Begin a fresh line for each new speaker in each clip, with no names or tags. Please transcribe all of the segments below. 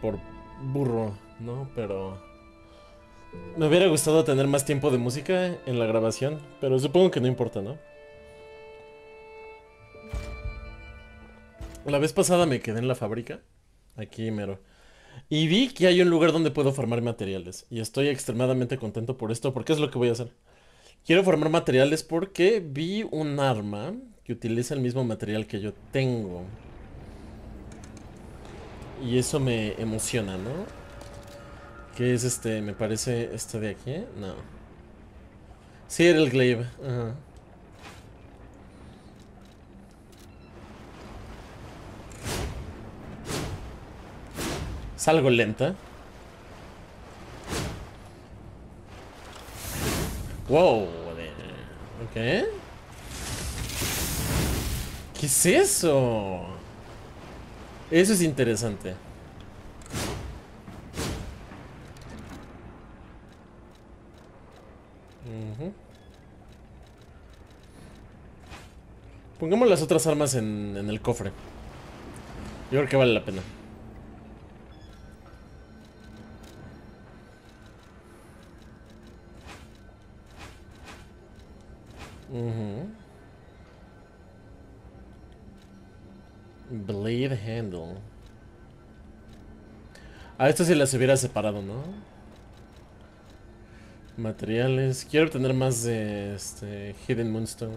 por burro, ¿no? Pero... Me hubiera gustado tener más tiempo de música en la grabación, pero supongo que no importa, ¿no? La vez pasada me quedé en la fábrica, aquí mero, y vi que hay un lugar donde puedo formar materiales. Y estoy extremadamente contento por esto, porque es lo que voy a hacer. Quiero formar materiales porque vi un arma que utiliza el mismo material que yo tengo. Y eso me emociona, ¿no? ¿Qué es este? Me parece este de aquí. No. Sí, era el glaive. Ajá. Salgo lenta. Wow. Ok. ¿Qué es eso? Eso es interesante. Pongamos las otras armas en, el cofre. Yo creo que vale la pena. Blade handle. A esto sí las hubiera separado, ¿no? Materiales. Quiero obtener más de este Hidden Moonstone.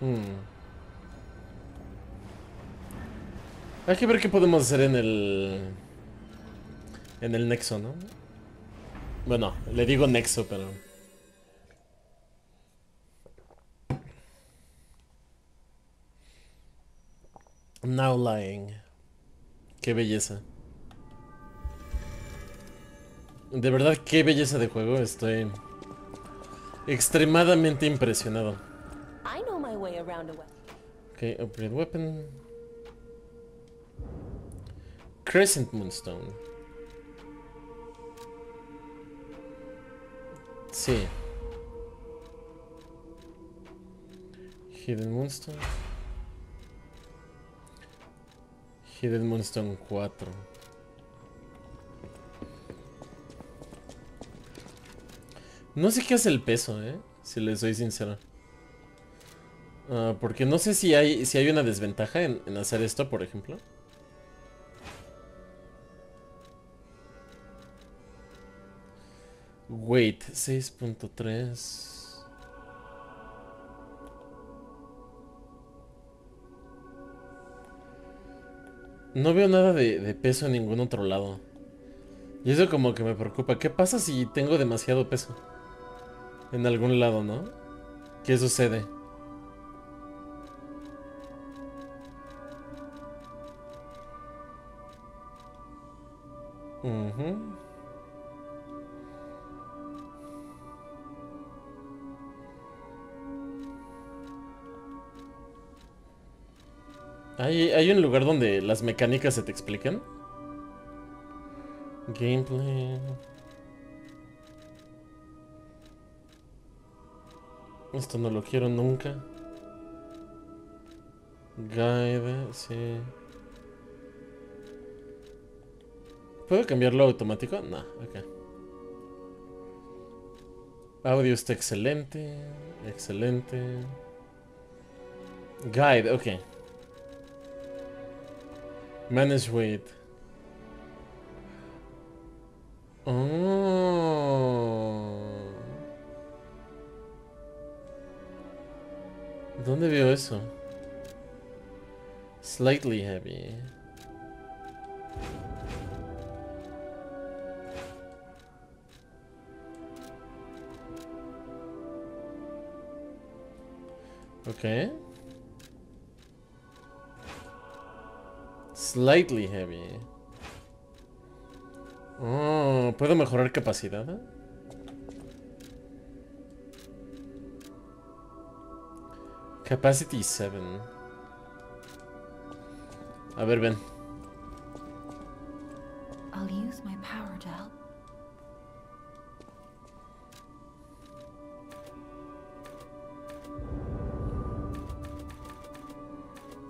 Hmm. Hay que ver qué podemos hacer en el... En el nexo, ¿no? Bueno, le digo nexo, pero... Now lying. Qué belleza. De verdad, qué belleza de juego. Estoy extremadamente impresionado. Okay, upgrade weapon. Crescent Moonstone. Sí. Hidden Moonstone. Hidden Moonstone 4. No sé qué hace el peso, eh. Si les soy sincero. Uh, porque no sé si hay, si hay una desventaja en, en hacer esto, por ejemplo. Wait, 6.3. No veo nada de, de, peso en ningún otro lado. Y eso como que me preocupa. ¿Qué pasa si tengo demasiado peso? En algún lado, ¿no? ¿Qué sucede? ¿Hay, ¿Hay un lugar donde las mecánicas se te explican? Gameplay... Esto no lo quiero nunca. Guide, sí. ¿Puedo cambiarlo automático? No, ok. Audio está excelente. Excelente. Guide, ok. Manage weight. Oh. ¿Dónde veo eso? Slightly heavy. Okay. Slightly heavy. Oh, ¿puedo mejorar capacidad? Capacity 7. A ver, ven.
use my power to help.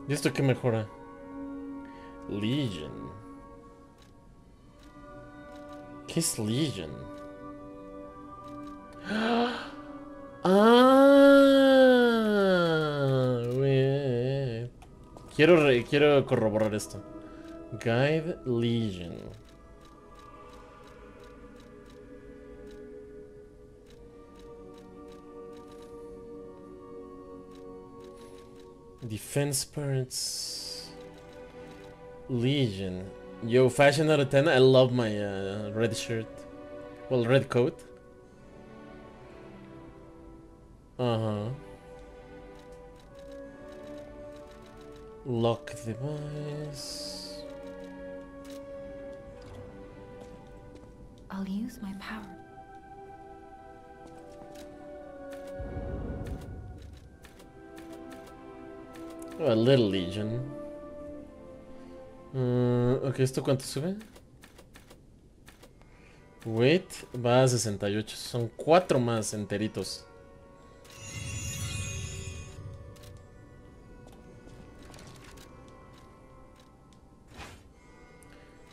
¿Y esto qué mejora? Legion. Kiss Legion? Ah, wait. Quiero, re- quiero corroborar esto. Guide Legion. Defense parts. Legion. Yo, fashion out of 10. I love my uh, red shirt. Well, red coat. Uh huh. Lock device.
I'll use my power.
A little Legion. Mm, ok, ¿esto cuánto sube? Wait, va a 68. Son cuatro más enteritos.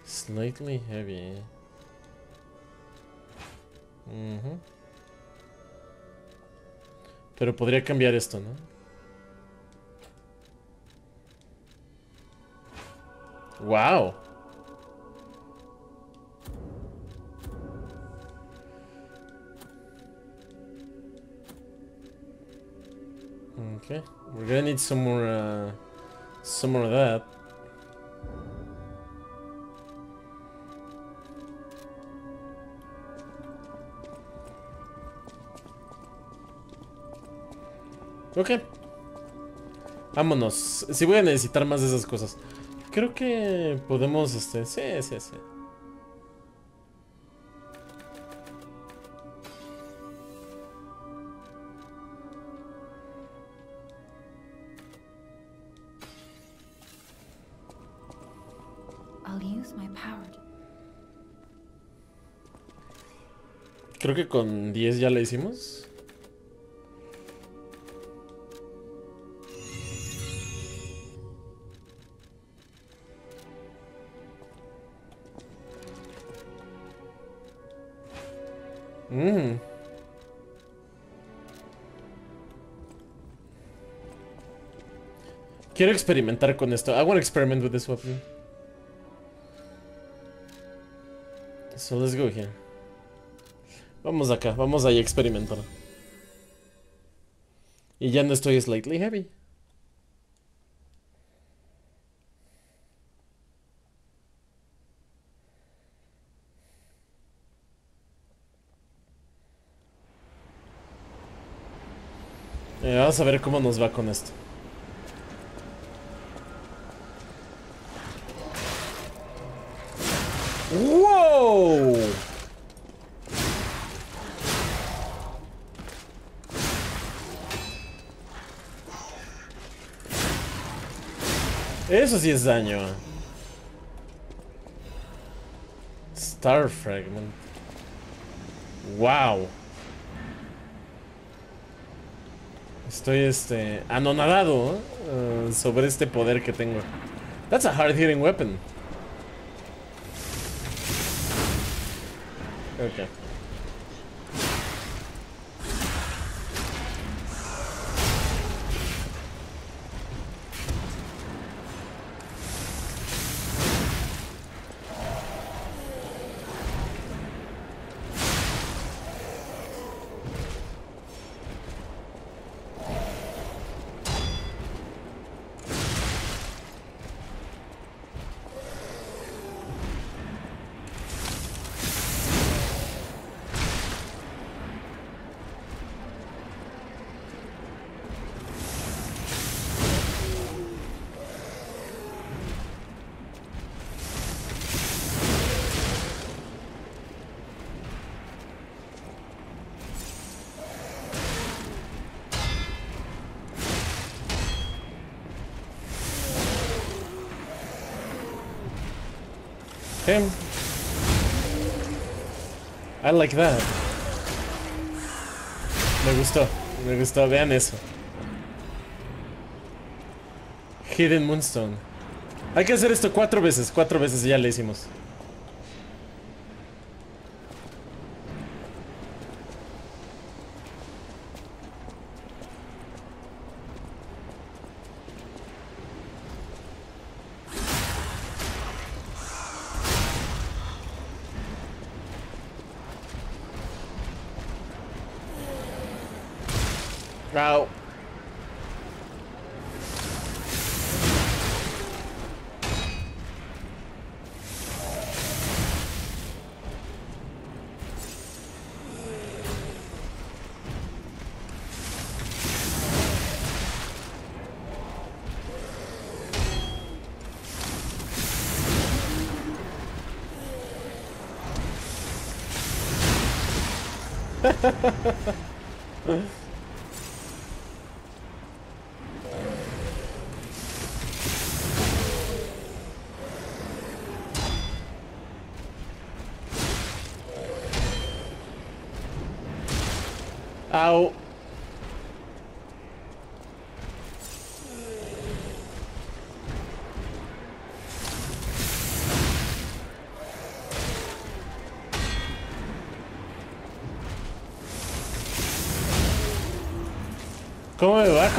Slightly heavy. Pero podría cambiar esto, ¿no? Wow. Okay, we're gonna need some more, uh, some more of that. Ok. Vámonos. Si voy a necesitar más de esas cosas. Creo que podemos, este... Sí, sí, sí. Creo que con 10 ya la hicimos. Quiero experimentar con esto. I want to experiment with this weapon. So let's go here. Vamos acá, vamos ahí a experimentar. Y ya no estoy slightly heavy. Eh, vamos a ver cómo nos va con esto. Eso sí es daño. Star Fragment. Wow. Estoy este anonadado eh, sobre este poder que tengo. That's a hard hitting weapon. him. I like that. Me gustó, me gustó, vean eso. Hidden Moonstone. Hay que hacer esto cuatro veces, cuatro veces y ya le hicimos.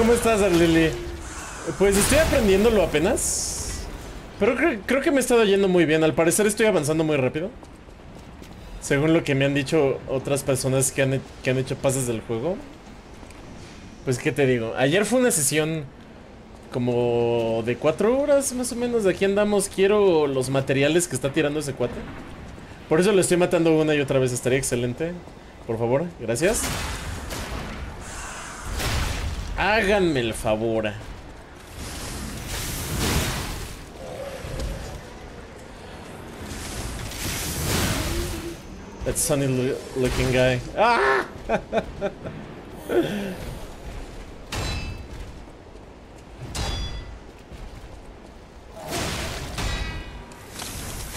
¿Cómo estás, Lili? Pues estoy aprendiéndolo apenas. Pero cre- creo que me he estado yendo muy bien. Al parecer estoy avanzando muy rápido. Según lo que me han dicho otras personas que han, he- que han hecho pases del juego. Pues, ¿qué te digo? Ayer fue una sesión como de cuatro horas más o menos. De aquí andamos. Quiero los materiales que está tirando ese cuate. Por eso lo estoy matando una y otra vez. Estaría excelente. Por favor, gracias. Háganme el favor. That sunny lo- looking guy. Ah!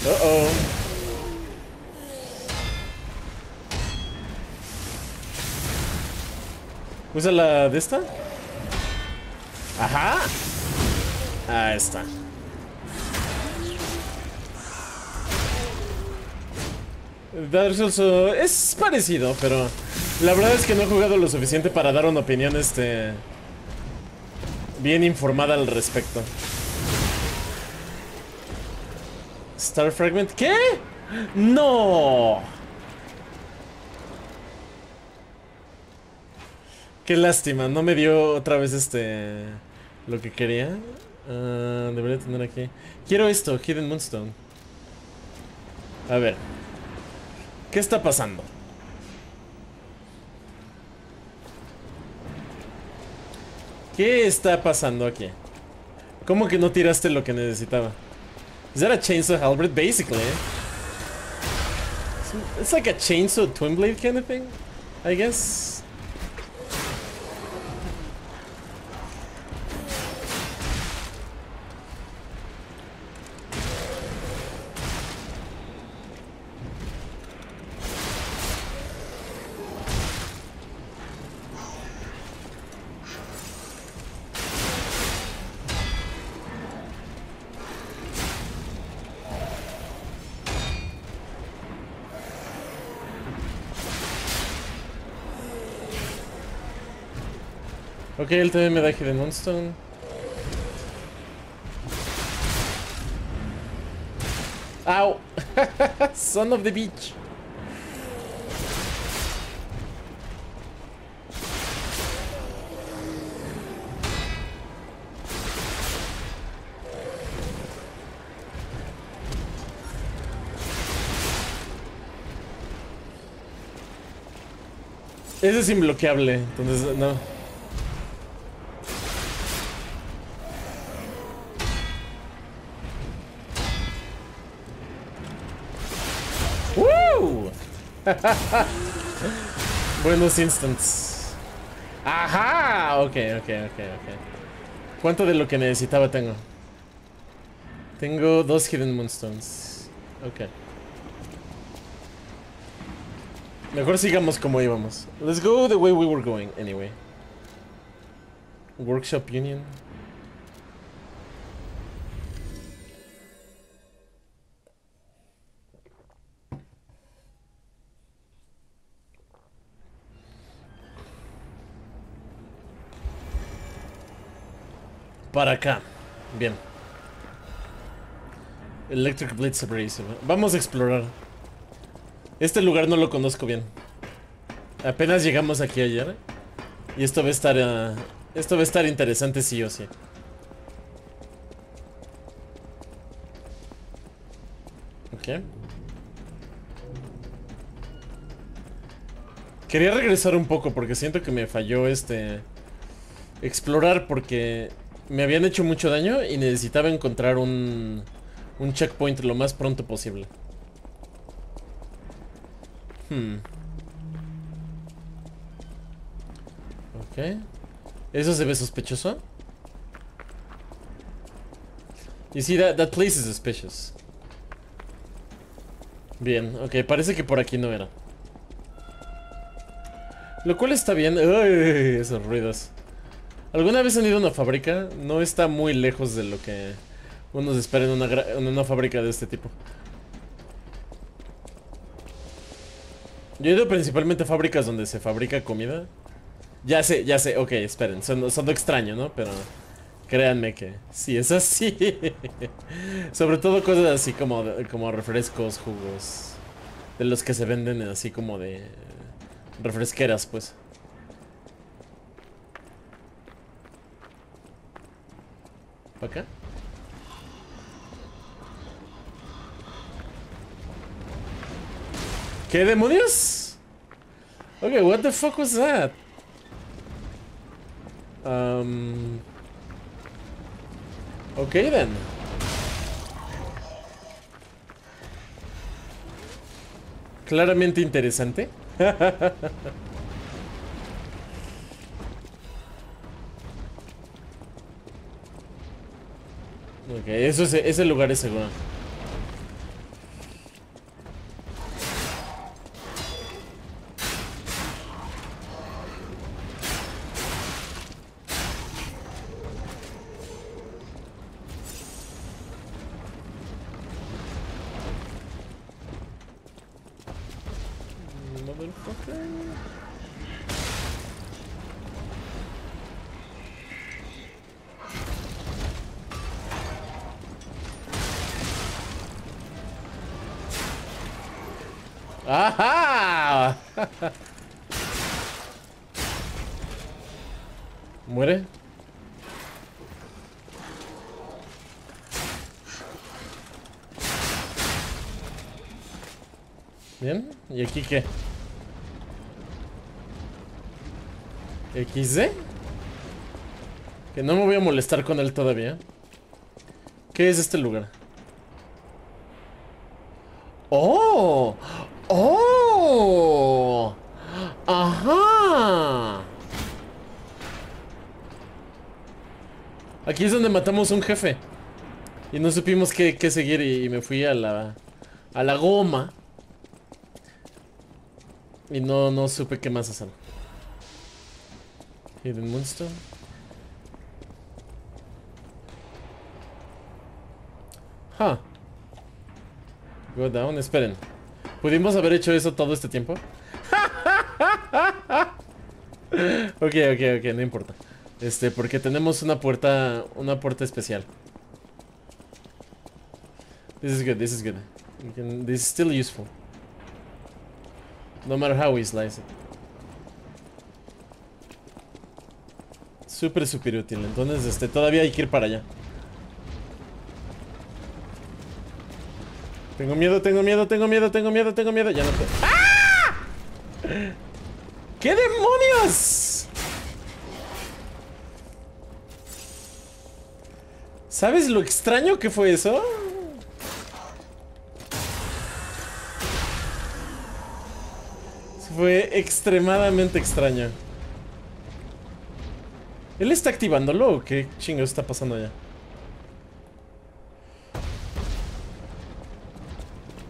Uh oh. ¿Usa la de esta? Ajá. Ahí está. Dark Souls uh, es parecido, pero la verdad es que no he jugado lo suficiente para dar una opinión este bien informada al respecto. Star Fragment, ¿qué? No. Qué lástima, no me dio otra vez este lo que quería. Ah, debería tener aquí. Quiero esto, Hidden Moonstone. A ver. ¿Qué está pasando? ¿Qué está pasando aquí? ¿Cómo que no tiraste lo que necesitaba? Is that a chainsaw halberd? Basically. It's- It's like a chainsaw twin blade kind of thing, I guess. Ok, él también me da Hidden Moonstone. Ow! Son of the beach. Ese es imbloqueable, entonces no. Buenos instants. ¡Ajá! Ok, ok, ok, ok. ¿Cuánto de lo que necesitaba tengo? Tengo dos Hidden Moonstones. Ok. Mejor sigamos como íbamos. Let's go the way we were going, anyway. Workshop Union. Para acá. Bien. Electric Blitz Abrasive. Vamos a explorar. Este lugar no lo conozco bien. Apenas llegamos aquí ayer. Y esto va a estar... ah, esto va a estar interesante sí o sí. Ok. Quería regresar un poco porque siento que me falló este... Explorar porque me habían hecho mucho daño y necesitaba encontrar un... Un checkpoint lo más pronto posible. Hmm. Ok. ¿Eso se ve sospechoso? You see, that, that place is suspicious. Bien, ok, parece que por aquí no era. Lo cual está bien. Uy, esos ruidos. ¿Alguna vez han ido a una fábrica? No está muy lejos de lo que uno se espera en una, en una fábrica de este tipo. Yo he ido principalmente a fábricas donde se fabrica comida. Ya sé, ya sé, ok, esperen, son, sonó extraño, ¿no? Pero créanme que sí es así. Sobre todo cosas así como, como refrescos, jugos. De los que se venden así como de refresqueras, pues. ¿Para acá? ¿Qué demonios? Okay, what the fuck was that? Um. Okay then. Claramente interesante. ok, eso es, ese lugar es seguro. ¡Ajá! ¿Muere? Bien, ¿y aquí qué? ¿XD? Que no me voy a molestar con él todavía. ¿Qué es este lugar? ¡Oh! ¡Oh! ¡Ajá! Aquí es matamos a un jefe. Y no supimos qué, qué seguir y, y me fui a la... A la goma. Y no, no supe qué más hacer. Hidden Monster. Huh. Go down, esperen. ¿Pudimos haber hecho eso todo este tiempo? ok, ok, ok, no importa. Este, porque tenemos una puerta, una puerta especial. This is good, this is good. Can- this is still useful. No matter how we slice it. Súper, súper útil. Entonces, este, todavía hay que ir para allá. Tengo miedo, tengo miedo, tengo miedo, tengo miedo, tengo miedo. Ya no puedo. ¡Ah! ¿Qué demonios? ¿Sabes lo extraño que fue eso? Fue extremadamente extraño. ¿Él está activándolo o qué chingo está pasando allá?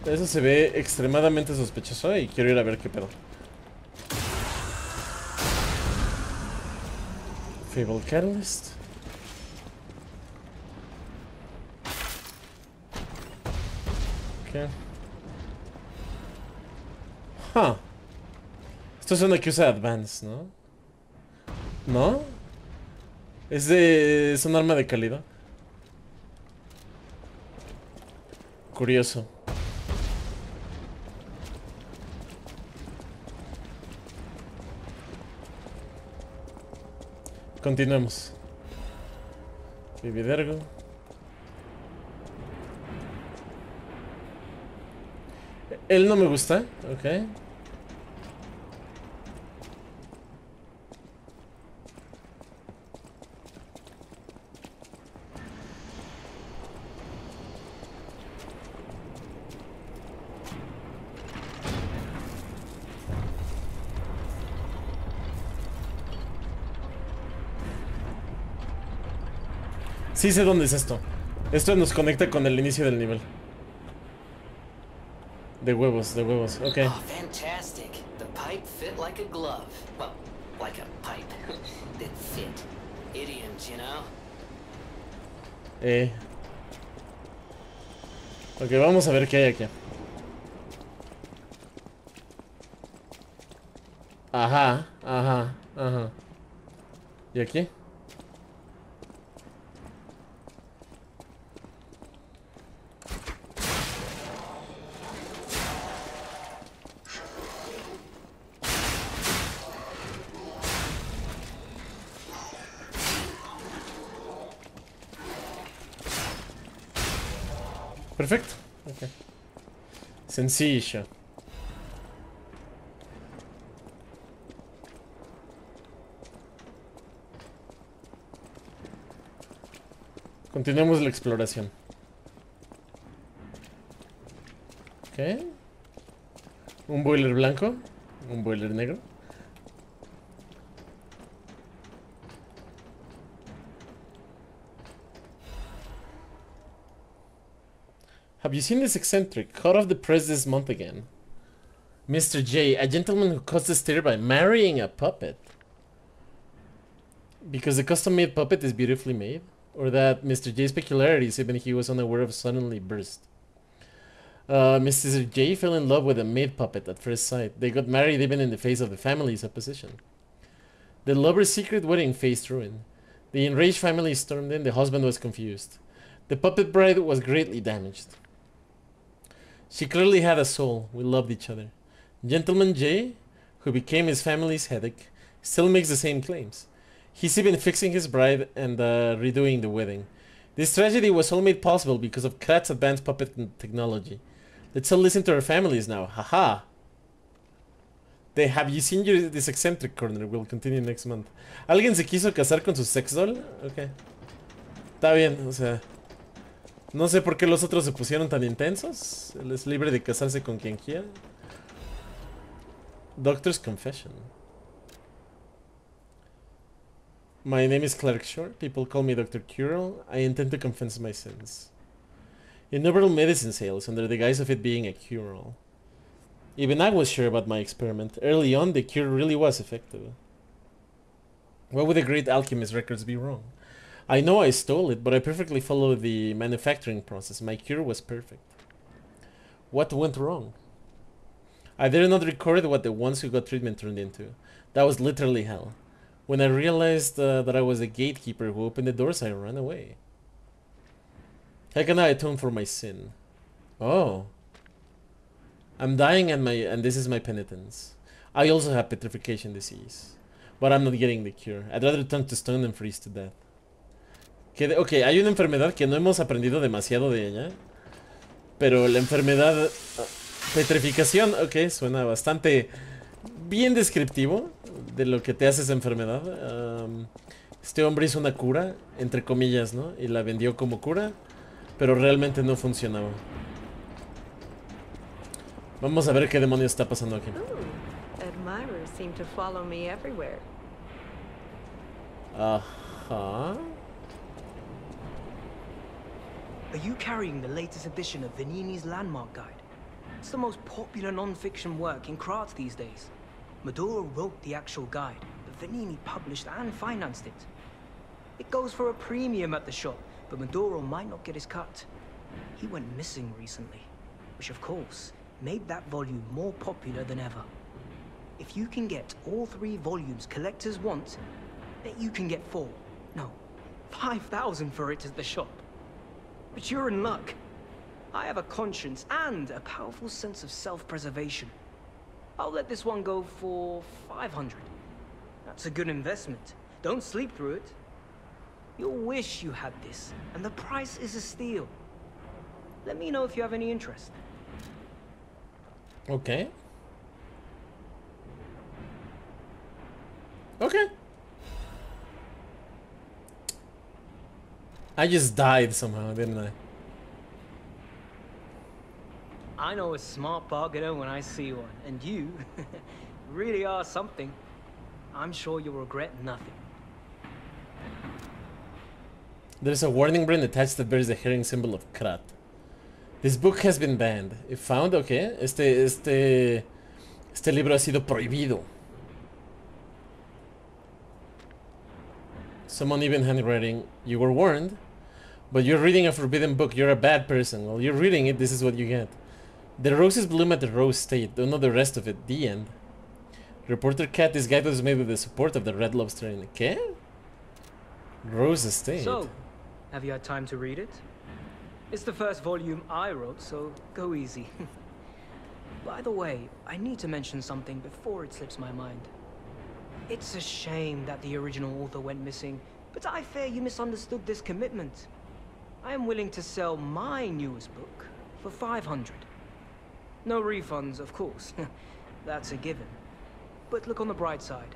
Eso se ve extremadamente sospechoso y quiero ir a ver qué pedo. Fable Catalyst. Huh. Esto es una que usa Advance, ¿no? ¿No? Es de... es un arma de calidad. Curioso. Continuemos. Vividergo. Él no me gusta, ok. Sí sé dónde es esto. Esto nos conecta con el inicio del nivel. De huevos, de huevos, ok.
Oh, fantastic. The pipe fit like a glove. Well, like a pipe that fit. Idioms, you know?
Eh. Ok, vamos a ver qué hay aquí. Ajá, ajá, ajá. ¿Y aquí? Perfecto. Ok. Sencillo. Continuemos la exploración. Ok. Un boiler blanco. Un boiler negro. Have you seen this eccentric? Hot off the press this month again. Mr. J, a gentleman who caused a stir by marrying a puppet. Because the custom made puppet is beautifully made? Or that Mr. J's peculiarities, even he was unaware of, suddenly burst? Uh, Mr. J fell in love with a maid puppet at first sight. They got married even in the face of the family's opposition. The lover's secret wedding faced ruin. The enraged family stormed in, the husband was confused. The puppet bride was greatly damaged. She clearly had a soul. We loved each other. Gentleman J, who became his family's headache, still makes the same claims. He's even fixing his bride and uh, redoing the wedding. This tragedy was all made possible because of Krat's advanced puppet technology. Let's all listen to our families now. Haha. They have you seen your, this eccentric corner? We'll continue next month. ¿Alguien se quiso casar con su sex doll? Ok. Está bien, o sea. No sé por qué los otros se pusieron tan intensos. Él es libre de casarse con quien quiera. Doctor's Confession. My name is Clark Short. People call me Dr. Curel. I intend to confess my sins. Innumerable medicine sales under the guise of it being a cure-all. Even I was sure about my experiment. Early on, the cure really was effective. Why would the great alchemist records be wrong? I know I stole it, but I perfectly followed the manufacturing process. My cure was perfect. What went wrong? I did not record what the ones who got treatment turned into. That was literally hell. When I realized uh, that I was a gatekeeper who opened the doors, I ran away. How can I atone for my sin? Oh. I'm dying and my and this is my penitence. I also have petrification disease. But I'm not getting the cure. I'd rather turn to stone than freeze to death. Que, ok, hay una enfermedad que no hemos aprendido demasiado de ella. Pero la enfermedad... Petrificación, ok, suena bastante bien descriptivo de lo que te hace esa enfermedad. Um, este hombre hizo una cura, entre comillas, ¿no? Y la vendió como cura, pero realmente no funcionaba. Vamos a ver qué demonios está pasando aquí. Ajá.
Are you carrying the latest edition of Vanini's Landmark Guide? It's the most popular non-fiction work in Krat these days. Maduro wrote the actual guide, but Vanini published and financed it. It goes for a premium at the shop, but Maduro might not get his cut. He went missing recently, which of course made that volume more popular than ever. If you can get all three volumes collectors want, bet you can get four. No, 5,000 for it at the shop. But you're in luck. I have a conscience and a powerful sense of self-preservation. I'll let this one go for 500. That's a good investment. Don't sleep through it. You'll wish you had this, and the price is a steal. Let me know if you have any interest.
Ok. Okay. I just died somehow, didn't I?
I know a smart bargainer when I see one, and you really are something. I'm sure you'll regret nothing.
There's a warning brand attached that bears the herring symbol of Krat. This book has been banned. If found, okay. Este, este, este libro ha sido prohibido. Someone even handwriting. You were warned, but you're reading a forbidden book. You're a bad person. Well, you're reading it, this is what you get. The roses bloom at the rose state. Don't know the rest of it. The end. Reporter Cat, this guide was made with the support of the Red Lobster Inn. ¿Qué? Rose Estate.
So, have you had time to read it? It's the first volume I wrote, so go easy. By the way, I need to mention something before it slips my mind. It's a shame that the original author went missing, but I fear you misunderstood this commitment. I am willing to sell my newest book for 500. No refunds, of course. That's a given. But look on the bright side.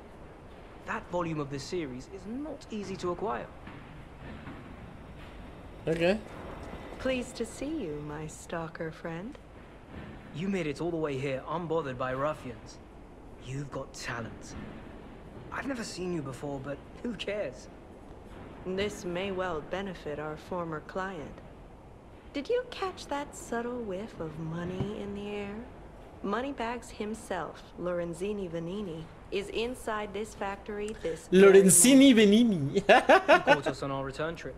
That volume of this series is not easy to acquire.
Okay.
Pleased to see you, my stalker friend.
You made it all the way here unbothered by ruffians. You've got talent. I've never seen you before, but who cares?
This may well benefit our former client. Did you catch that subtle whiff of money in the air? Moneybags himself, Lorenzini Vanini, is inside this factory this
Lorenzini Benini.
He caught us on our return trip.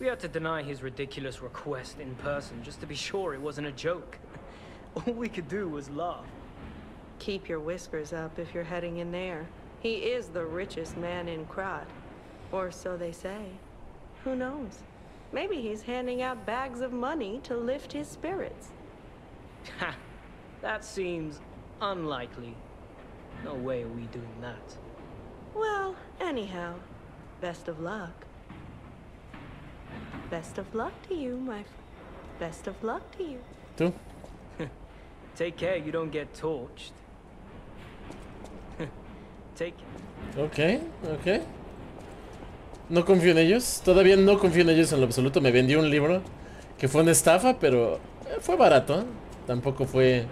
We had to deny his ridiculous request in person just to be sure it wasn't a joke. All we could do was laugh.
Keep your whiskers up if you're heading in there. He is the richest man in Krat. Or so they say. Who knows? Maybe he's handing out bags of money to lift his spirits.
Ha! That seems unlikely. No way are we doing that.
Well, anyhow, best of luck. Best of luck to you, my f- Best of luck to you.
¿Tú?
Take care you don't get torched. Take
Ok, ok. No confío en ellos. Todavía no confío en ellos en lo absoluto. Me vendió un libro que fue una estafa, pero eh, fue barato. Tampoco fue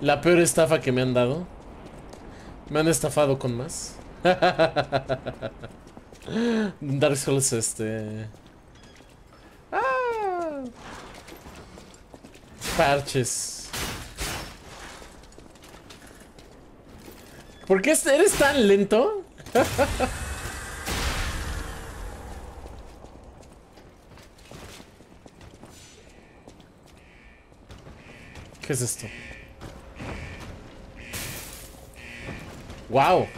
la peor estafa que me han dado. Me han estafado con más. Dark Souls, este... Ah. Parches. ¿Por qué eres tan lento? ¿Qué es esto? ¡Wow!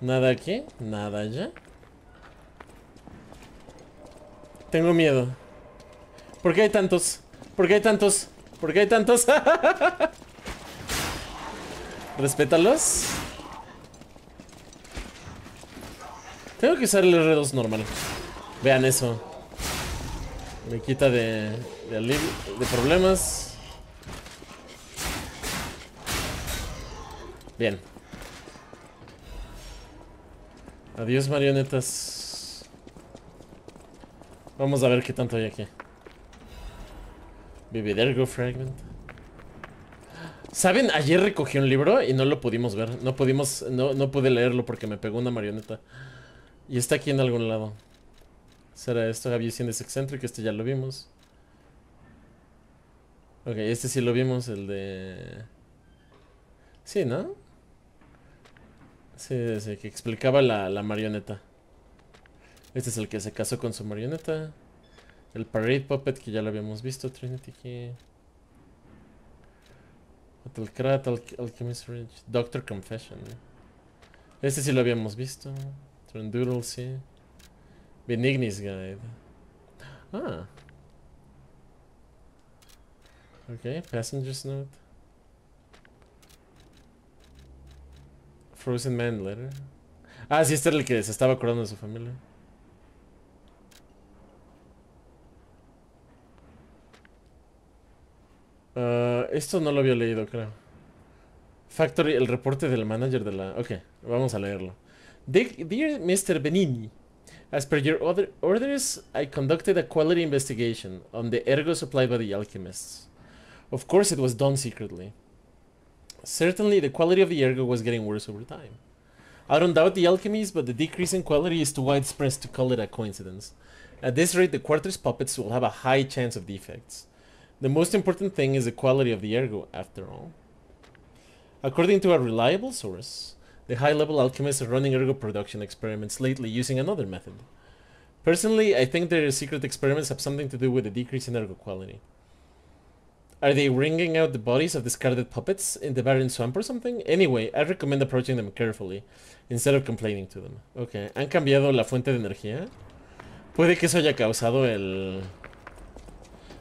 Nada aquí, nada allá. Tengo miedo. ¿Por qué hay tantos? ¿Por qué hay tantos? ¿Por qué hay tantos? Respétalos. Tengo que usar el R2 normal. Vean eso. Me quita de, de, problemas. Bien. Adiós, marionetas. Vamos a ver qué tanto hay aquí. Vividergo Fragment. ¿Saben? Ayer recogí un libro y no lo pudimos ver. No pudimos, no, no pude leerlo porque me pegó una marioneta. Y está aquí en algún lado. ¿Será esto? Aviación es excéntrica, este ya lo vimos. Ok, este sí lo vimos, el de... Sí, ¿no? Sí, sí, que explicaba la, la marioneta. Este es el que se casó con su marioneta. El Parade Puppet, que ya lo habíamos visto. Trinity Key. Hotel Alchemist Ridge. Doctor Confession. Este sí lo habíamos visto. Trendoodle, sí. Benignis Guide. Ah. Ok, Passenger's Note. Frozen Man Letter. Ah, sí, este era el que se estaba acordando de su familia. Uh, esto no lo había leído, creo. Factory, el reporte del manager de la... Ok, vamos a leerlo. Dear Mr. Benini, as per your order orders, I conducted a quality investigation on the ergo supplied by the alchemists. Of course, it was done secretly. Certainly, the quality of the ergo was getting worse over time. I don't doubt the alchemies, but the decrease in quality is too widespread to call it a coincidence. At this rate, the quarter's puppets will have a high chance of defects. The most important thing is the quality of the ergo, after all. According to a reliable source, the high-level alchemists are running ergo production experiments lately using another method. Personally, I think their secret experiments have something to do with the decrease in ergo quality. Are they wringing out the bodies of discarded puppets in the barren swamp or something? Anyway, I recommend approaching them carefully, instead of complaining to them. Okay, ¿han cambiado la fuente de energía? Puede que eso haya causado el...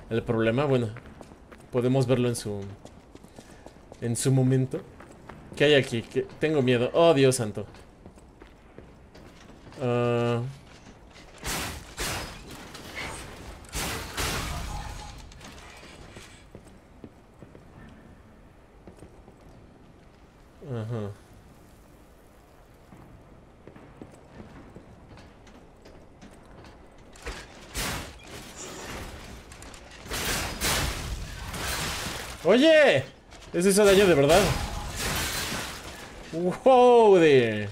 El problema, bueno, podemos verlo en su... En su momento. ¿Qué hay aquí? ¿Qué? Tengo miedo. Oh, Dios santo. Uh... Ajá. Oye, ¿es hizo daño de verdad? Wow, de...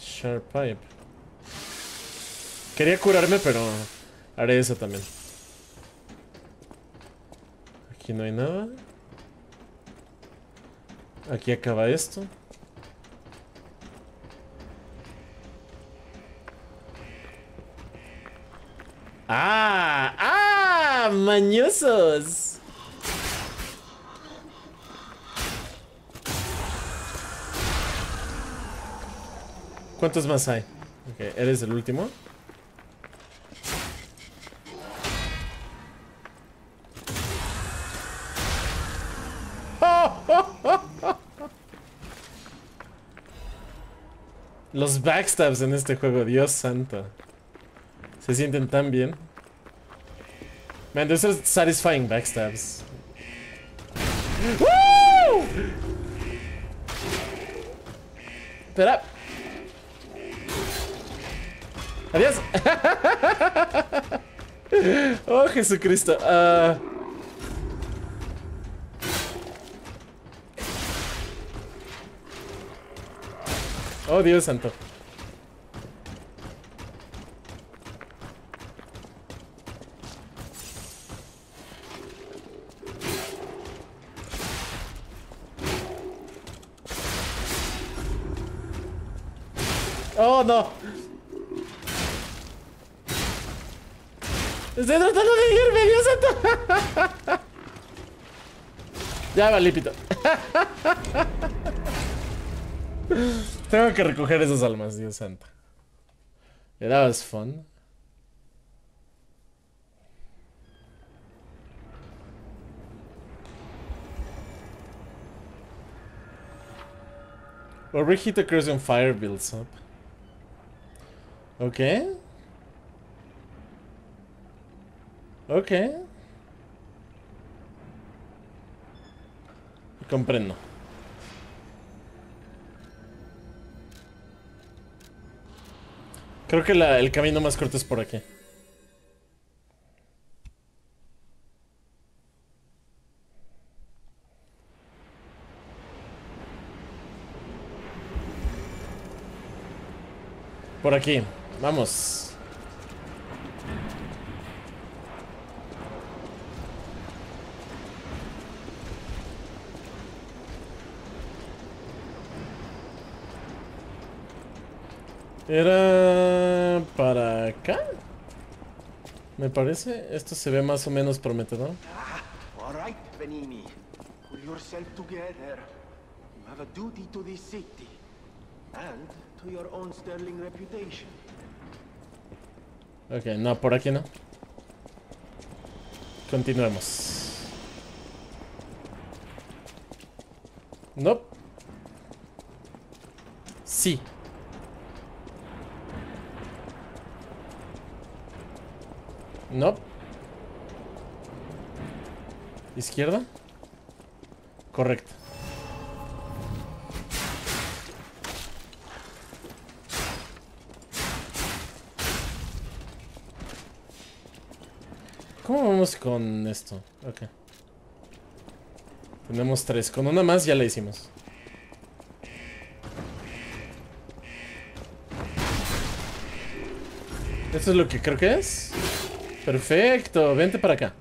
Sharp pipe. Quería curarme, pero haré eso también. Aquí no hay nada. Aquí acaba esto. ¡Ah! ¡Ah! ¡Mañosos! ¿Cuántos más hay? Ok, ¿eres el último? Los backstabs en este juego, Dios santo. Se sienten tan bien. Man, those are satisfying backstabs. ¡Woo! Espera. Adiós. oh, Jesucristo. Uh... Oh, Dios santo. Oh, no. Estoy tratando de irme, Dios santo. ya, valipito. Tengo que recoger esas almas, Dios santo. That was fun. Overheat occurs when fire builds up. Okay. Okay. Comprendo. Creo que la, el camino más corto es por aquí. Por aquí. Vamos. Era para acá. Me parece. Esto se ve más o menos prometedor.
All right, Benini. Pull yourself together. You have a duty to this city. And to your own sterling reputation.
Ok, no, por aquí no. Continuemos. No. Sí. No. ¿Izquierda? Correcto. ¿Cómo vamos con esto? Ok. Tenemos tres. Con una más ya la hicimos. ¿Esto es lo que creo que es? Perfecto. Vente para acá.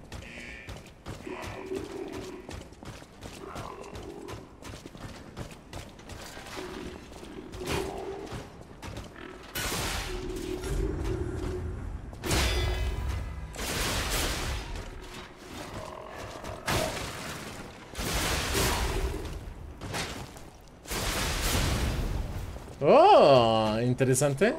Oh, interesante.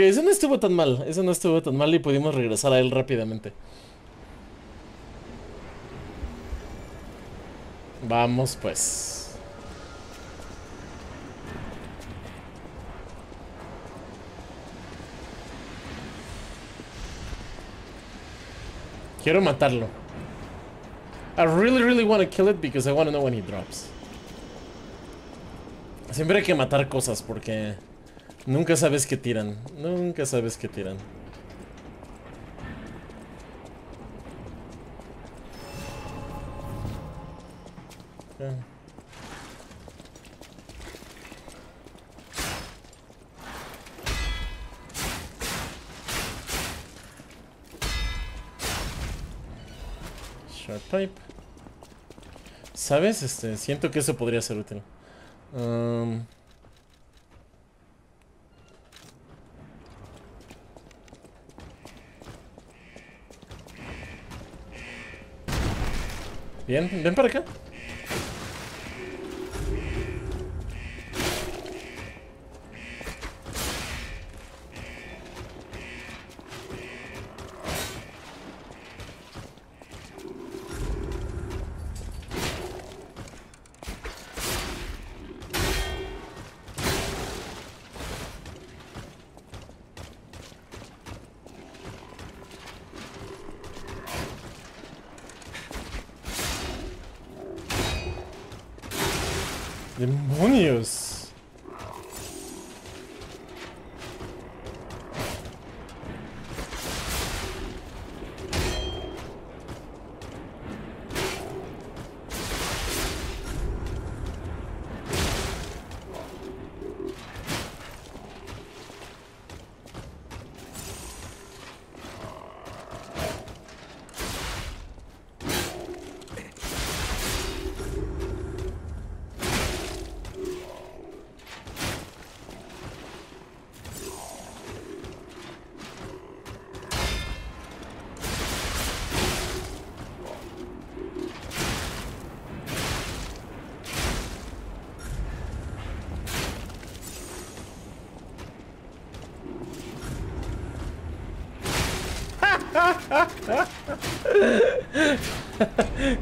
Ok, eso no estuvo tan mal. Eso no estuvo tan mal y pudimos regresar a él rápidamente. Vamos pues. Quiero matarlo. I really, really want to kill it because I want to know when he drops. Siempre hay que matar cosas porque nunca sabes qué tiran. Nunca sabes qué tiran. Ah. Pipe. ¿Sabes? Este, siento que eso podría ser útil. Um, Bien, ven para acá.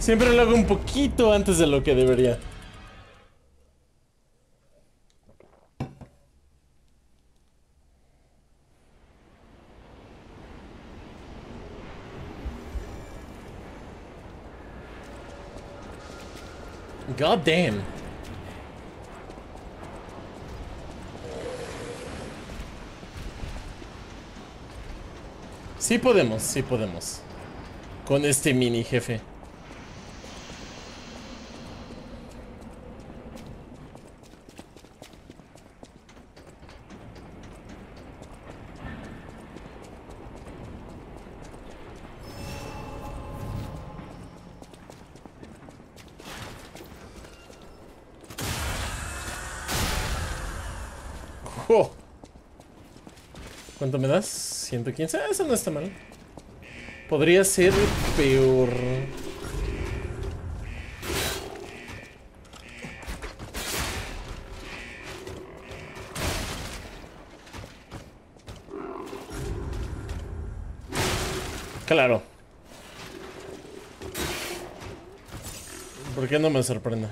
Siempre lo hago un poquito antes de lo que debería. God damn. Sí podemos, sí podemos. Con este mini jefe. ¿Cuánto me das? 115. Eso no está mal. Podría ser peor. Claro. ¿Por qué no me sorprende?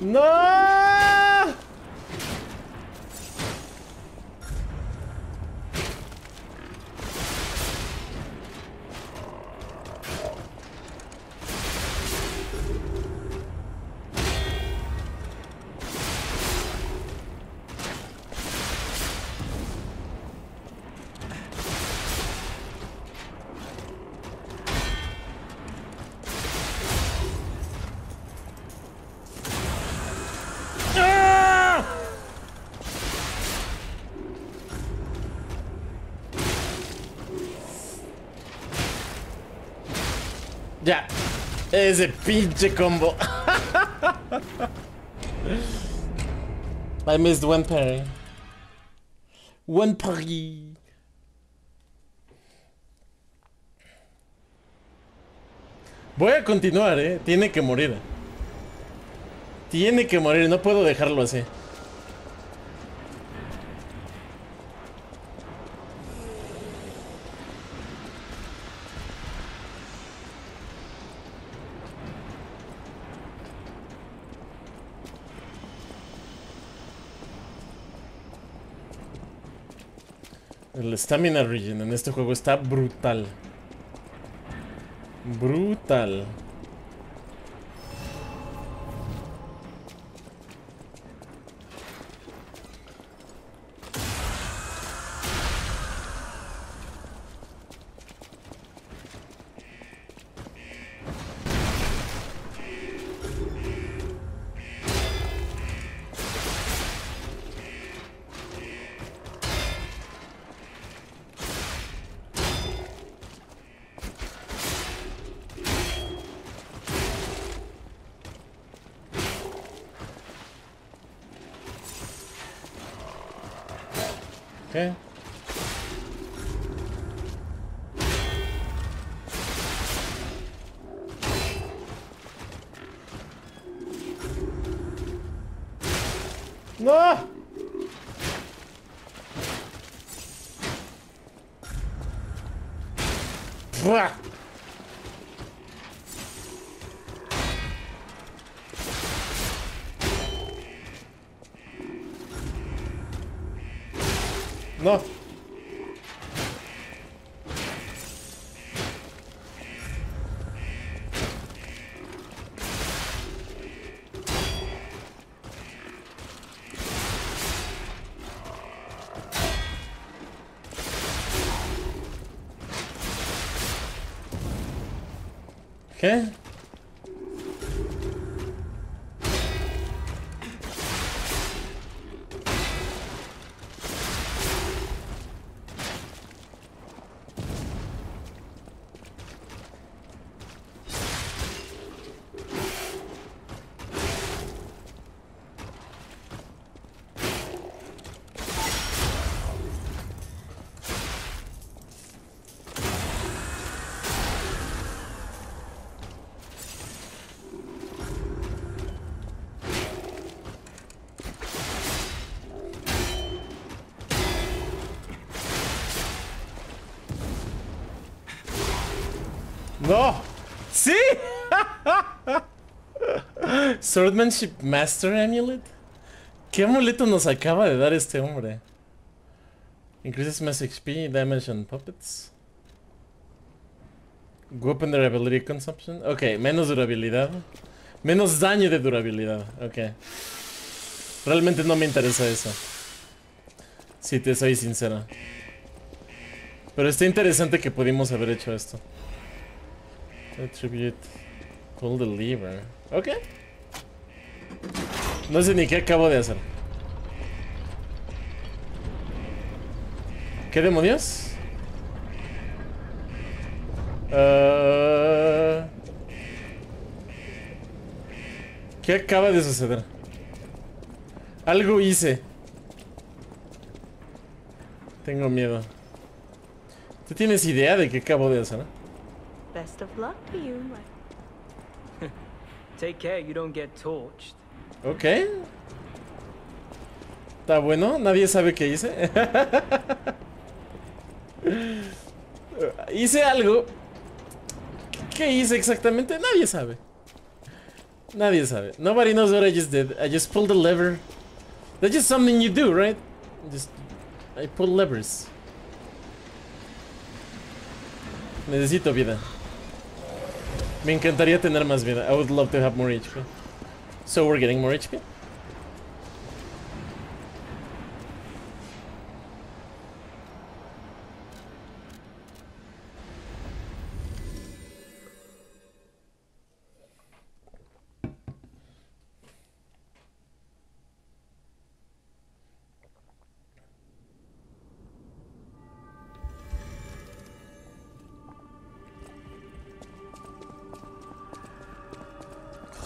¡No! Ese pinche combo. I missed one parry. One parry. Voy a continuar, eh. Tiene que morir. Tiene que morir, no puedo dejarlo así. Stamina regen en este juego está brutal. Brutal. Swordmanship Master Amulet. ¿Qué amuleto nos acaba de dar este hombre? Increases mass HP, damage and puppets. Weapon durability consumption. Ok, menos durabilidad. Menos daño de durabilidad. Ok. Realmente no me interesa eso. Si te soy sincero. Pero está interesante que pudimos haber hecho esto. Attribute. Pull the lever. Ok. No sé ni qué acabo de hacer. ¿Qué demonios? Ah. ¿Qué acaba de suceder? Algo hice. Tengo miedo. ¿Tú tienes idea de qué acabo de hacer?
Best of luck to you, my
Take care you don't get torched.
Ok. Está bueno, nadie sabe qué hice. hice algo. ¿Qué hice exactamente? Nadie sabe. Nadie sabe. Nobody knows what I just did. I just pulled the lever. That's just something you do, right? Just I pull levers. Necesito vida. Me encantaría tener más vida. I would love to have more HP. So we're getting more HP.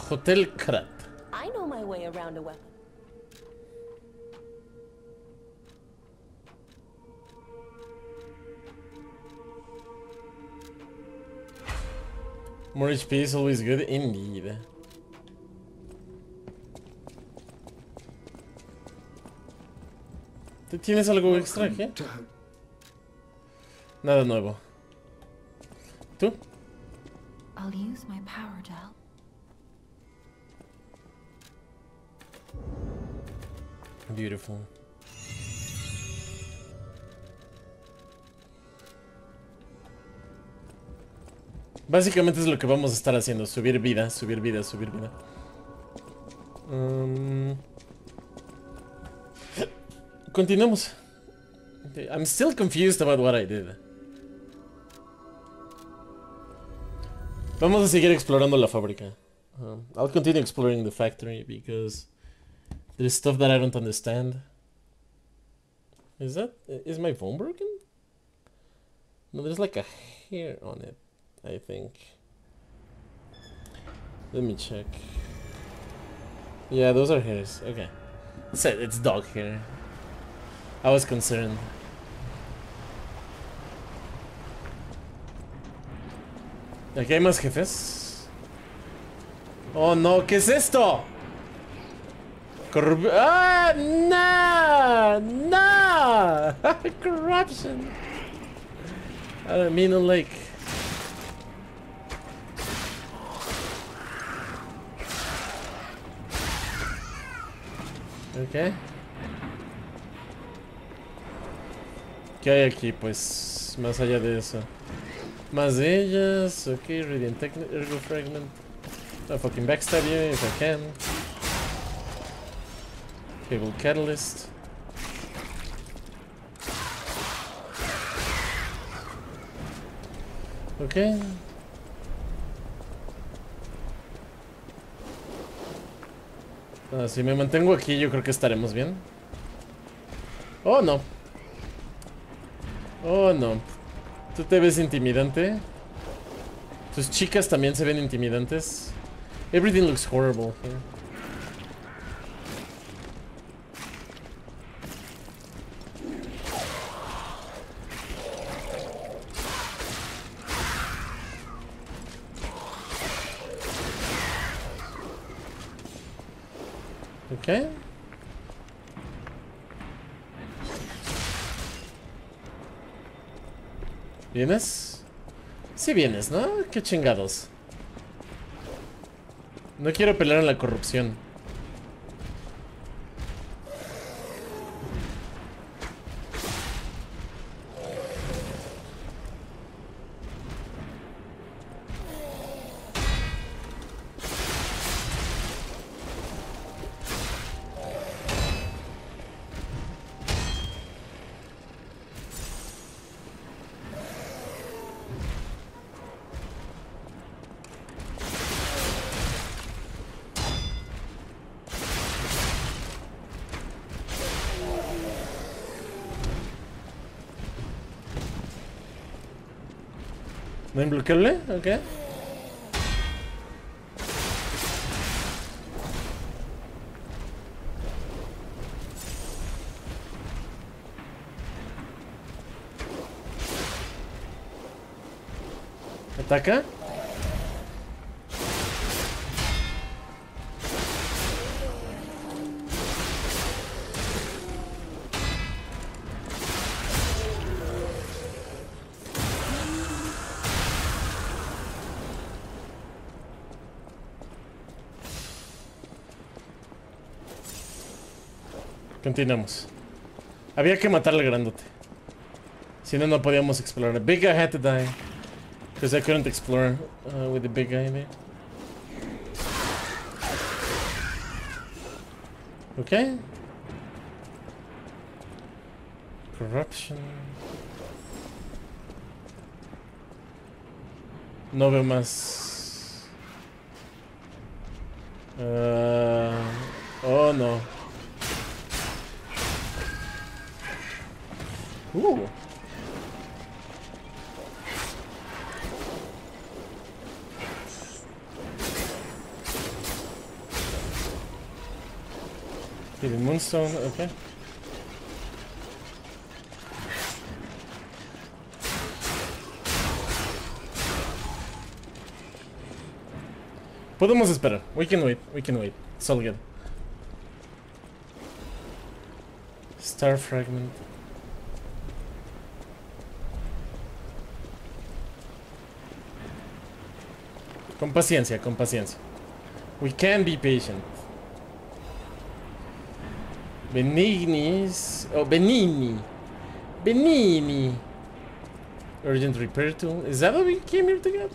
Hotel Krat.
I know my way around a weapon.
More HP is always good indeed. ¿Tú tienes algo extra aquí? Nada nuevo. ¿Tú?
I'll use my power to help.
Beautiful. Básicamente es lo que vamos a estar haciendo, subir vida, subir vida, subir vida. Um, continuemos. Okay, I'm still confused about what I did. Vamos a seguir explorando la fábrica. Um, I'll continue exploring the factory because there's stuff that I don't understand. Is that is my phone broken? No, there's like a hair on it. I think. Let me check. Yeah, those are hairs. Okay. It's, it's dog hair. I was concerned. Aquí más jefes. Oh no, ¿qué es esto? Corrup ¡Ah! ¡No! ¡No! Corruption. I don't mean like. Ok. ¿Qué hay aquí? Pues más allá de eso. Más de ellas. Ok, Radiant Fragment. I'll fucking backstab you if I can. Cable Catalyst. Ok. Ah, si me mantengo aquí yo creo que estaremos bien. Oh, no. Oh, no. ¿Tú te ves intimidante? Tus chicas también se ven intimidantes. Everything looks horrible here. ¿Vienes? Sí vienes, ¿no? Qué chingados. No quiero pelear en la corrupción. ¿No imbloqueable? Ok. ¿Ataca? Continuamos. Había que matar al grandote. Si no, no podíamos explorar. Big guy had to die. Because I couldn't explore uh, with the big guy there. Okay. Corruption. No veo más. Uh, oh no. Uh. Hidden Moonstone, okay. Podemos esperar. We can wait. We can wait. It's all good. Star fragment. Con paciencia, con paciencia. We can be patient. Benignis. Oh, Benini. Benini. Urgent repair tool. Is that what we came here to get?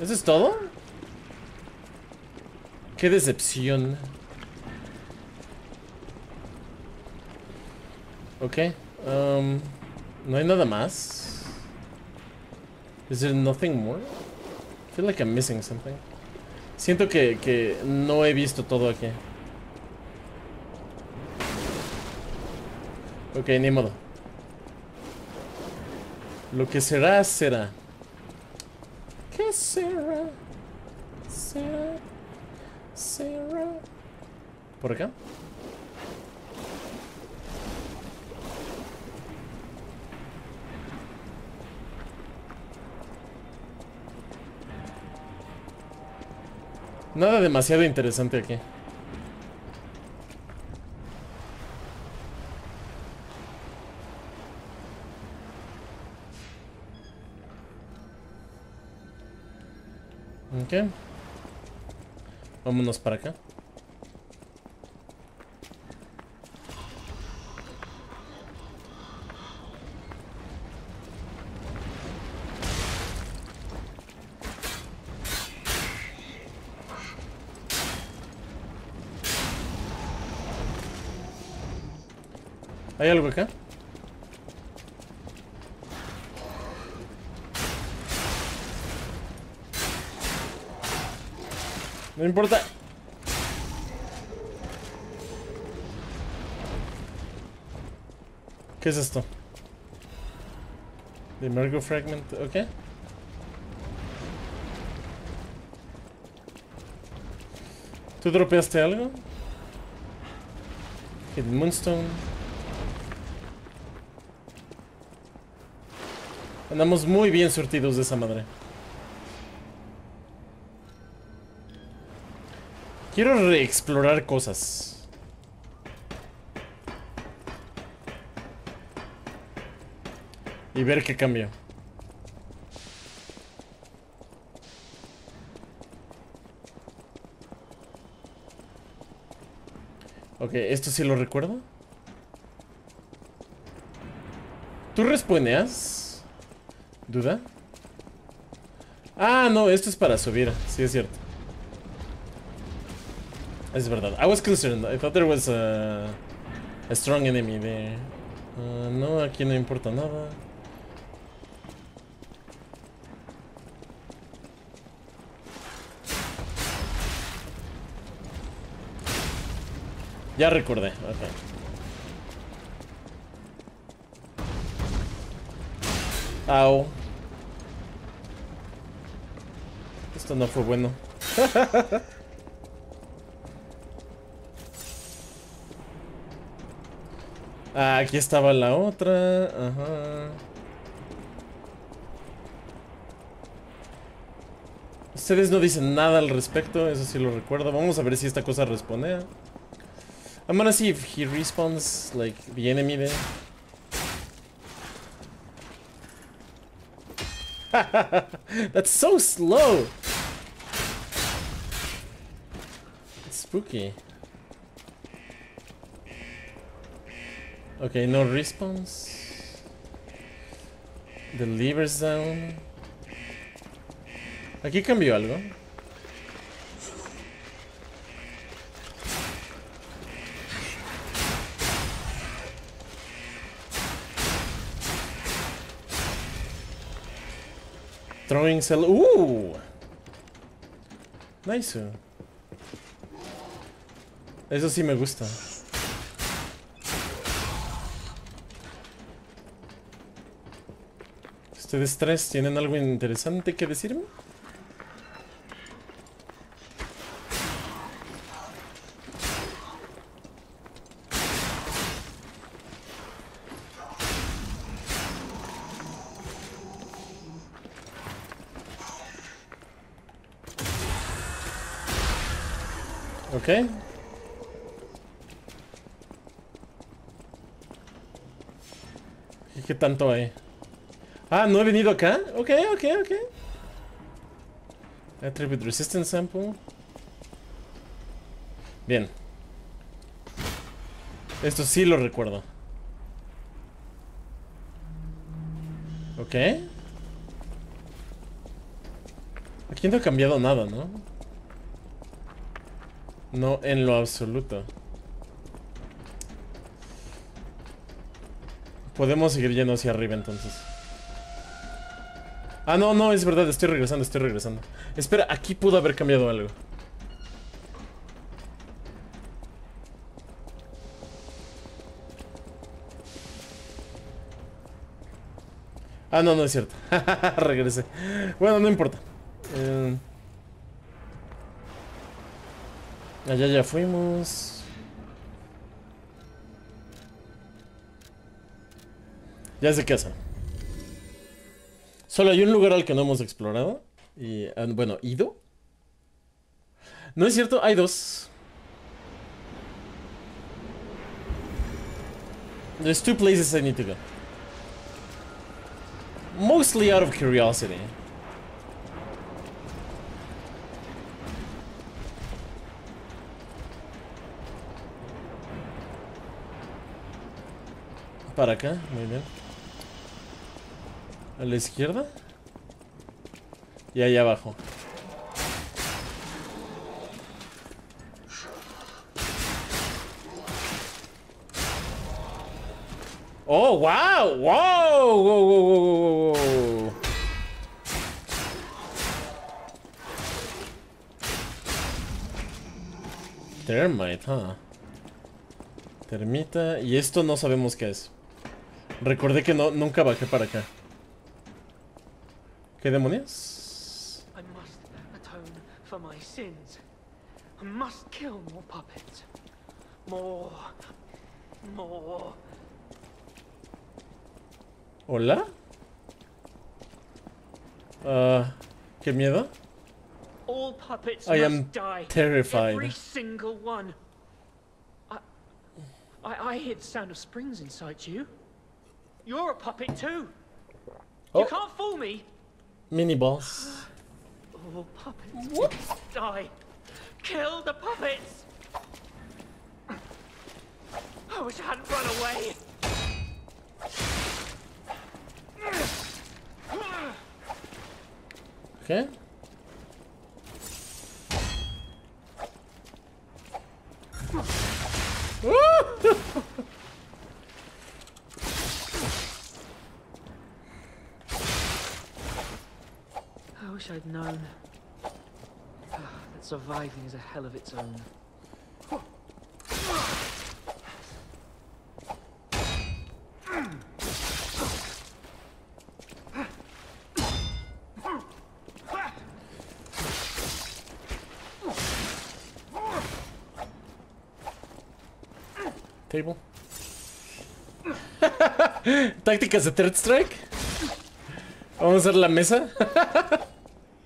¿Eso es todo? Qué decepción. Ok. Um, no hay nada más. Is there nothing more? Feel like I'm missing something. Siento que, que no he visto todo aquí. Ok, ni modo. Lo que será, será. ¿Qué será? Será. Será. ¿Por acá? Nada demasiado interesante aquí. Ok. Vámonos para acá. ¿Hay algo acá? No importa. ¿Qué es esto? The Mergo Fragment, ok. ¿Tú dropeaste algo? Hidden Moonstone. Andamos muy bien surtidos de esa madre. Quiero reexplorar cosas. Y ver qué cambia. Ok, ¿esto sí lo recuerdo? ¿Tú responeas? ¿Duda? Ah, no, esto es para subir. Sí, es cierto. Es verdad. I was concerned. I thought there was a, strong enemy there. Ah, no, aquí no importa nada. Ya recordé. ok. Au. Esto no fue bueno. Ah, aquí estaba la otra. Ajá. Ustedes no dicen nada al respecto, eso sí lo recuerdo. Vamos a ver si esta cosa responde. I'm gonna see if he respawns like the enemy there. That's so slow. Spooky. Okay, no response. The lever's down. Aquí cambió algo. Throwing cell. ¡Uh! Nice. Eso sí me gusta. ¿Ustedes tres tienen algo interesante que decirme? Ok. ¿Y qué tanto hay? Ah, no he venido acá. Ok, ok, ok. Attribute Resistance Sample. Bien. Esto sí lo recuerdo. Ok. Aquí no ha cambiado nada, ¿no? No, en lo absoluto. Podemos seguir yendo hacia arriba entonces. Ah, no, no, es verdad, estoy regresando, estoy regresando. Espera, aquí pudo haber cambiado algo. Ah, no, no es cierto. Regresé. Bueno, no importa. Eh, Allá ya fuimos. Ya sé qué hacer. Solo hay un lugar al que no hemos explorado. Y, ah, bueno, ¿ido? No es cierto, hay dos. There's two places I need to go. Mostly out of curiosity. Para acá, muy bien. A la izquierda. Y ahí abajo. Oh, wow, wow, wow, wow, wow, wow. Termite, huh? Termita. Y esto no sabemos qué es. Recordé que no, nunca bajé para acá. ¿Qué demonios?
I must atone for my sins. I must kill more puppets. More. More.
¿Hola? Ah, ¿Qué miedo?
All puppets
I am
die.
terrified.
Every single one. I, I, I hear the sound of springs inside you. You're a puppet too.
Oh.
You can't fool me.
Mini boss.
All puppets must die. Kill the puppets. I wish I hadn't run away.
¿Qué?
I wish I'd known. Ah, that surviving is a hell of its own.
Table. Tácticas de Third Strike. Vamos a hacer la mesa.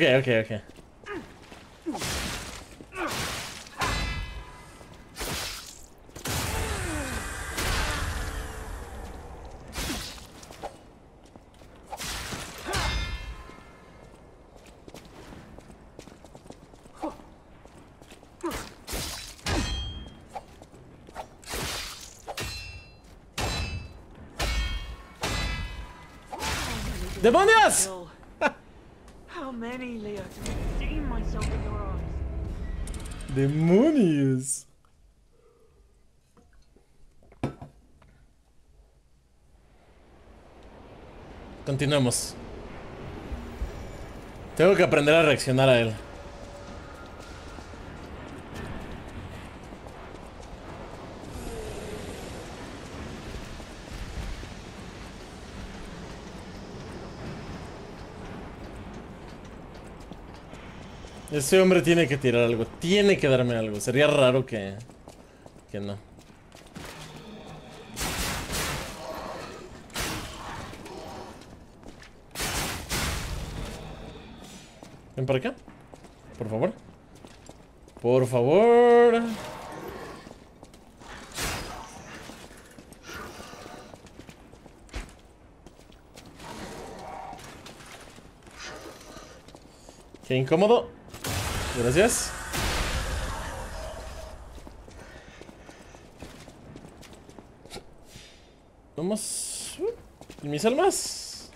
Ok, ok, ok. ¡Demonios!
Bill. How many, Leo, to redeem myself in your arms?
¡Demonios! Continuemos. Tengo que aprender a reaccionar a él. Ese hombre tiene que tirar algo, tiene que darme algo. Sería raro que... que no. Para acá. Por favor. Por favor. Qué incómodo. Gracias. Vamos. ¿Y mis almas?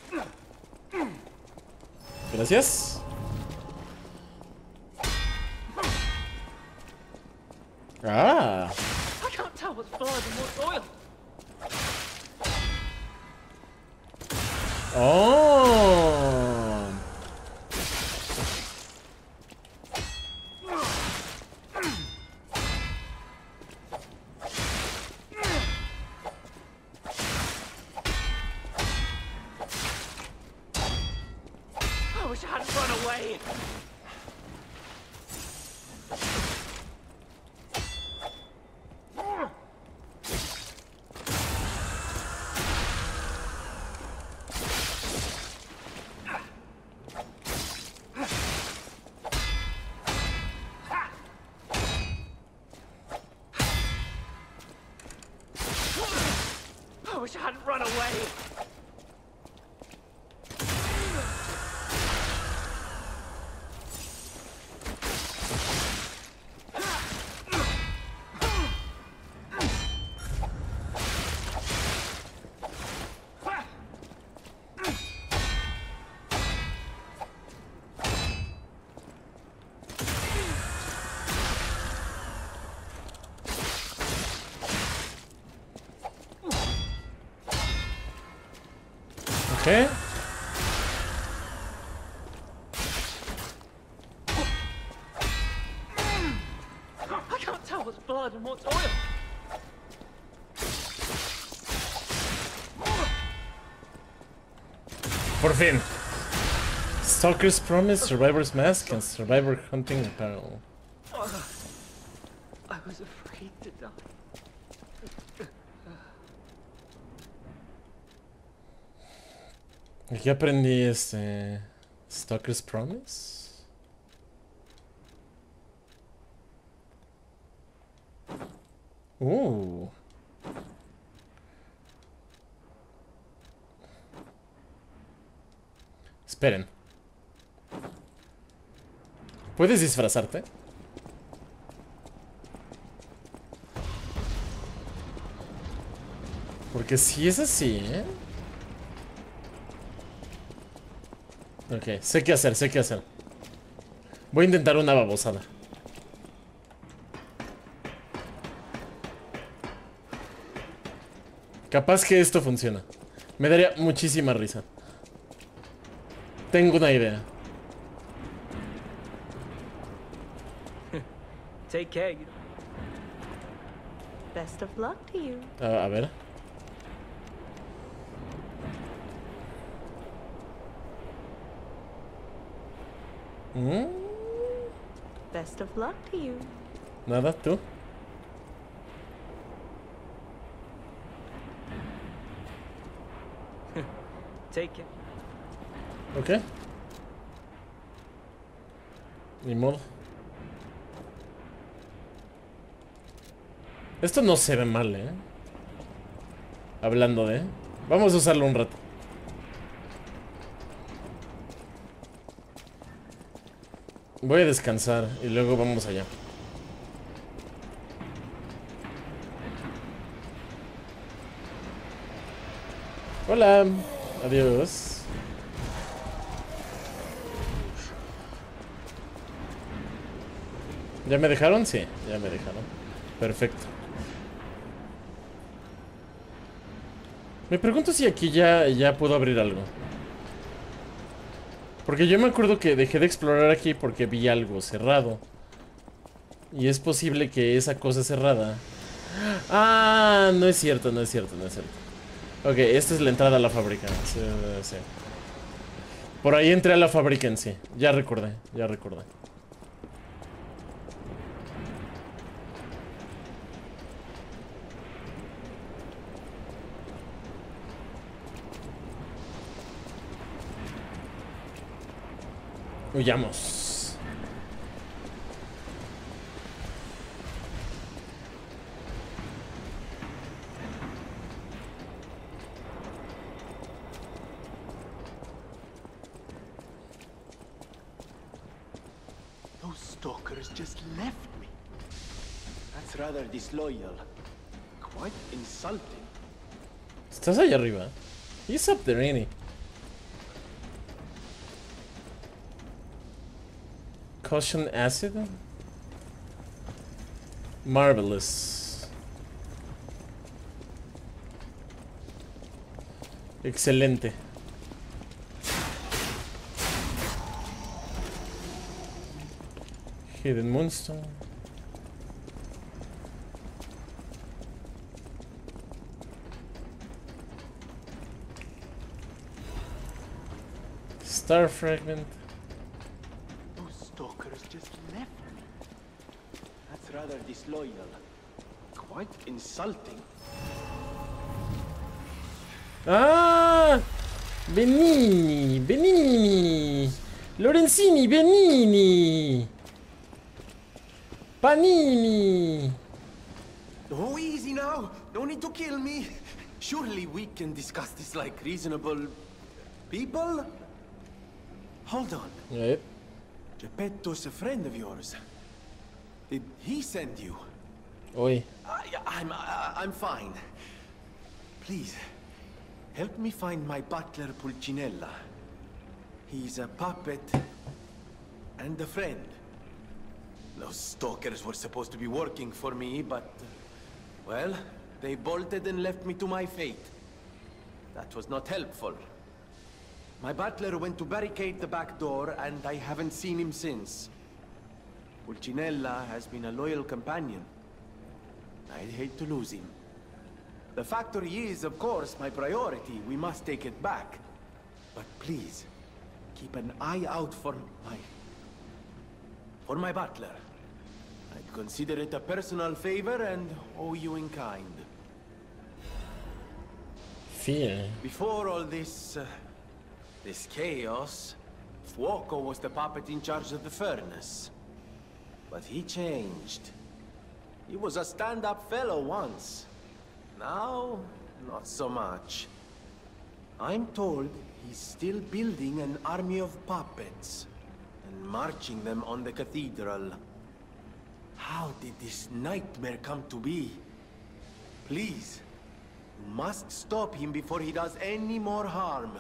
Gracias.
Wish I hadn't run away. Tell what's blood and what's oil.
Por fin. Stalker's Promise, Survivor's Mask, and Survivor Hunting Apparel.
I was afraid to die.
Aquí aprendí este. Stalker's Promise. Esperen. ¿Puedes disfrazarte? Porque si es así, ¿eh? Ok, sé qué hacer, sé qué hacer. Voy a intentar una babosada. Capaz que esto funciona. Me daría muchísima risa. Tengo una idea.
Take care.
Best of luck to you.
A, a ver. Mm,
Best of luck to you.
Nada, tú.
take it.
Ok. Ni modo. Esto no se ve mal, ¿eh? Hablando de... Vamos a usarlo un rato. Voy a descansar y luego vamos allá. Hola. Adiós. ¿Ya me dejaron? Sí, ya me dejaron. Perfecto. Me pregunto si aquí ya, ya puedo abrir algo. Porque yo me acuerdo que dejé de explorar aquí porque vi algo cerrado. Y es posible que esa cosa cerrada... Ah, no es cierto, no es cierto, no es cierto. Ok, esta es la entrada a la fábrica. Por ahí entré a la fábrica en sí. Ya recordé, ya recordé. Huyamos.
Those stalkers just left me. That's rather disloyal. Quite insulting.
¿Estás allá arriba? He's up there, ain't he? Caution acid? Marvelous. Excelente. Hidden Moonstone. Star Fragment.
just left me. That's rather disloyal. Quite insulting.
¡Ah! Benini, Benini, Lorenzini, Benini, Panini.
Oh, easy now. No need to kill me. Surely we can discuss this like reasonable people? Hold on.
Eh,
Geppetto's a friend of yours. He send you?
Oye,
I, I'm, I, I'm fine. Please, help me find my butler Pulcinella. He's a puppet and a friend. Those stalkers were supposed to be working for me, but... uh, Well, they bolted and left me to my fate. That was not helpful. My butler went to barricade the back door, and I haven't seen him since. Pulcinella has been a loyal companion. I'd hate to lose him. The factory is, of course, my priority. We must take it back. But please, keep an eye out for my... for my butler. I'd consider it a personal favor and owe you in kind.
Fear.
Before all this... Uh, this chaos, Fuoco was the puppet in charge of the furnace. But he changed. He was a stand-up fellow once. Now, not so much. I'm told he's still building an army of puppets and marching them on the cathedral. How did this nightmare come to be? Please, you must stop him before he does any more harm.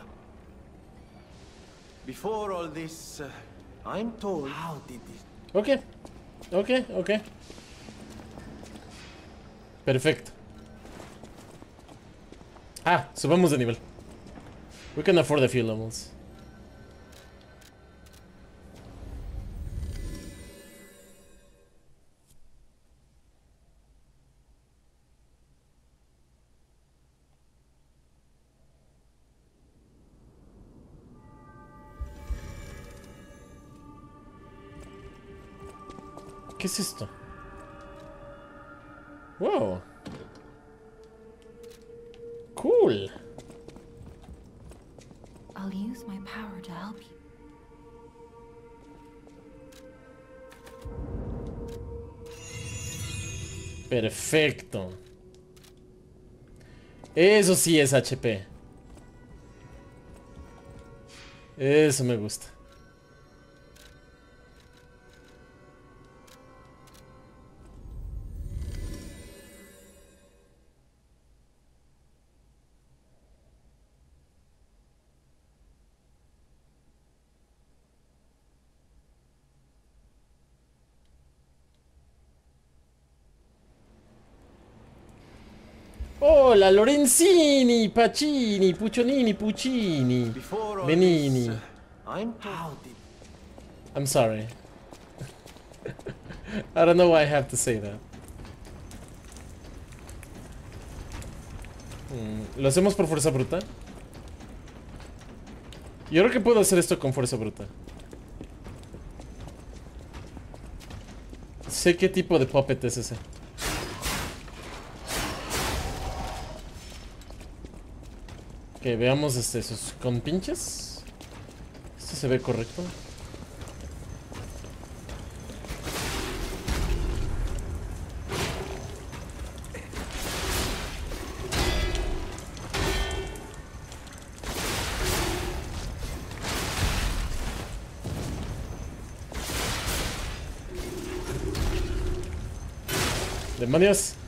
Before all this, uh, I'm told... How did this...
Ok, ok, ok. Perfecto. Ah, subamos de nivel. We can afford a few levels. ¿Qué es esto? Wow. Cool.
I'll use my power to help you.
Perfecto. Eso sí es HP. Eso me gusta. Hola Lorenzini, Pacini, Puccionini, Puccini. Benini.
this, uh. I'm
sorry. I don't know why I have to say that. Mm, ¿Lo hacemos por fuerza bruta? Yo creo que puedo hacer esto con fuerza bruta. Sé qué tipo de puppet es ese. Que veamos este, sus compinches. Esto se ve correcto. ¡Demonios!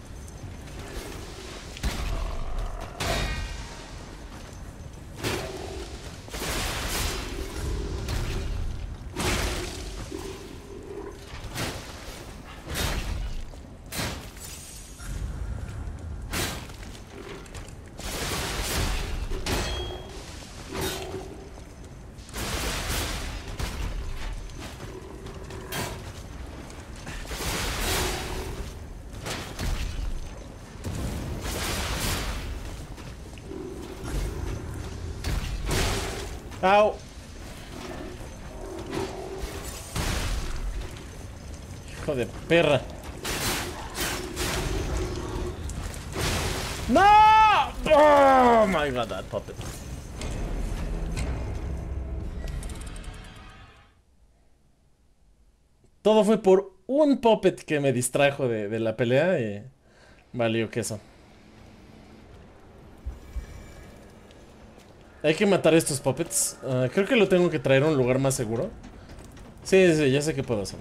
Perra. ¡No! Oh my god, that puppet. Todo fue por un puppet que me distrajo de, la pelea y valió queso. Hay que matar a estos puppets. Ah, creo que lo tengo que traer a un lugar más seguro. Sí, sí, ya sé que puedo hacer.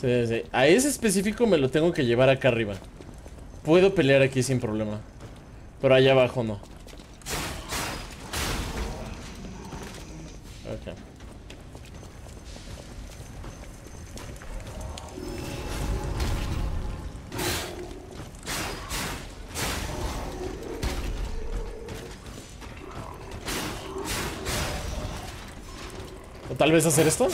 Sí, sí. A ese específico me lo tengo que llevar acá arriba. Puedo pelear aquí sin problema. Pero allá abajo no. Ok. O tal vez hacer esto.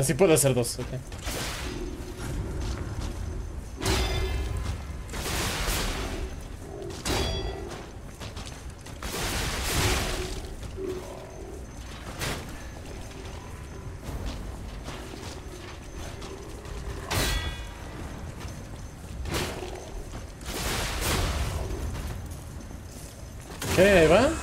Así puedo hacer dos, ok. Ok, ahí va.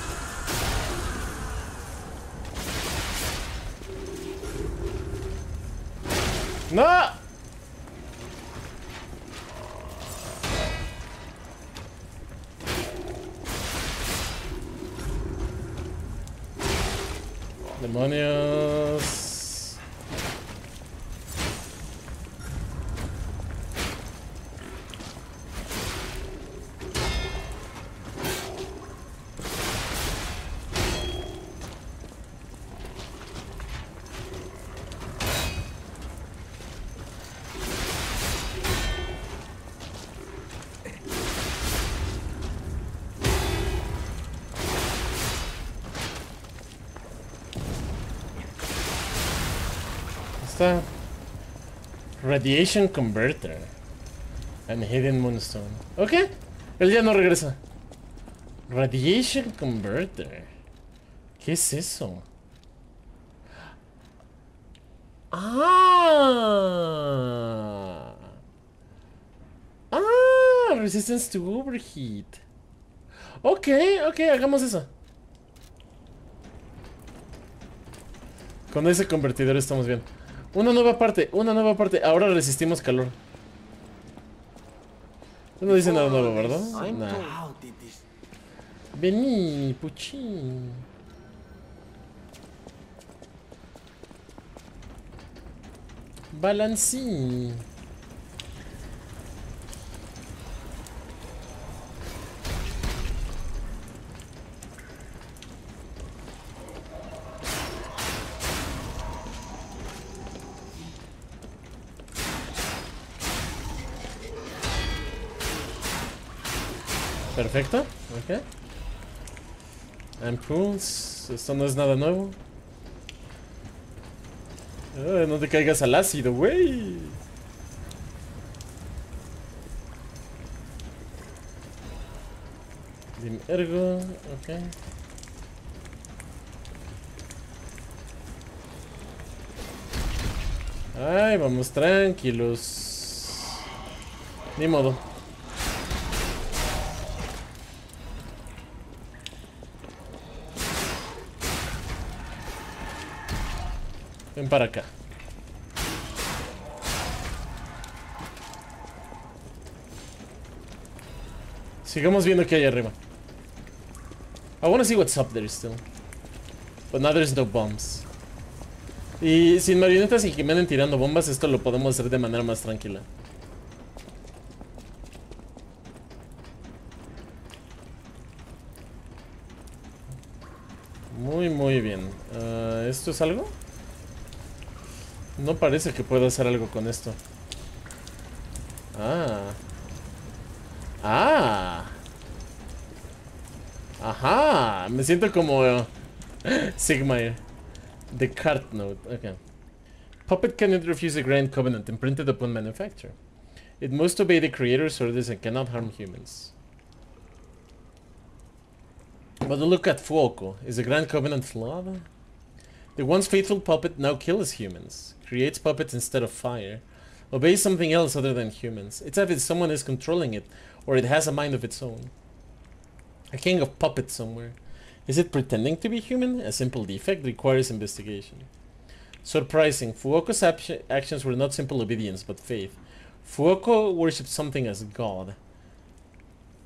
Está. Radiation Converter. And Hidden Moonstone. Ok. Él ya no regresa. Radiation Converter. ¿Qué es eso? Ah. Ah, resistance to overheat. Ok, ok, hagamos eso. Con ese convertidor estamos bien. Una nueva parte, una nueva parte. Ahora resistimos calor. No dice nada nuevo, ¿verdad? Nah. Vení, puchín. Balancí. Perfecto, ok. And pools, esto no es nada nuevo. Ah, no te caigas al ácido, güey. Dim ergo, ok. Ay, vamos tranquilos. Ni modo. Ven para acá. Sigamos viendo qué hay arriba. I wanna see what's up there still. But now there's no bombs. Y sin marionetas y que me tirando bombas, esto lo podemos hacer de manera más tranquila. Muy, muy bien. Ah, ¿Esto es algo? No parece que pueda hacer algo con esto. Ah. Ah. Ajá. Me siento como uh, Sigmar. The cart note. Okay. Puppet cannot refuse a grand covenant imprinted upon manufacture. It must obey the creator's orders and cannot harm humans. But look at Fuoco. Is the Grand Covenant flawed? The once faithful puppet now kills humans. Creates puppets instead of fire. Obeys something else other than humans. It's as if someone is controlling it, or it has a mind of its own. A king of puppets somewhere. Is it pretending to be human? A simple defect requires investigation. Surprising. Fuoco's actions were not simple obedience, but faith. Fuoco worshipped something as God.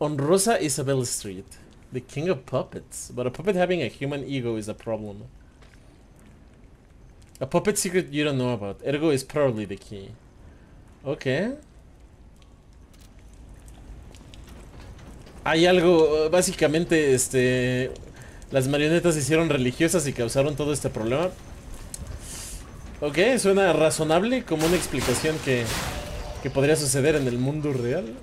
On Rosa Isabel Street. The king of puppets. But a puppet having a human ego is a problem. A puppet secret you don't know about. Ergo is probably the key. Ok. Hay algo, básicamente, este... Las marionetas se hicieron religiosas y causaron todo este problema. Ok, suena razonable como una explicación que, que podría suceder en el mundo real.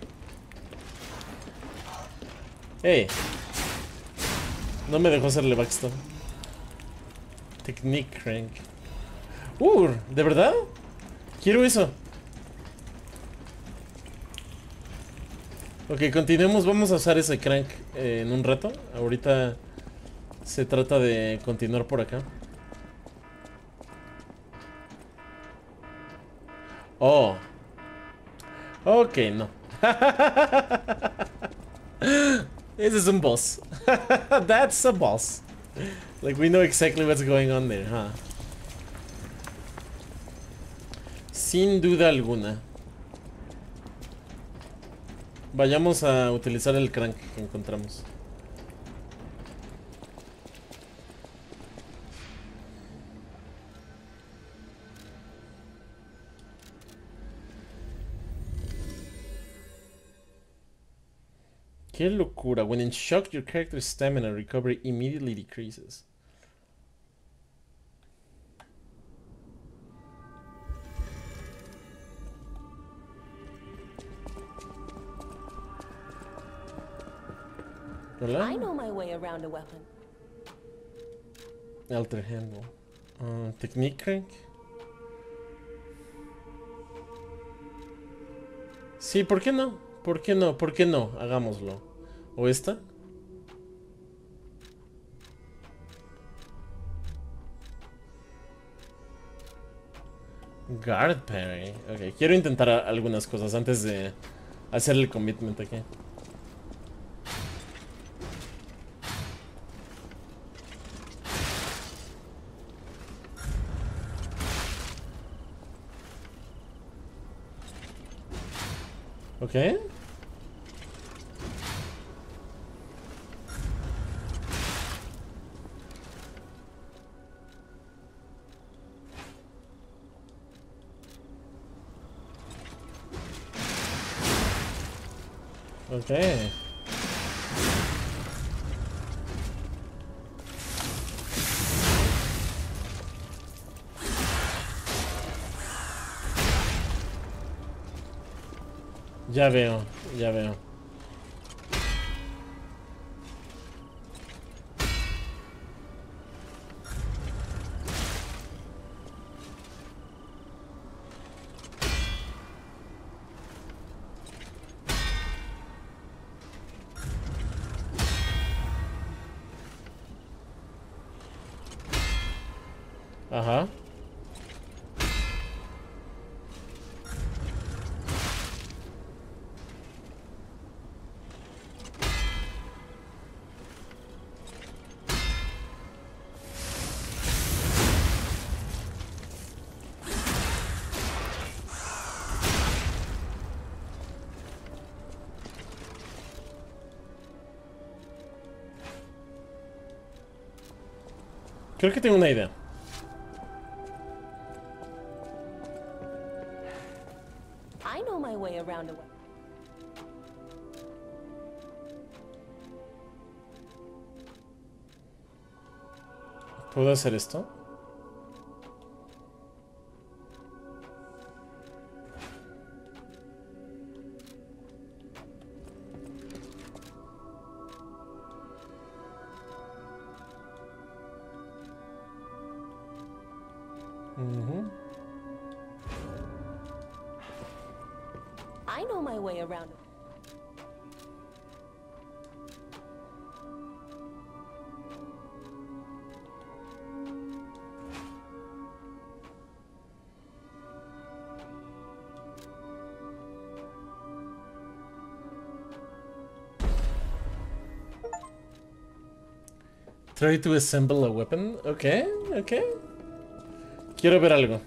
Hey. No me dejó hacerle backstop. Technique crank. Uh, ¿de verdad? Quiero eso. Ok, continuemos. Vamos a usar ese crank eh, en un rato. Ahorita se trata de continuar por acá. Oh. Ok, no. This is a boss. That's a boss. Like, we know exactly what's going on there, huh? Sin duda alguna. Vayamos a utilizar el crank que encontramos. Qué locura. When in shock, your character's stamina recovery immediately decreases.
I know my way around a weapon.
Alter handle. Uh, technique crank. Sí, ¿por qué no? ¿Por qué no? ¿Por qué no? Hagámoslo. ¿O esta? Guard parry. Ok, quiero intentar algunas cosas antes de hacer el commitment aquí. Ok. Ya Creo que tengo una idea. ¿Puedo hacer esto? Try to assemble a weapon. Ok, ok. Quiero ver algo.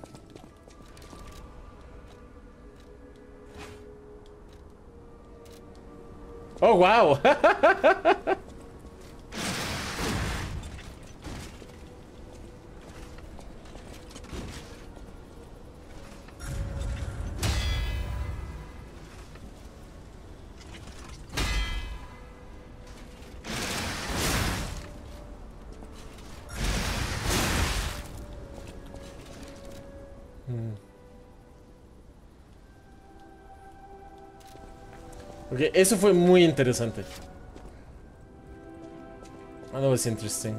Oh, wow. Eso fue muy interesante. That was interesting.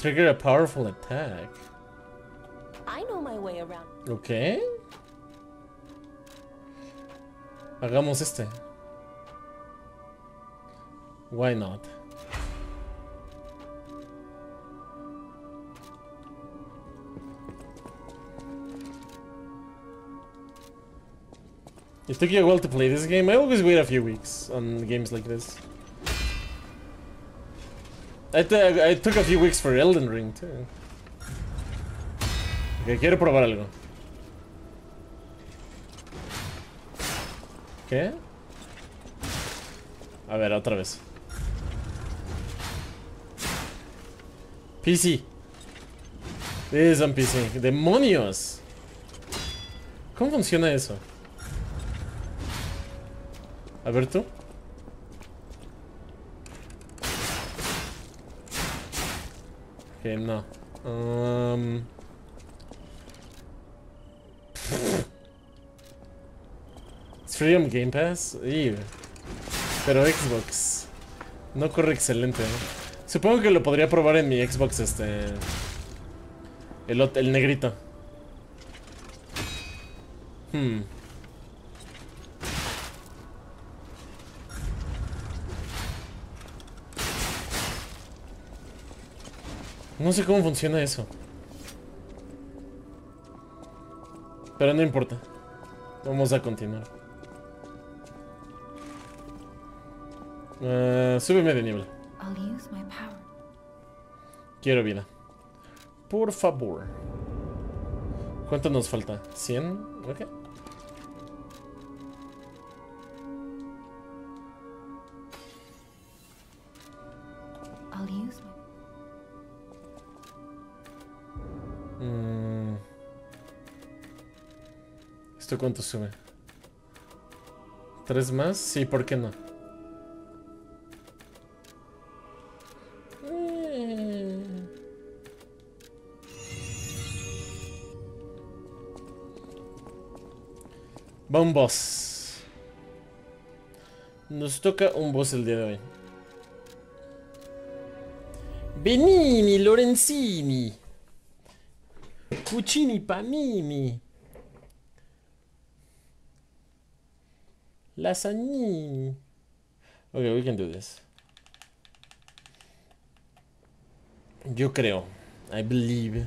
Trigger a powerful attack.
I know my way around.
Ok. Hagamos este. Why not? It took you a while to play this game. I always wait a few weeks on games like this. I, t- I took a few weeks for Elden Ring too. Ok, quiero probar algo. ¿Qué? A ver, otra vez. PC. Is on PC. ¡Demonios! ¿Cómo funciona eso? A ver tú. No. Um... ¿Es free Game Pass? Pero Xbox. No corre excelente, ¿no? Supongo que lo podría probar en mi Xbox, este... El, el negrito. Hmm. No sé cómo funciona eso. Pero no importa. Vamos a continuar. Eh, súbeme de
power.
Quiero vida. Por favor. ¿Cuánto nos falta? ¿100? Ok. Cuánto sube? ¿Tres más? Sí, ¿por qué no? Va un boss. Nos toca un boss el día de hoy. Benini, Lorenzini. Cucini Panini. Lasagne. Okay, we can do this. Yo creo. I believe.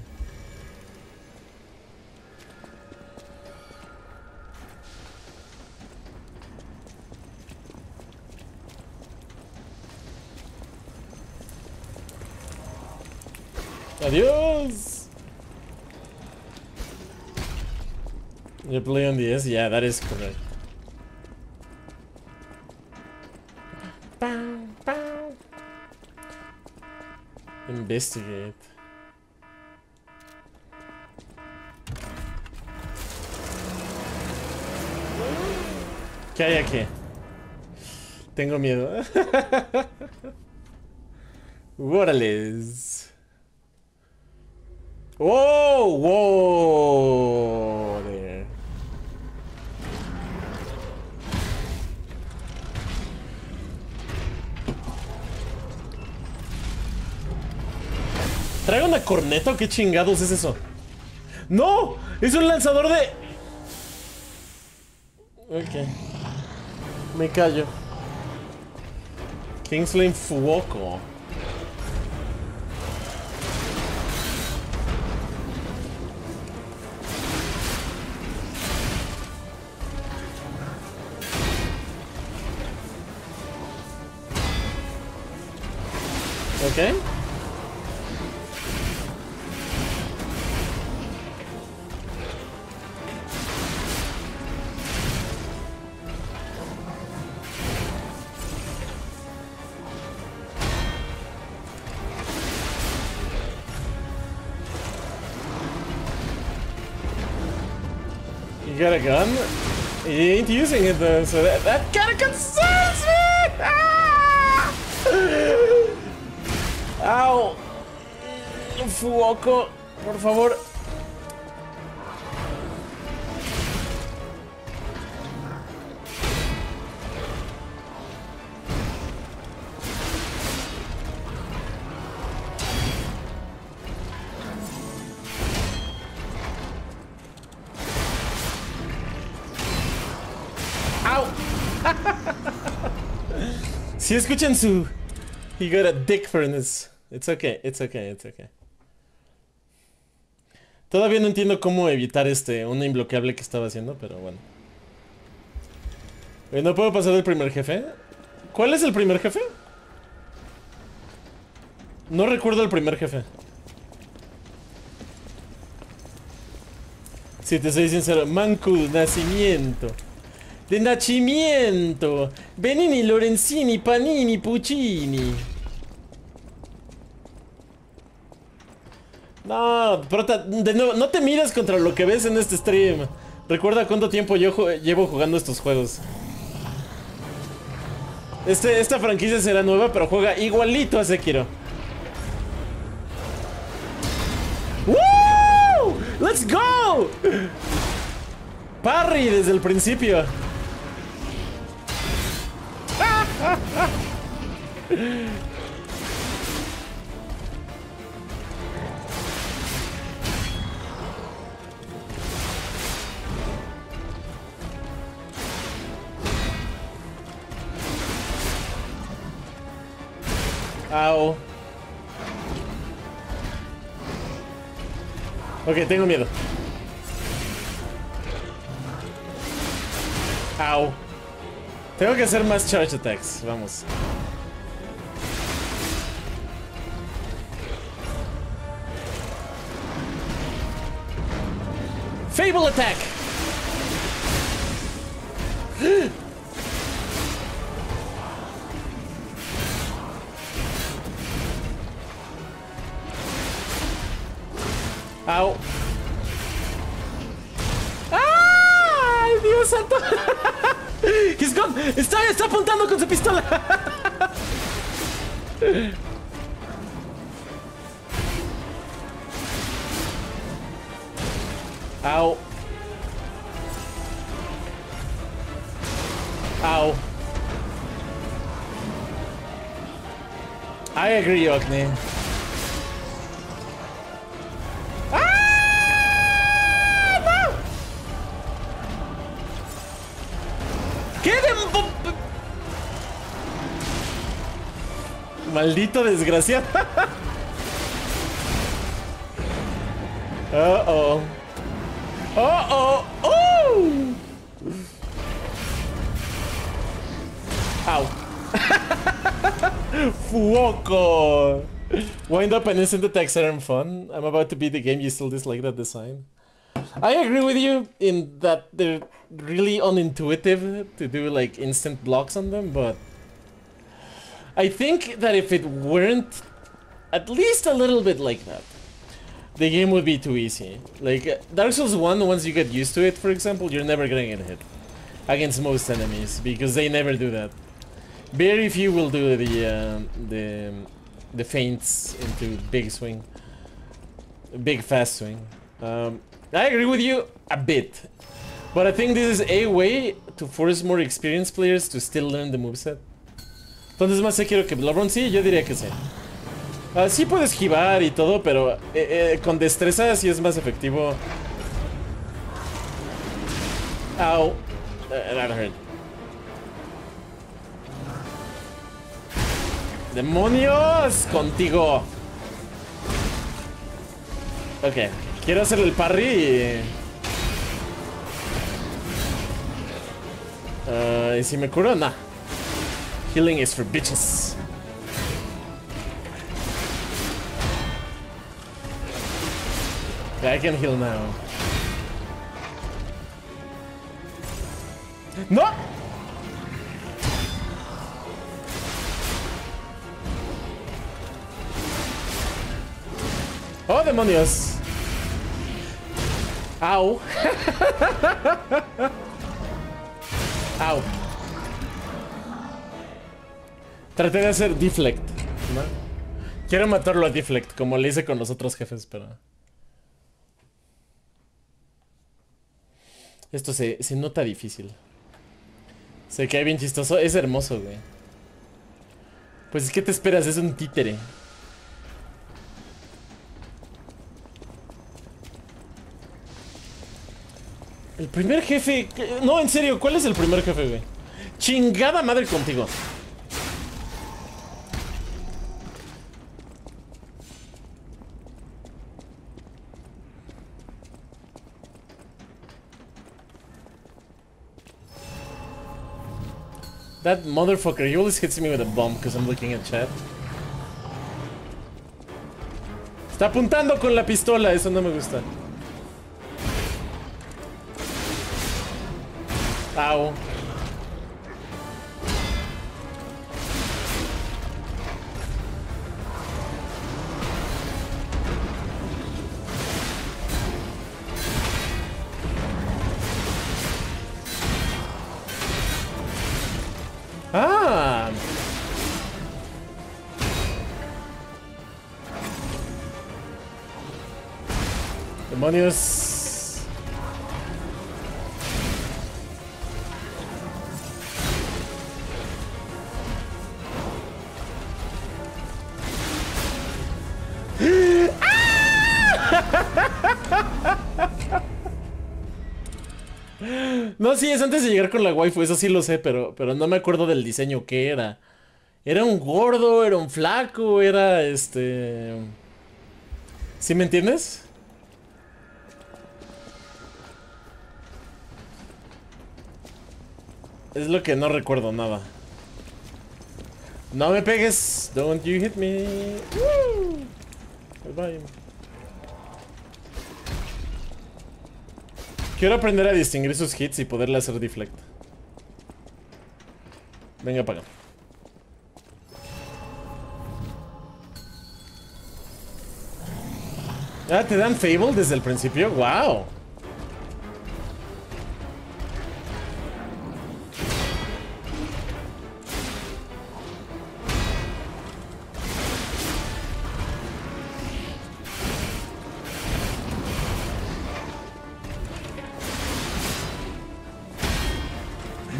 Adios. You play on the S? Yeah, that is correct. Investigate. ¿Qué hay aquí? Tengo miedo. Órales. ¡Oh! ¡Wow! there. ¿Traigo corneta o qué chingados es eso? ¡No! ¡Es un lanzador de... Ok. Me callo. Kingsley Fuoco. So that, that kinda concerns me! Ah! Fuoco, por favor. Si escuchan su... He got a dick furnace. It's okay, it's okay, it's okay. Todavía no entiendo cómo evitar este, un imbloqueable que estaba haciendo, pero bueno. Eh, ¿No puedo pasar del primer jefe? ¿Cuál es el primer jefe? No recuerdo el primer jefe. Si te soy sincero, Mancu, nacimiento. De nacimiento. Benini, Lorenzini, Panini, Puccini. No, prota, de nuevo, no te miras contra lo que ves en este stream. Recuerda cuánto tiempo yo llevo jugando estos juegos. Este, esta franquicia será nueva, pero juega igualito a Sekiro. ¡Woo! ¡Let's go! Parry desde el principio. Au. Ok, tengo miedo. Au. Tengo que hacer más charge attacks. Vamos. Fable attack. killed ¿Qué de... Maldito desgraciado. uh oh. Fuoco. Wind up and instant attacks aren't fun. I'm about to beat the game. You still dislike that design? I agree with you in that they're really unintuitive to do like instant blocks on them, but I think that if it weren't at least a little bit like that, the game would be too easy. Like Dark Souls 1, once you get used to it, for example, you're never gonna get hit against most enemies because they never do that. Very few will do the uh, the the feints into big swing, big fast swing. Um, I agree with you a bit, but I think this is a way to force more experienced players to still learn the moveset. Entonces más se quiero que LeBron sí, yo diría que sí. Ah, sí puedes esquivar y todo, pero eh, eh, con destreza sí es más efectivo. Ow. Uh, that hurt. ¡Demonios! Contigo. Ok. Quiero hacer el parry y... Uh, ¿Y si me curo? Healing is for bitches. I can heal now. ¡No! ¡Oh, demonios! ¡Au! ¡Au! Traté de hacer deflect, ¿no? Quiero matarlo a deflect, como le hice con los otros jefes, pero... Esto se, se nota difícil. Se cae bien chistoso. Es hermoso, güey. Pues, ¿qué te esperas? Es un títere. El primer jefe... No, en serio, ¿cuál es el primer jefe, güey? Chingada madre contigo. That motherfucker, he always hits me with a bomb because I'm looking at chat. Está apuntando con la pistola, eso no me gusta. Au. Ah. Demonios. No, sí, es antes de llegar con la waifu, eso sí lo sé, pero, pero no me acuerdo del diseño que era. Era un gordo, era un flaco, era este... ¿Sí me entiendes? Es lo que no recuerdo nada. No me pegues. Don't you hit me. Woo. Bye bye. Quiero aprender a distinguir sus hits y poderle hacer deflect. Venga para acá. Ah, ¿te dan Fable desde el principio? ¡Wow!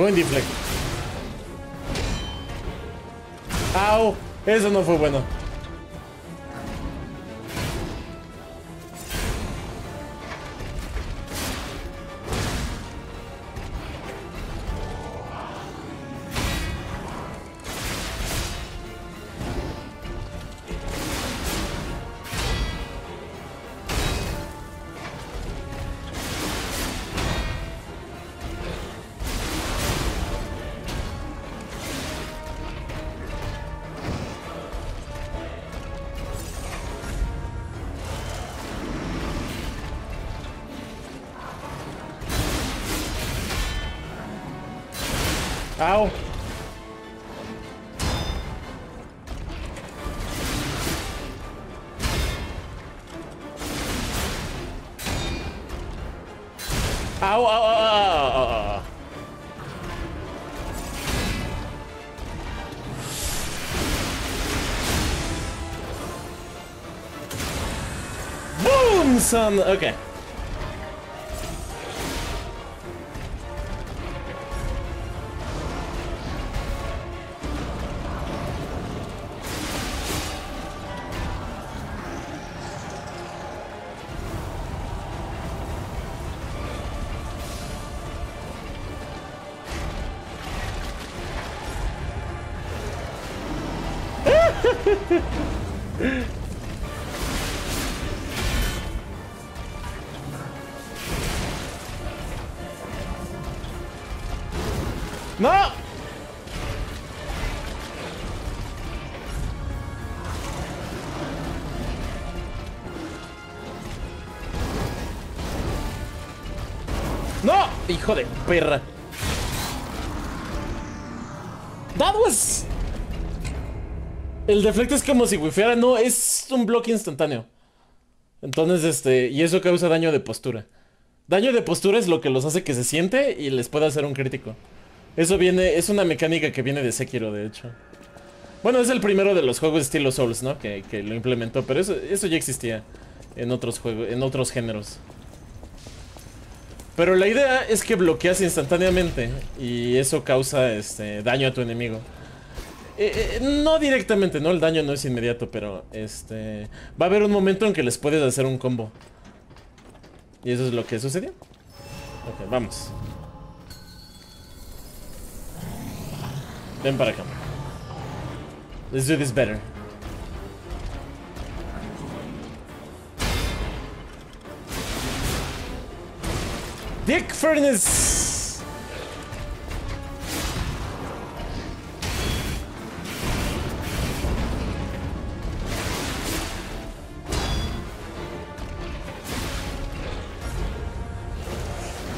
Buen deflect. ¡Au! Eso no fue bueno. Boom, son. Okay. ¡Hijo de perra! That was... El deflecto es como si wifiara, no, es un bloque instantáneo. Entonces, este, y eso causa daño de postura. Daño de postura es lo que los hace que se siente y les puede hacer un crítico. Eso viene, es una mecánica que viene de Sekiro, de hecho. Bueno, es el primero de los juegos estilo Souls, ¿no? Que, que lo implementó, pero eso, eso ya existía en otros juegos, en otros géneros. Pero la idea es que bloqueas instantáneamente y eso causa este, daño a tu enemigo. Eh, eh, no directamente, ¿no? El daño no es inmediato, pero este va a haber un momento en que les puedes hacer un combo. Y eso es lo que sucedió. Ok, vamos. Ven para acá. Let's do this better. Dick Furnace!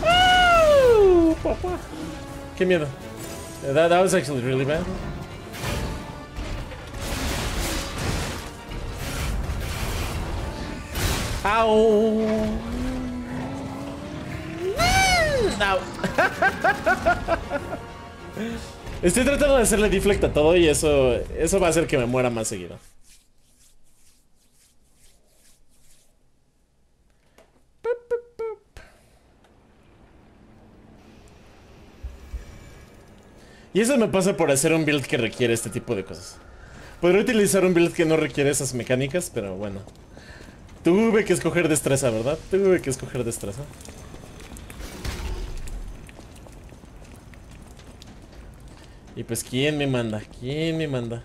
¡Ah! Papá. Qué miedo. That, that was actually really bad. Ow! Estoy tratando de hacerle deflect a todo y eso, eso va a hacer que me muera más seguido. Y eso me pasa por hacer un build que requiere este tipo de cosas. Podría utilizar un build que no requiere esas mecánicas, pero bueno. Tuve que escoger destreza, ¿verdad? Tuve que escoger destreza. Y pues, ¿quién me manda? ¿Quién me manda?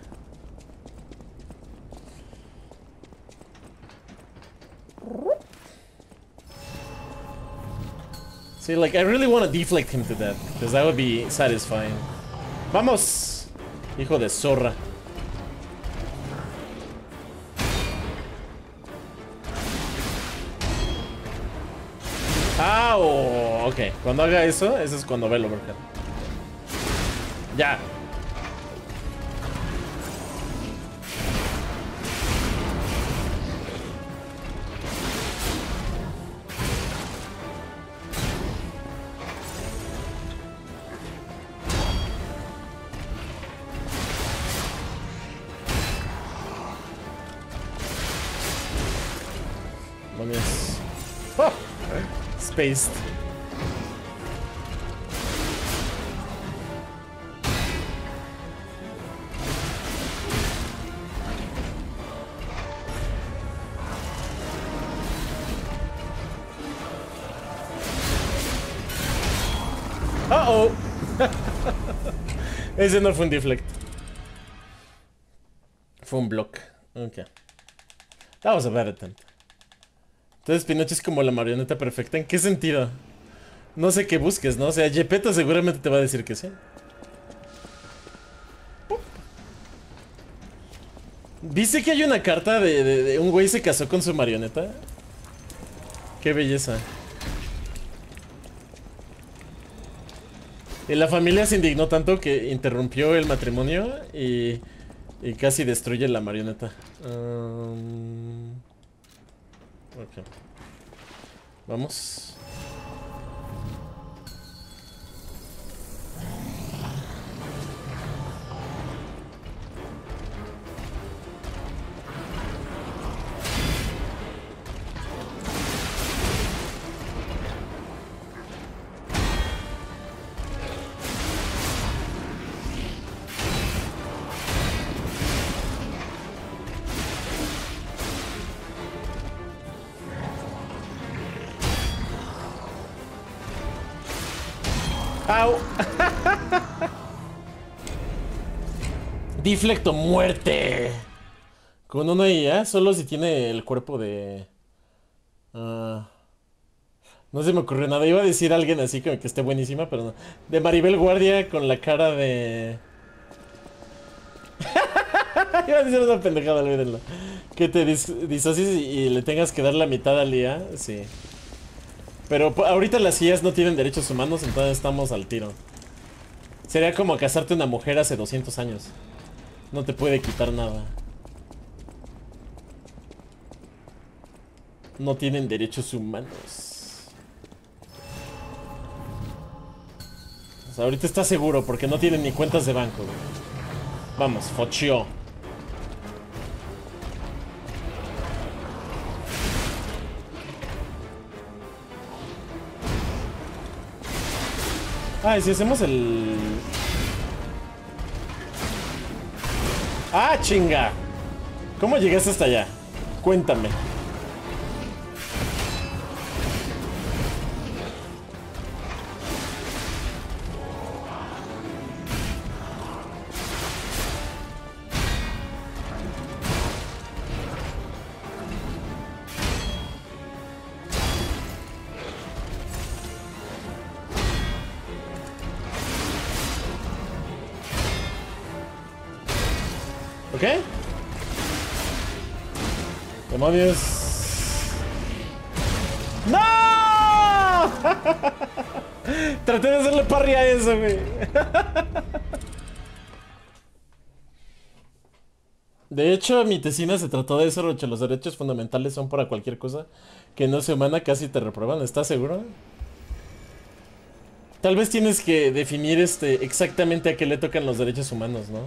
See, like, I really want to deflect him to death. Because that would be satisfying. ¡Vamos! Hijo de zorra. ¡Ah! oh, ok, cuando haga eso, eso es cuando ve el overhead. Vamos. Oh, spaced. Ese no fue un deflect. Fue un block. Ok. That was a bad attempt. Entonces Pinocho es como la marioneta perfecta. ¿En qué sentido? No sé qué busques, ¿no? O sea, Gepetto seguramente te va a decir que sí. ¿Viste que hay una carta de, de- de un güey se casó con su marioneta? Qué belleza. La familia se indignó tanto que interrumpió el matrimonio y, y casi destruye la marioneta. Vamos. Au. Diflecto muerte. Con uno y ya, solo si tiene el cuerpo de... ah, no se me ocurrió nada. Iba a decir alguien así que, esté buenísima, pero no. De Maribel Guardia con la cara de... Iba a decir una pendejada, olvídenlo. Que te dis y, le tengas que dar la mitad al día. Sí. Pero ahorita las sillas no tienen derechos humanos, entonces estamos al tiro. Sería como casarte una mujer hace 200 años. No te puede quitar nada. No tienen derechos humanos. Ahorita está seguro porque no tienen ni cuentas de banco. Vamos, fochio. Ah, y si hacemos el... ¡Ah, chinga! ¿Cómo llegaste hasta allá? Cuéntame. ¡No! Traté de hacerle parry a eso, güey. De hecho, mi tesina se trató de eso, Roche. Los derechos fundamentales son para cualquier cosa que no sea humana, casi te reprueban. ¿Estás seguro? Tal vez tienes que definir este exactamente a qué le tocan los derechos humanos, ¿no?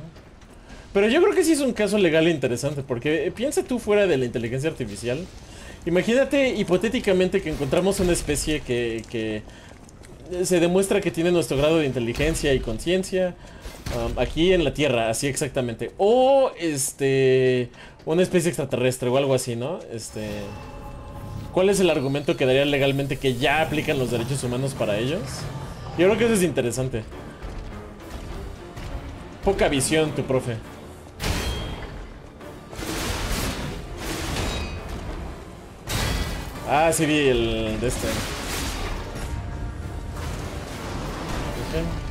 Pero yo creo que sí es un caso legal interesante, porque eh, piensa tú fuera de la inteligencia artificial. Imagínate hipotéticamente que encontramos una especie que, que eh, se demuestra que tiene nuestro grado de inteligencia y conciencia um, aquí en la Tierra, así exactamente. O este una especie extraterrestre o algo así, ¿no? Este ¿Cuál es el argumento que daría legalmente que ya aplican los derechos humanos para ellos? Yo creo que eso es interesante. Poca visión, tu profe. Ah, sí vi el de este. Ok.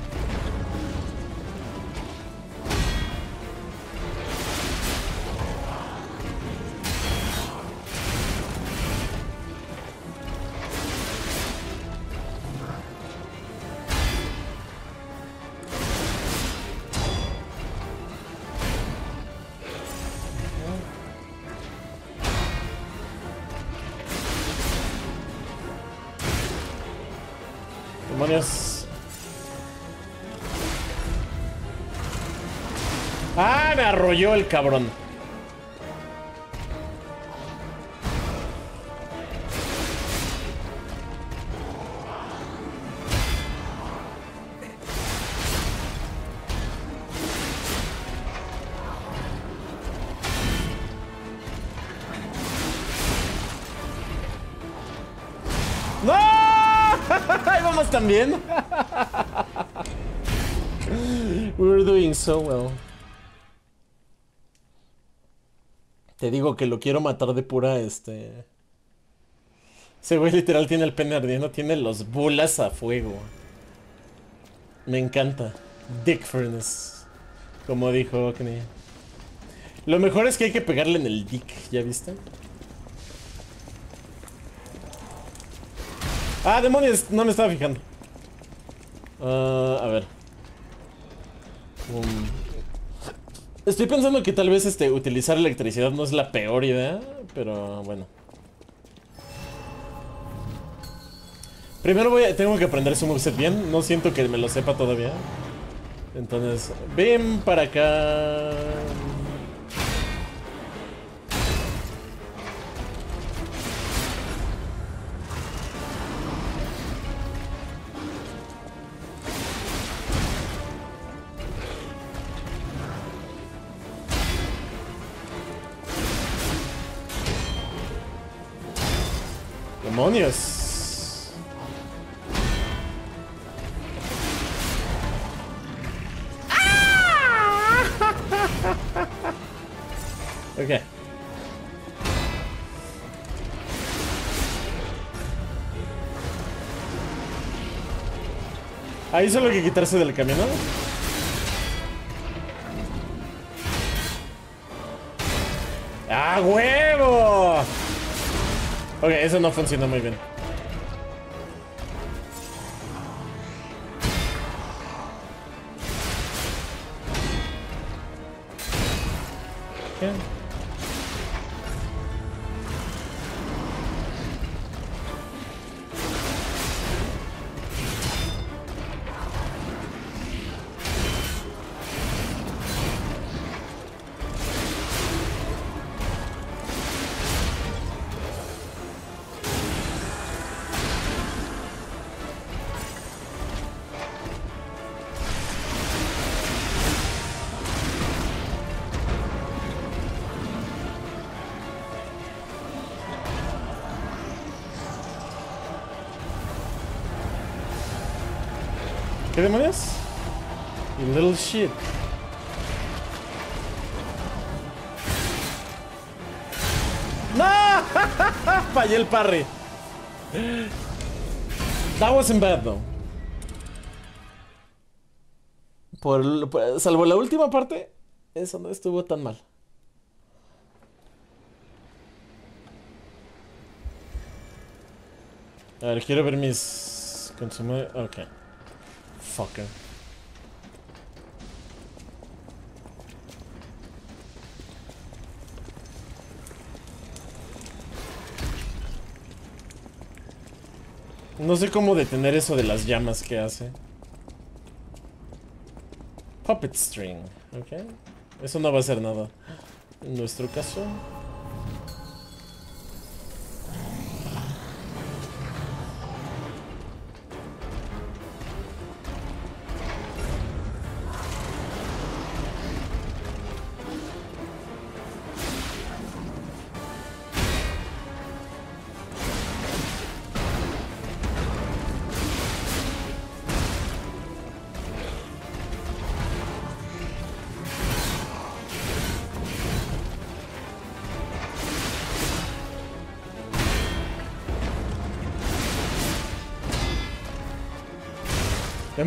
Me arrolló el cabrón. ¡No! Ahí vamos también. We're doing so well. Te digo que lo quiero matar de pura, este... Ese güey literal tiene el pene ardiendo, tiene los bolas a fuego. Me encanta. Dick Furnace. Como dijo Okni. Lo mejor es que hay que pegarle en el dick, ¿ya viste? Ah, demonios, no me estaba fijando. Ah, a ver. Um, estoy pensando que tal vez este utilizar electricidad no es la peor idea, pero bueno. Primero voy a, tengo que aprender su moveset bien. No siento que me lo sepa todavía. Entonces, ven para acá. ¡Demonios! Ok. Ahí solo hay que quitarse del camino. ¡Ah, huevo! Ok, eso no funcionó muy bien. Parry. That wasn't bad though. Por, por- salvo la última parte, eso no estuvo tan mal. A ver, quiero ver mis consumos. Ok. Fucker. No sé cómo detener eso de las llamas que hace. Puppet string, ok. Eso no va a hacer nada. En nuestro caso.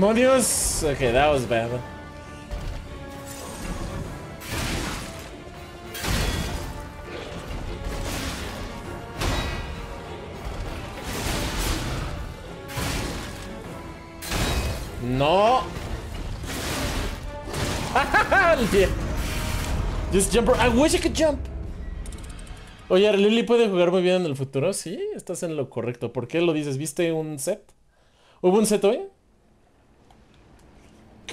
Demonios! Okay, that was bad. No. Pie. Just jump. I wish I could jump. Oye, Lily puede jugar muy bien en el futuro. Sí, estás en lo correcto. ¿Por qué lo dices? ¿Viste un set? ¿Hubo un set hoy?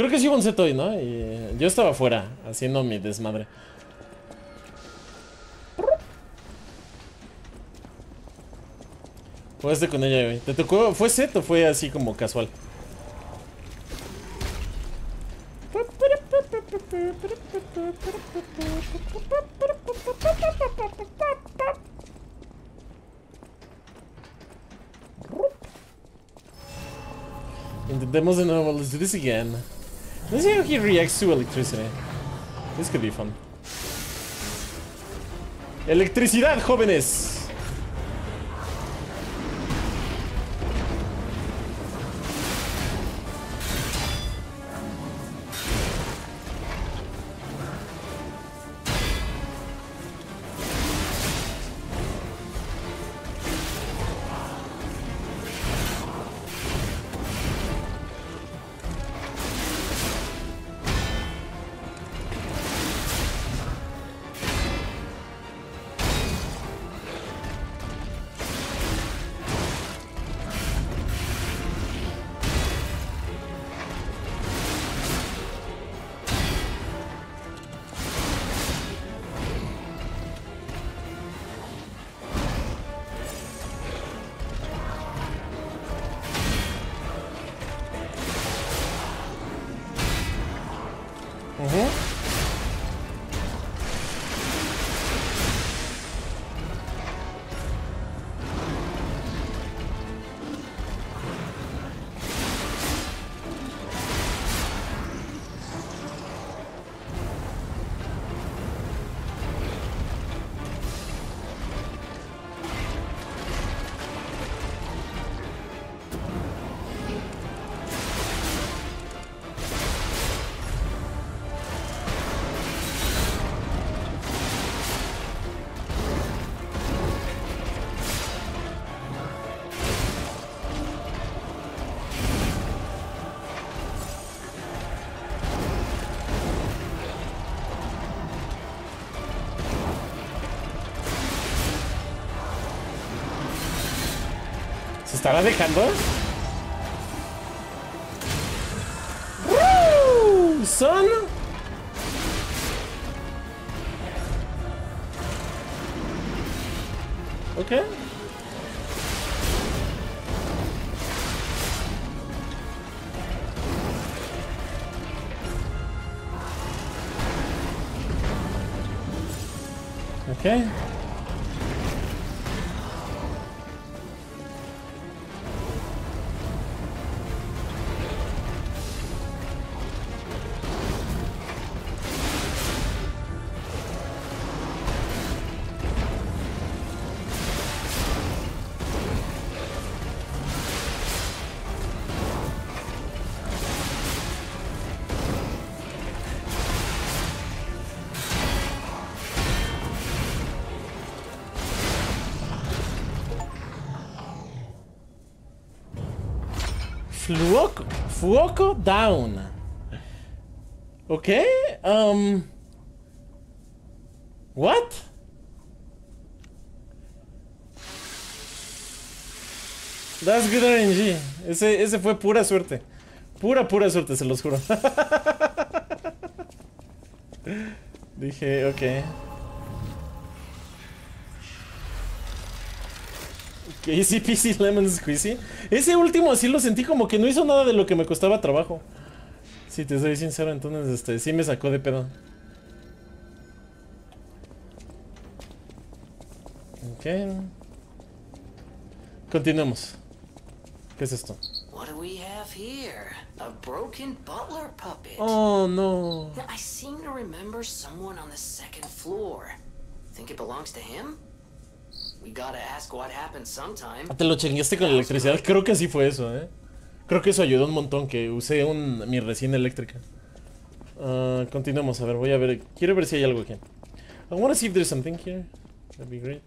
Creo que sí un set hoy, ¿no? Y yo estaba afuera haciendo mi desmadre. Jugaste con ella hoy. ¿Te tocó? ¿Fue set o fue así como casual? Intentemos de nuevo. Let's do this again. Let's see how he reacts to electricity. This could be fun. Electricidad, jóvenes. Estará dejando? Fuoco, down. Ok. Um. What? That's good RNG. Ese, ese fue pura suerte. Pura, pura suerte, se los juro. Dije, ok. Ok, Easy peasy lemon squeezy. Ese último sí lo sentí como que no hizo nada de lo que me costaba trabajo. Si te soy sincero, entonces este sí me sacó de pedo. Ok. Continuemos. ¿Qué es esto?
What do we have here? A broken butler puppet.
Oh, no.
I seem to remember someone on the second floor. Think it belongs to him? We gotta ask what happened sometime.
Te lo chingaste con la electricidad. Creo que sí fue eso, eh. Creo que eso ayudó un montón, que usé un, mi resina eléctrica. Ah, continuemos, a ver, voy a ver. Quiero ver si hay algo aquí. I wanna see if there's something here. That'd be great.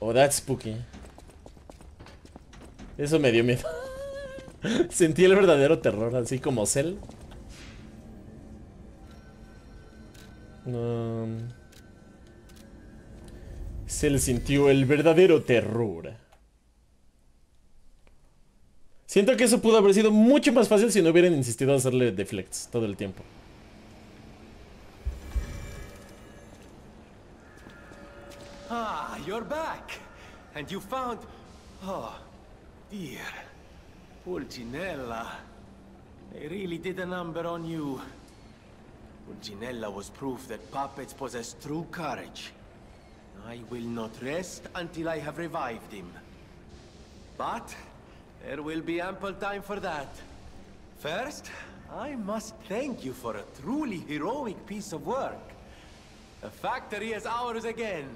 Oh, that's spooky. Eso me dio miedo. Sentí el verdadero terror, así como Cell. Um, Cell sintió el verdadero terror. Siento que eso pudo haber sido mucho más fácil si no hubieran insistido en hacerle deflects todo el tiempo.
Ah, you're back. And you found... Oh, dear. Pulcinella. They really did a number on you. Pulcinella was proof that puppets possess true courage. I will not rest until I have revived him. But there will be ample time for that. First, I must thank you for a truly heroic piece of work. The factory is ours again.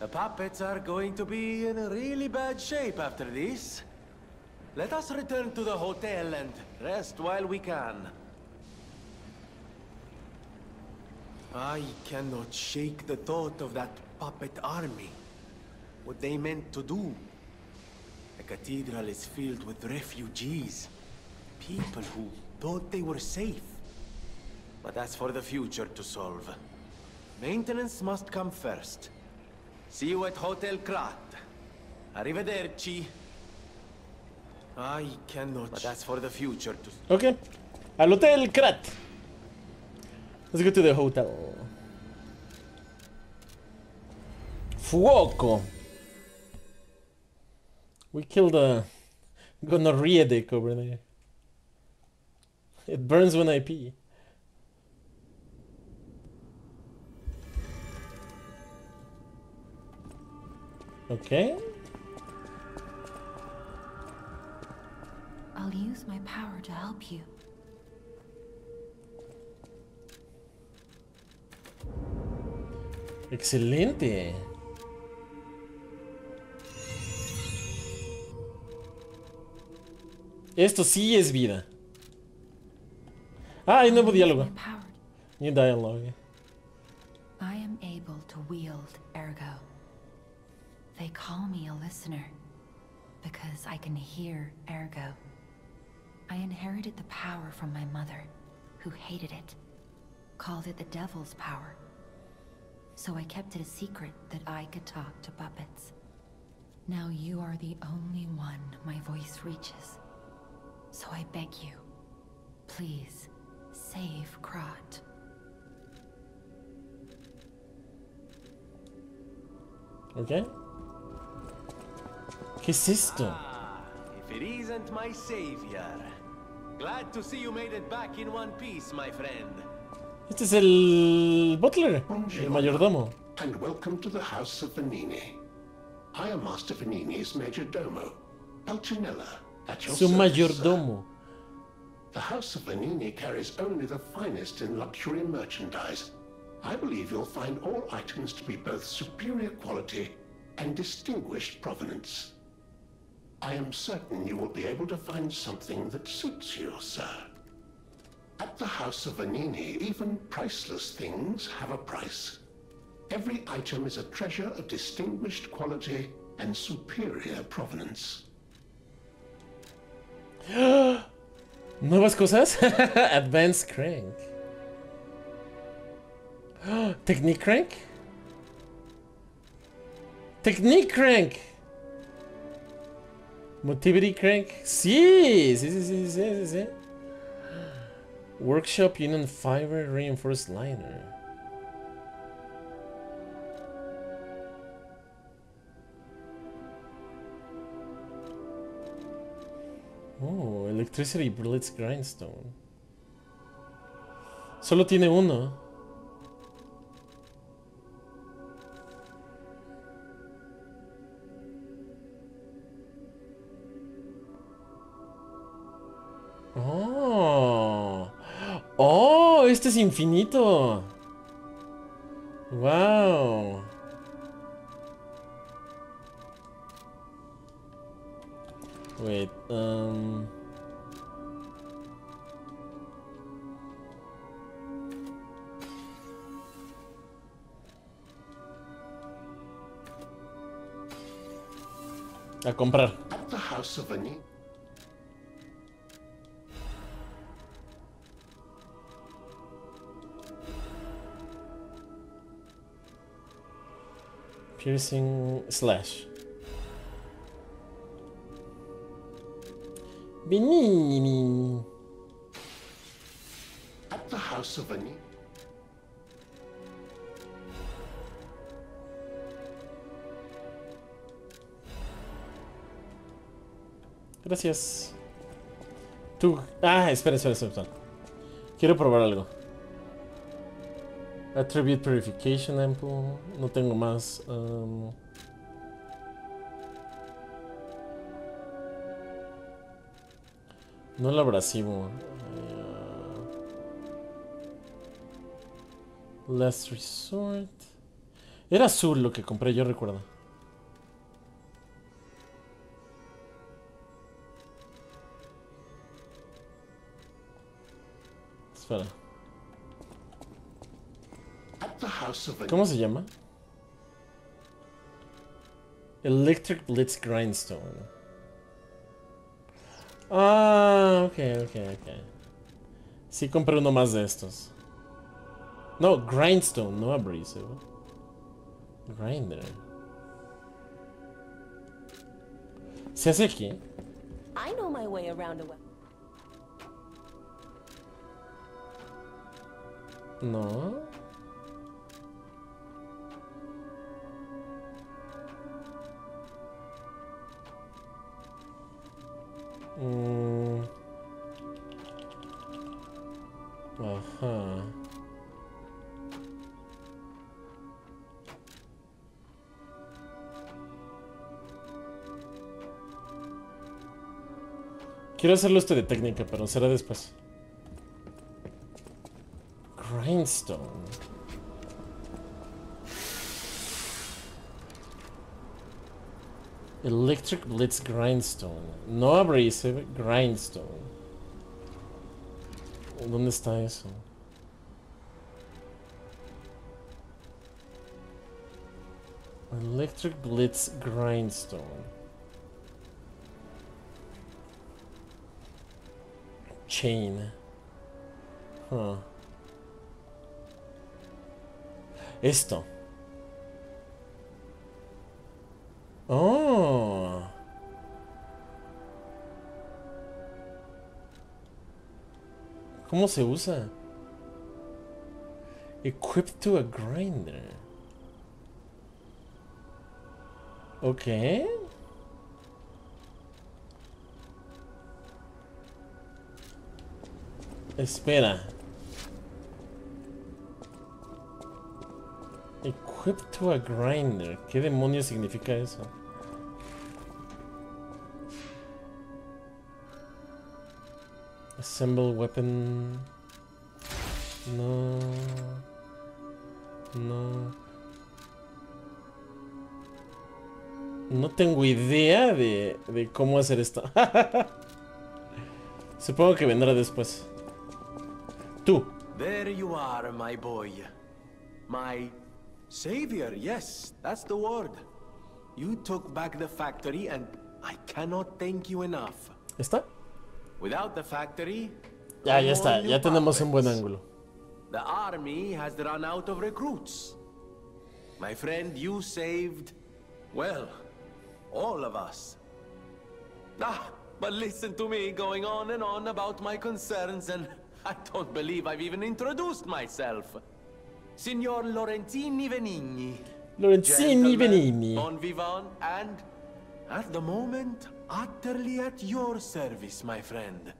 The puppets are going to be in really bad shape after this. Let us return to the hotel and rest while we can. I cannot shake the thought of that puppet army. What they meant to do. The cathedral is filled with refugees. People who thought they were safe. But that's for the future to solve. Maintenance must come first. See you at Hotel Krat. Arrivederci. I cannot... But that's for the future to...
Ok. Al Hotel Krat. Let's go to the hotel. Fuoco. We killed a gonorrhea dick over there. It burns when I pee. Okay.
I'll use my power to help you.
Excelente. Esto sí es vida. Ah, hay nuevo diálogo. New dialogue.
I am able to wield ergo. They call me a listener because I can hear ergo. I inherited the power from my mother, who hated it, called it the devil's power. So I kept it a secret that I could talk to puppets. Now you are the only one my voice reaches. So I beg you, please, save Krat.
Okay. ¿Qué es esto?
Ah, if it isn't my savior. Glad to see you made it back in one piece, my friend.
Este es el butler, el mayordomo.
and welcome to the House of Vanini. I am Master Vanini's major domo, Pulcinella, at your
Su mayordomo.
The House of Vanini carries only the finest in luxury merchandise. I believe you'll find all items to be both superior quality and distinguished provenance. I am certain you will be able to find something that suits you, sir. At the House of Vanini, even priceless things have a price. Every item is a treasure of distinguished quality and superior provenance.
¿Nuevas cosas? Advanced Crank. Technique Crank. Technique Crank. Motivity Crank. Sí, sí, sí, sí, sí, sí. Workshop Union Fiber Reinforced Liner. Oh, Electricity Blitz Grindstone. Solo tiene uno. Oh. Oh, este es infinito. Wow. Wait, um A comprar.
At the House of Vanini,
Piercing slash. Benini.
at the House of Vanini,
Gracias. Tú. Ah, espera, espera. espera. Quiero probar algo. Attribute Purification Ample. No tengo más. um, No el abrasivo. eh, Last Resort. Era azul lo que compré, yo recuerdo. Espera. ¿Cómo se llama? Electric Blitz Grindstone. Ah, ok, ok, ok. Sí compré uno más de estos. No, Grindstone, no Abrasive. Grinder. ¿Se hace aquí?
I know my way around a well.
No. Mm. Ajá. Quiero hacerlo este de técnica, pero será después. Grindstone. Electric Blitz Grindstone. No abrasive, Grindstone. ¿Dónde está eso? Electric Blitz Grindstone. Chain. Huh. Esto. ¿Cómo se usa? Equipped to a grinder. Ok. Espera. Equipped to a grinder. ¿Qué demonios significa eso? Assemble weapon. No. No. No tengo idea de, de cómo hacer esto. Supongo que vendrá después. Tú.
There you are, my boy. My savior, yes, that's the word. You took back the factory and I cannot thank you enough.
¿Está?
Without the factory...
Ya, ya está. Ya tenemos un buen ángulo.
The army has run out of recruits. My friend, you saved, well, all of us. Ah, but listen to me going on and on about my concerns, and I don't believe I've even introduced myself. Signor Lorenzini Venigni.
Lorenzini Benini.
Bon vivant, and at the moment, utterly at your service, my friend.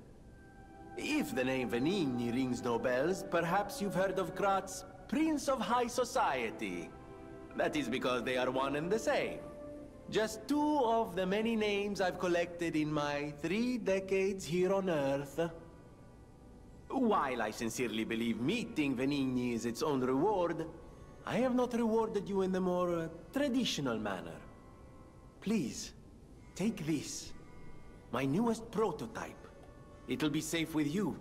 If the name Venigni rings no bells, perhaps you've heard of Graz, Prince of High Society. That is because they are one and the same. Just two of the many names I've collected in my three decades here on Earth. While I sincerely believe meeting Venigni is its own reward, I have not rewarded you in the more uh, traditional manner. Please, take this. My newest prototype. It'll be safe with you.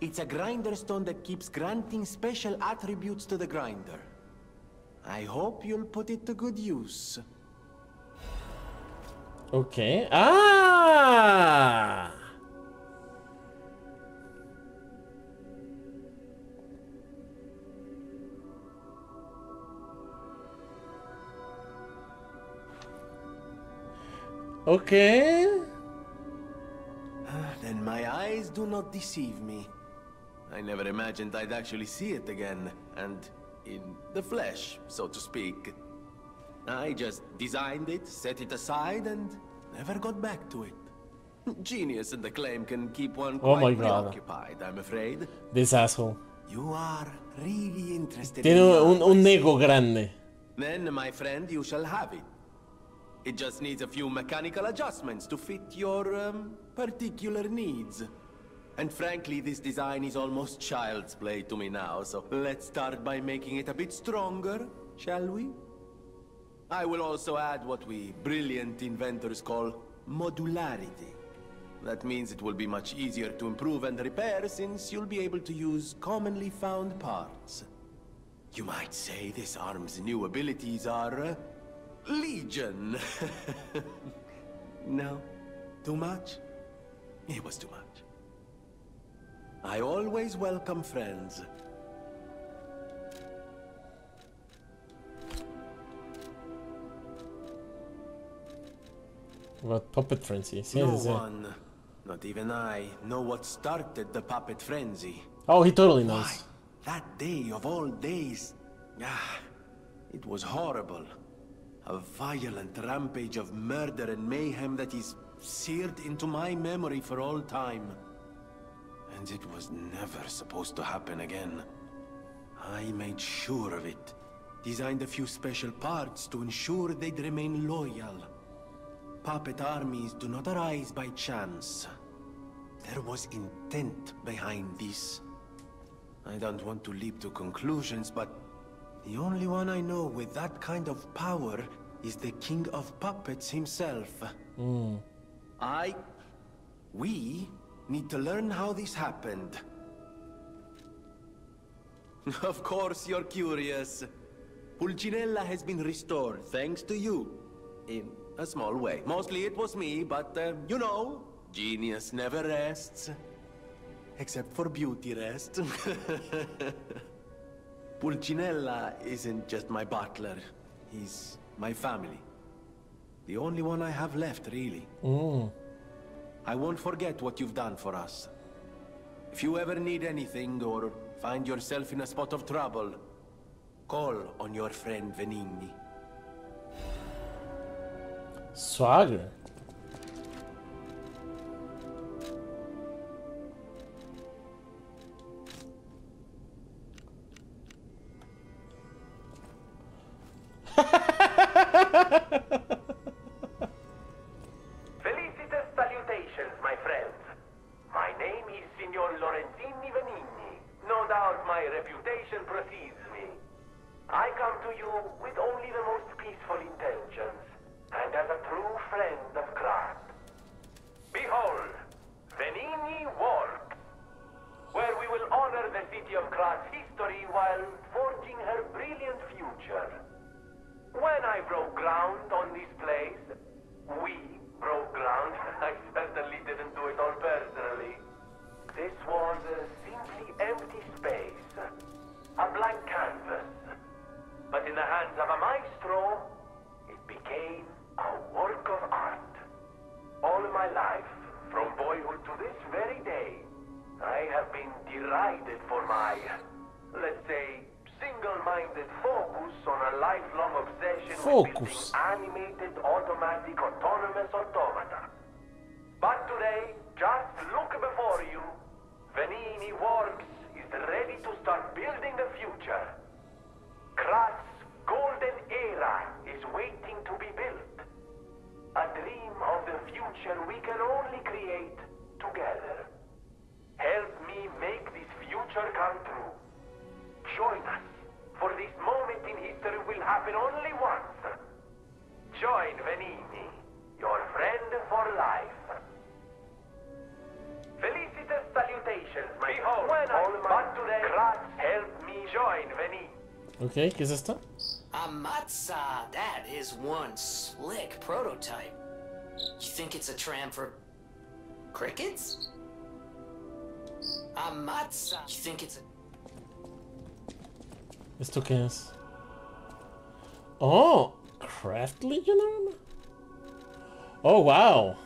It's a grinder stone that keeps granting special attributes to the grinder. I hope you'll put it to good use.
Ok. ¡Ah! Ok.
Ah, then my eyes do not deceive me. I never imagined I'd actually see it again, and in the flesh, so to speak. I just designed it, set it aside, and never got back to it. Genius and the claim can keep one
Oh
quite
my God.
preoccupied, I'm afraid.
This asshole.
You are really interested
Tiene
in
un, un ego grande.
Then, my friend, you shall have it. It just needs a few mechanical adjustments to fit your um, particular needs. And frankly, this design is almost child's play to me now, so let's start by making it a bit stronger, shall we? I will also add what we brilliant inventors call modularity. That means it will be much easier to improve and repair since you'll be able to use commonly found parts. You might say this arm's new abilities are... Uh, legion. no? Too much? It was too much. I always welcome friends.
What puppet frenzy.
No
sí.
one, not even I, know what started the puppet frenzy.
Oh, he totally knows.
Why, that day of all days, ah, it was horrible. A violent rampage of murder and mayhem that is seared into my memory for all time. And it was never supposed to happen again. I made sure of it. Designed a few special parts to ensure they'd remain loyal. Puppet armies do not arise by chance. There was intent behind this. I don't want to leap to conclusions, but the only one I know with that kind of power is the King of Puppets himself. I... We need to learn how this happened. of course you're curious. Pulcinella has been restored thanks to you. In a small way. Mostly it was me, but, uh, you know, genius never rests. Except for beauty rest. Pulcinella isn't just my butler. He's my family.
The only one I have left, really.
Mm.
I won't forget what you've done for us. If you ever need anything or find yourself in a spot of trouble, call on your friend
Venini. Swagger.
Ok, ¿qué es esto?
Amatsa, that is one slick prototype. You think it's a tram for crickets? Amatsa, you think it's a
¿Esto qué es? Oh, Craft Legion armor? Oh, wow.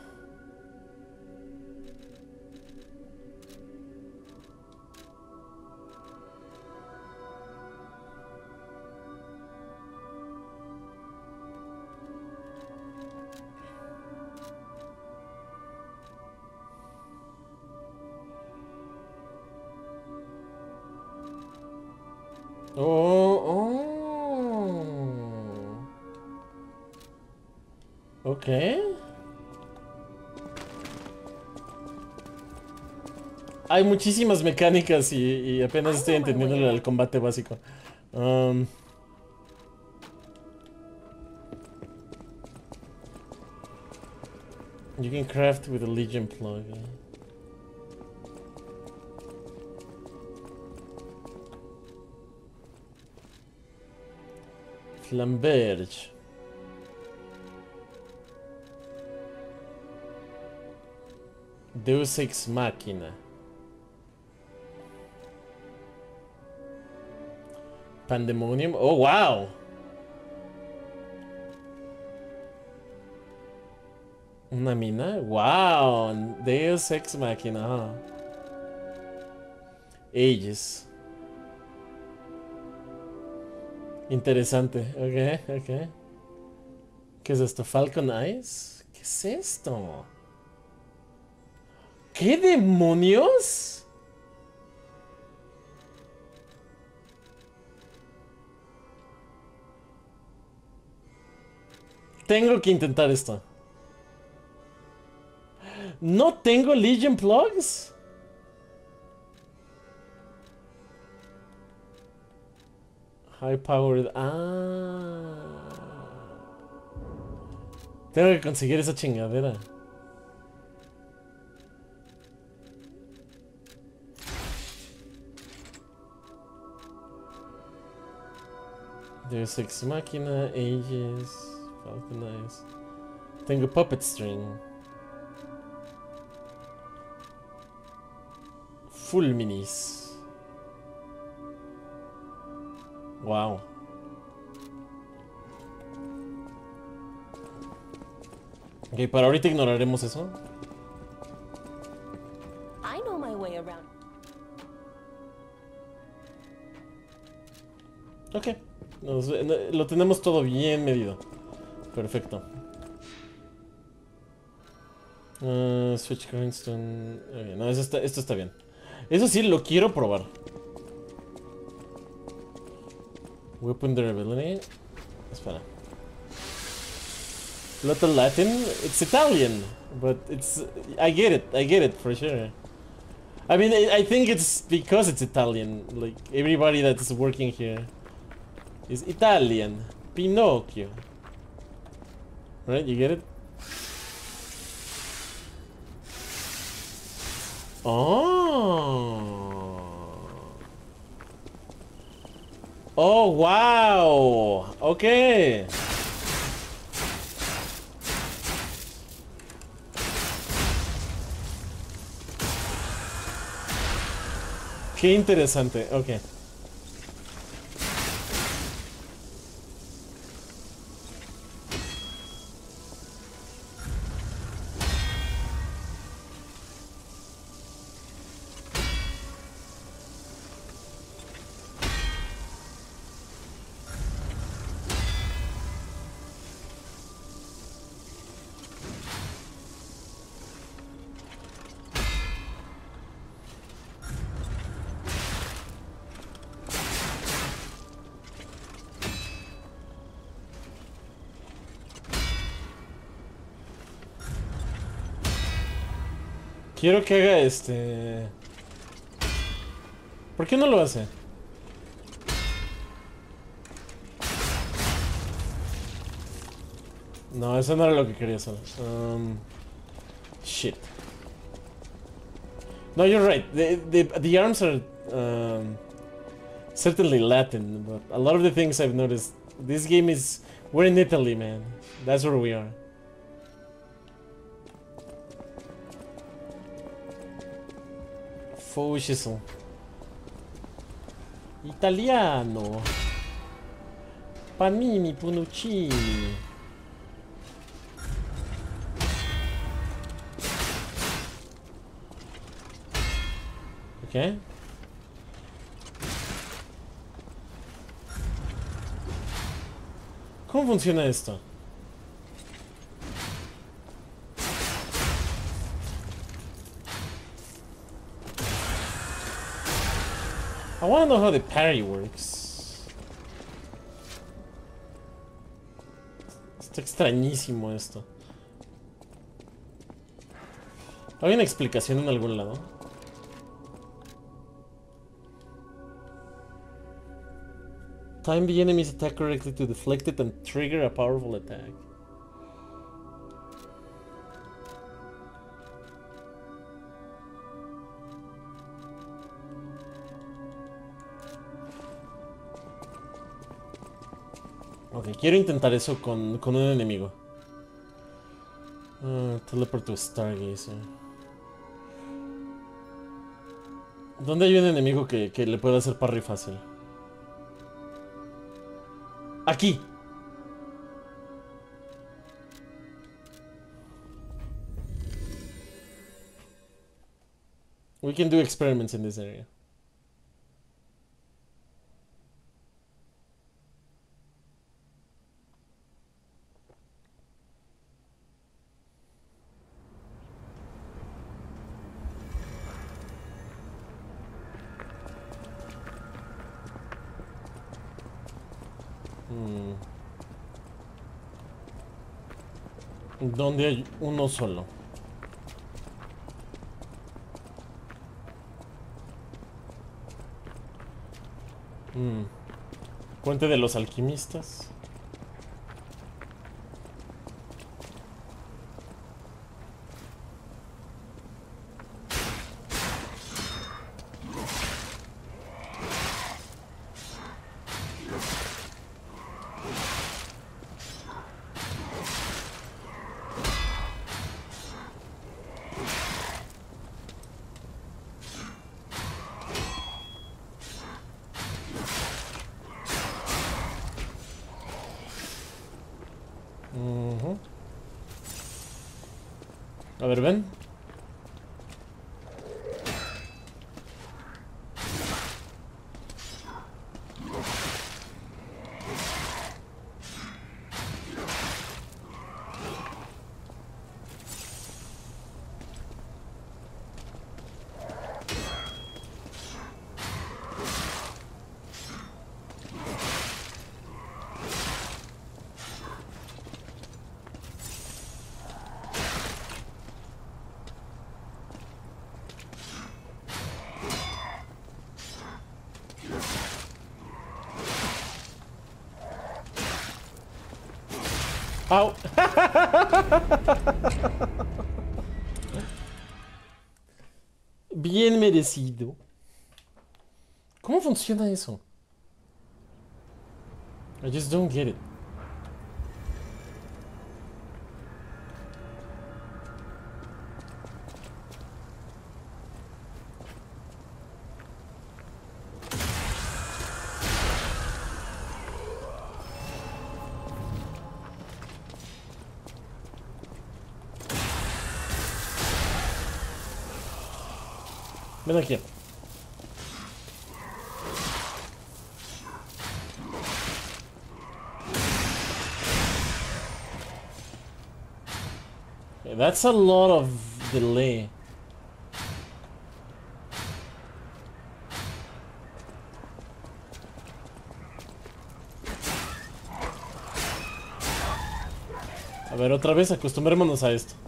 Hay muchísimas mecánicas y, y apenas estoy entendiendo el combate básico. Um, you can craft with a Legion plug. eh. Flamberge. Deus Ex Machina. Pandemonium. Oh, wow. Una mina. Wow. Deus Ex Machina. Ages. Interesante. Ok, ok. ¿Qué es esto? Falcon Eyes? ¿Qué es esto? ¿Qué demonios? Tengo que intentar esto. ¿No tengo Legion Plugs? High powered. Ah. Tengo que conseguir esa chingadera. Deus Ex Machina, Ages, Tengo Puppet String. Full Minis. Wow. Ok, para ahorita ignoraremos eso.
I know my way around.
Ok. Nos- lo tenemos todo bien medido. Perfecto. Ah, switch Grindstone. ok, no, eso está- esto está bien. Eso sí, lo quiero probar. Weapon durability. Espera. Lot Latin. It's Italian, but it's. I get it. I get it for sure. I mean, I, I think it's because it's Italian. Like everybody that's working here is Italian. Pinocchio. Right? You get it? Oh. Oh, wow. Okay. Qué interesante. Ok. Quiero que haga este... ¿Por qué no lo hace? No, eso no era lo que quería hacer. Um, shit. No, you're right. The, the, the arms are um, certainly Latin, but a lot of the things I've noticed, this game is... We're in Italy, man. That's where we are. Faux chisel. Italiano. Panini, Punuccini. Ok. ¿Cómo funciona esto? Want to know how the parry works. Está extrañísimo esto. ¿Hay una explicación en algún lado? Time the enemy's attack correctly to deflect it and trigger a powerful attack. Quiero intentar eso con, con un enemigo. Ah, teleport to Stargazer. ¿Dónde hay un enemigo que, que le pueda hacer parry fácil? Aquí. We can do experiments in this area. ¿Dónde hay uno solo? Hmm. Puente de los alquimistas. Au. Bien merecido. ¿Cómo funciona eso? I just don't get it. Ven aquí. Okay, that's a lot of delay. A ver, otra vez acostumbrémonos a esto.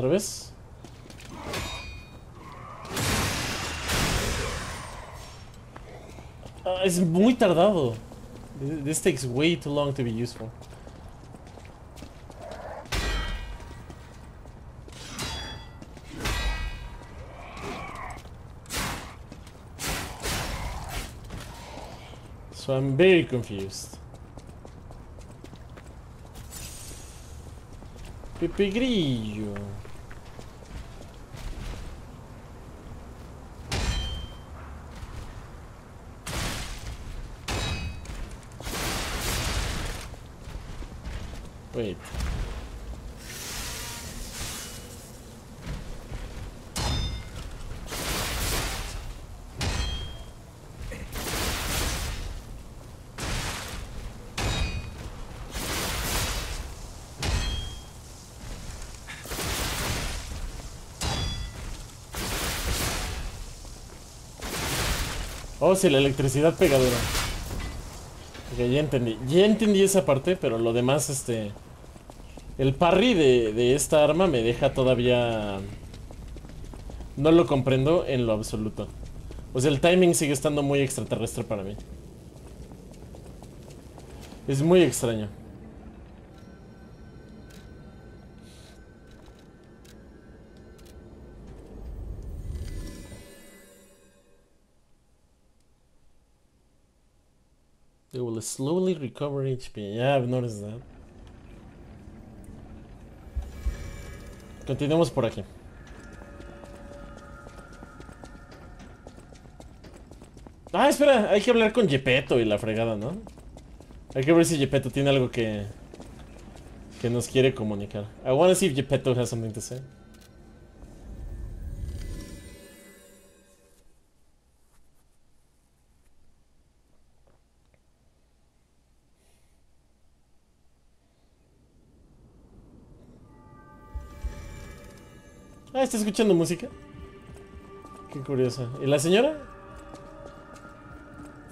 ¿Otra vez? Ah, es muy tardado. This takes way too long to be useful. So I'm very confused. Pepe Grillo. Oh, sí, la electricidad pegadora. Ok, ya entendí. Ya entendí esa parte, pero lo demás, este... El parry de, de esta arma me deja todavía... No lo comprendo en lo absoluto. O sea, el timing sigue estando muy extraterrestre para mí. Es muy extraño. Recover HP. Yeah, I've noticed that. Continuemos por aquí. Ah, espera, hay que hablar con Gepetto y la fregada, ¿no? Hay que ver si Gepetto tiene algo que... Que nos quiere comunicar. I wanna see if Gepetto has something to say. Está escuchando música. Qué curioso. ¿Y la señora?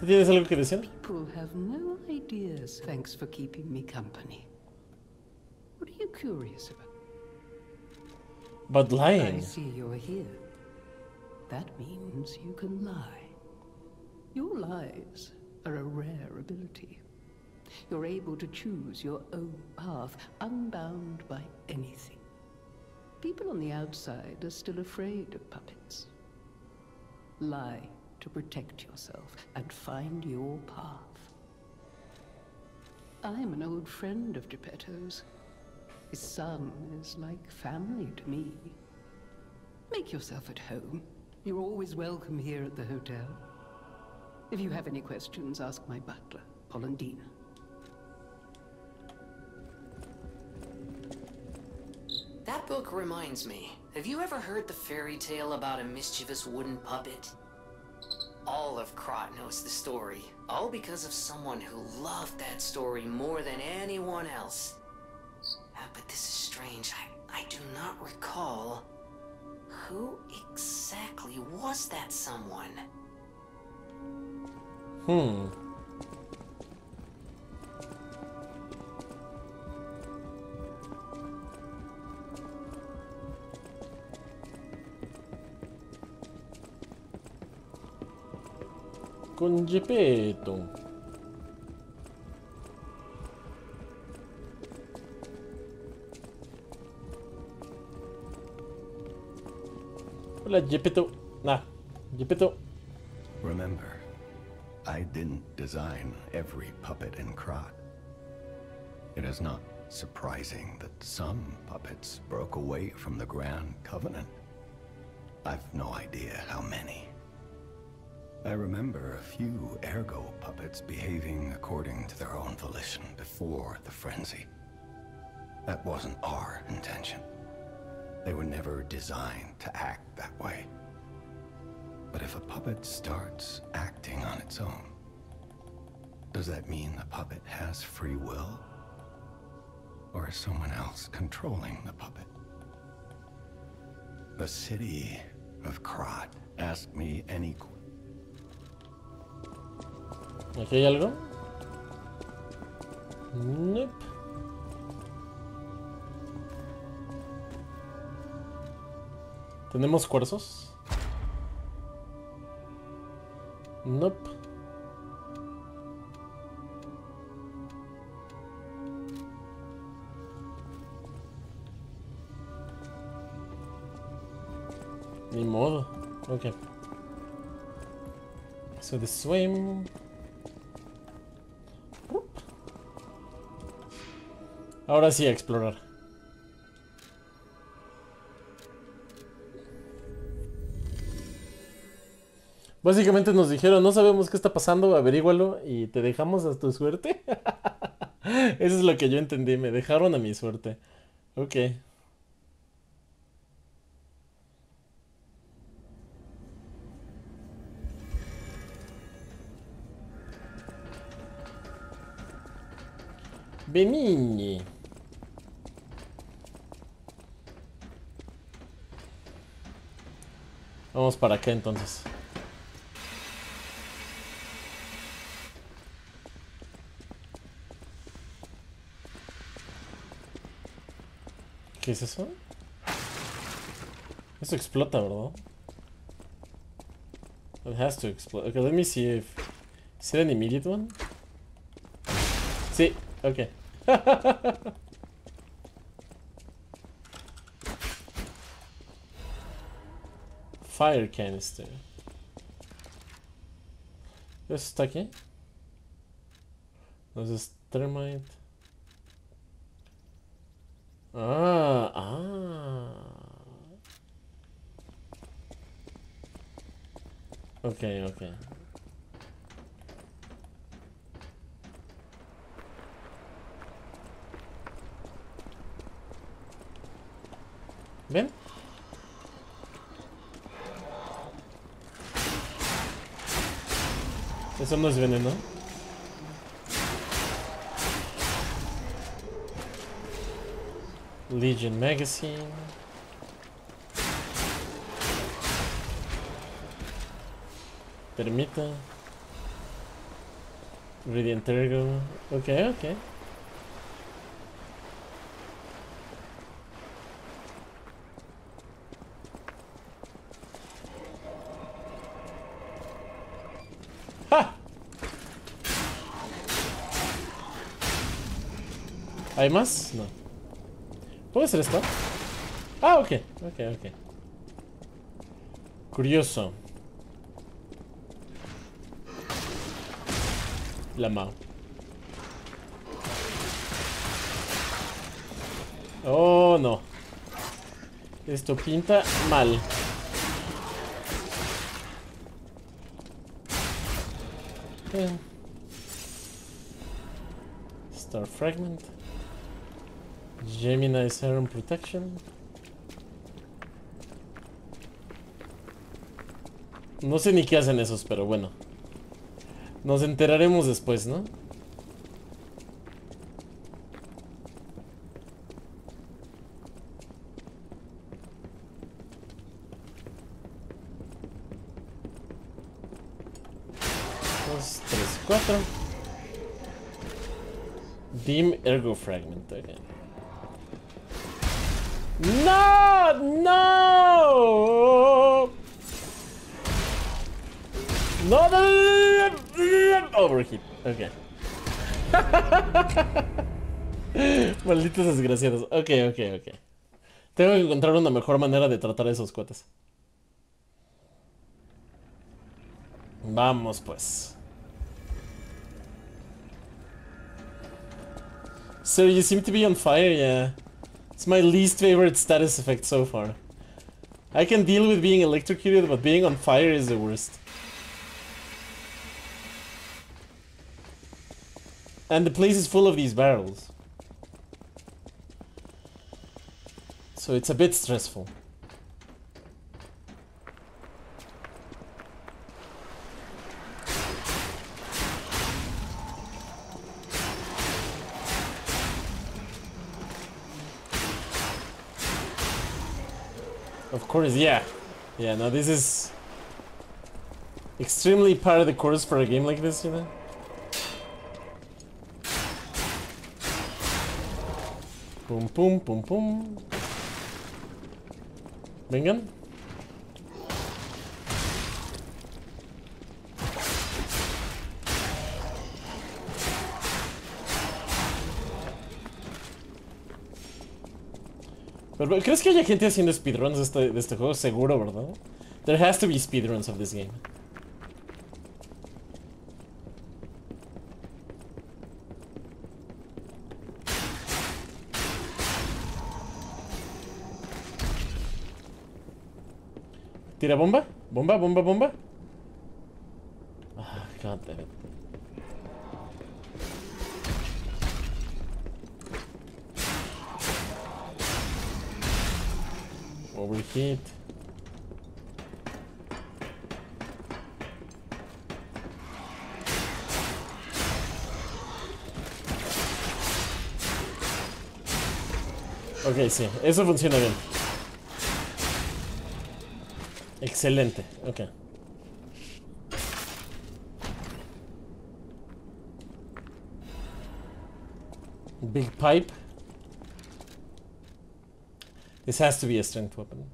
Tienes algo que decir?
People have no ideas. Thanks for keeping me company. What are you curious about?
But
I
lying.
see you're here. That means you can lie. Your lies are a rare ability. You're able to choose your own path, unbound by anything. People on the outside are still afraid of puppets. Lie to protect yourself and find your path. I'm an old friend of Geppetto's. His son is like family to me. Make yourself at home. You're always welcome here at the hotel. If you have any questions, ask my butler, Polendina.
Book reminds me. Have you ever heard the fairy tale about a mischievous wooden puppet? All of Krot knows the story. All because of someone who loved that story more than anyone else. Ah, but this is strange. I, I do not recall. Who exactly was that someone?
Hmm. Con Gepetto. Hola, Gepetto. Nah, Gepetto.
Remember, I didn't design every puppet in Krot. It is not surprising that some puppets broke away from the Grand Covenant. I've no idea how many. I remember a few Ergo puppets behaving according to their own volition before the frenzy. That wasn't our intention. They were never designed to act that way. But if a puppet starts acting on its own, does that mean the puppet has free will? Or is someone else controlling the puppet? The city of Krot asked me any qu-
¿Aquí hay algo? Nope. ¿Tenemos cuarzos? Nope. Ni modo. Ok. So the swim. Ahora sí a explorar. Básicamente nos dijeron, no sabemos qué está pasando, averígualo y te dejamos a tu suerte. Eso es lo que yo entendí, me dejaron a mi suerte. Ok. Benigni. Vamos para acá entonces. ¿Qué es eso? Eso explota, ¿verdad? It has to explode. Okay, let me see if... Is it an immediate one? Sí, ok. Fire canister. ¿Eso está aquí? Entonces, thermite. Ah, ah. Ok, ok. ¿Ven? Eso no es veneno. Legion Magazine. Termita. Radiant Ergo. Ok, ok. ¿Hay más? No. ¿Puedo hacer esto? Ah, ok, ok, ok. Curioso. La Mao. Oh, no. Esto pinta mal. Bien. Star Fragment. Gemini Serum Protection. No sé ni qué hacen esos, pero bueno. Nos enteraremos después, ¿no? Dos, tres, cuatro. Dim Ergo Fragment, ok. ¡No! ¡No! No, no. Overheat. Ok. Malditos desgraciados. Ok, ok, ok. Tengo que encontrar una mejor manera de tratar a esos cuates. Vamos pues. So you seem to be on fire, yeah. It's my least favorite status effect so far. I can deal with being electrocuted, but being on fire is the worst. And the place is full of these barrels. So it's a bit stressful. Course, yeah. Yeah, no, this is extremely part of the course for a game like this, you know? Boom, boom, boom, pum. Vengan. Pero, ¿crees que haya gente haciendo speedruns de este, de este juego? Seguro, ¿verdad? There has to be speedruns of this game. ¿Tira bomba? ¿Bomba, bomba, bomba? Ah, god damn it. Overheat. Ok, sí, eso funciona bien. Excelente, ok. Big pipe. This has to be a strength weapon.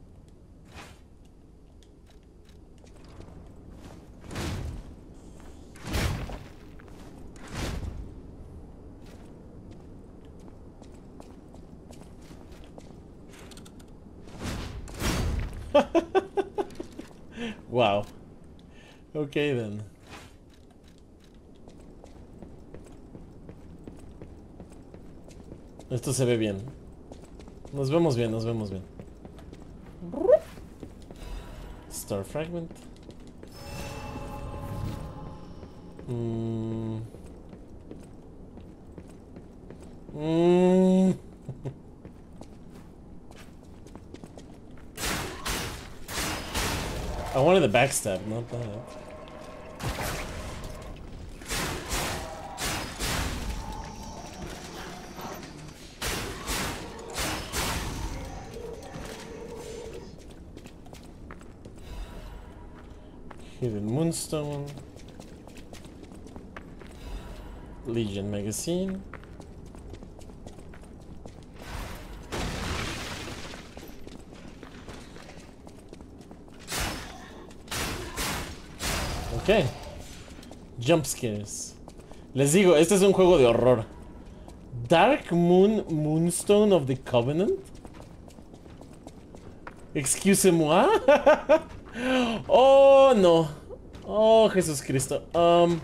wow. Okay then. Esto se ve bien. Nos vemos bien, nos vemos bien. Star Fragment. Mm. Mm. I wanted the backstab, not that. Moonstone. Legion Magazine. Ok. Jump scares. Les digo, este es un juego de horror. Dark Moon Moonstone of the Covenant. Excuse-moi. oh, no. Oh, Jesús Cristo. Um,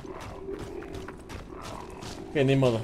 que ni modo.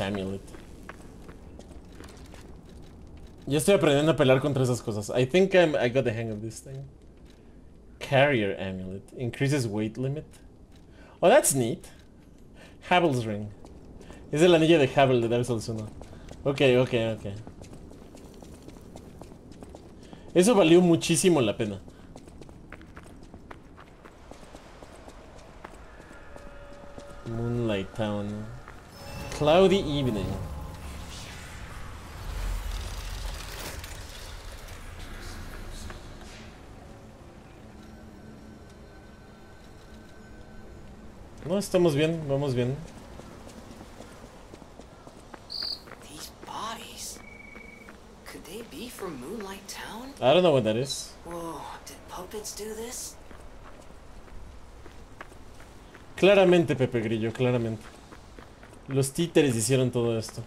Amulet. Ya estoy aprendiendo a pelear contra esas cosas. I think I'm, I got the hang of this thing. Carrier Amulet. Increases weight limit. Oh, that's neat. Havel's Ring. Es el anillo de Havel de Dark Souls 1. Ok, ok, ok. Eso valió muchísimo la pena. Moonlight Town. Cloudy Evening. No, estamos bien, vamos bien.
These bodies. Could they be from Moonlight Town?
I don't know what that is.
Whoa, did puppets do this?
Claramente, Pepe Grillo, claramente. Los títeres hicieron todo esto.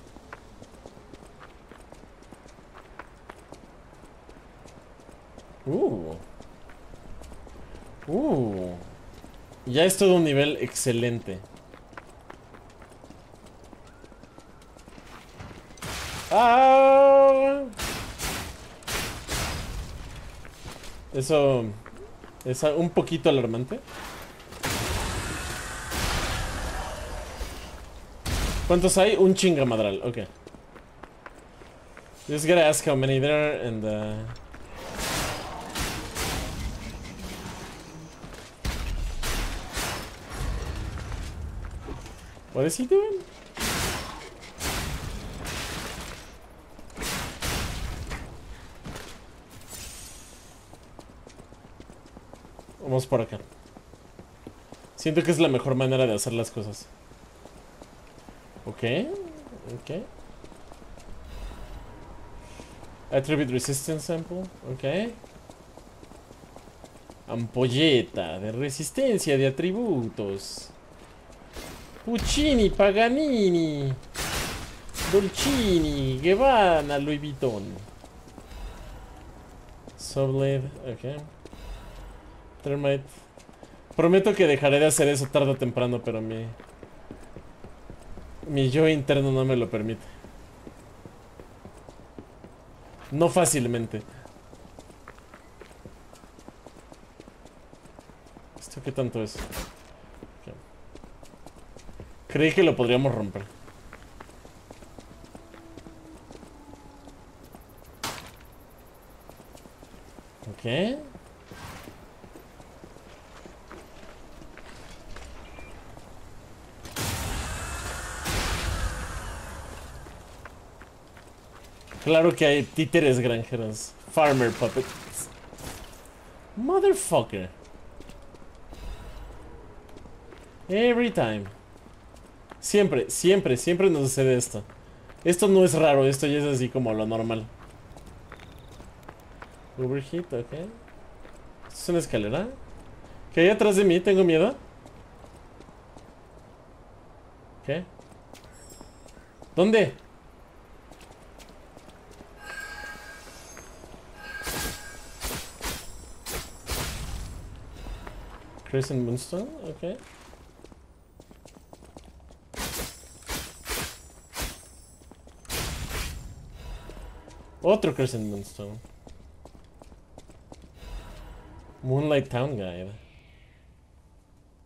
Uh. Uh. Ya es todo un nivel excelente. ¡Ah! Eso es un poquito alarmante. ¿Cuántos hay? Un chingamadral, ok. Just gotta ask how many there are and uh... What is he doing? Vamos por acá. Siento que es la mejor manera de hacer las cosas. Ok, ok. Attribute Resistance Sample, ok. Ampolleta de resistencia de atributos. Puccini, Paganini, Dolcini, Guevara, Louis Vuitton. Sublade, ok. Termite. Prometo que dejaré de hacer eso tarde o temprano, pero mi... Mi yo interno no me lo permite. No fácilmente. ¿Esto qué tanto es? Creí que lo podríamos romper. Ok. Claro que hay títeres granjeros. Farmer puppets. Motherfucker. Every time. Siempre, siempre, siempre nos sucede esto. Esto no es raro, esto ya es así como lo normal. Overheat, ok. ¿Esto es una escalera? ¿Qué hay atrás de mí? ¿Tengo miedo? ¿Qué? ¿Dónde? Crescent Moonstone, ok. Otro Crescent Moonstone. Moonlight Town Guide. Eh?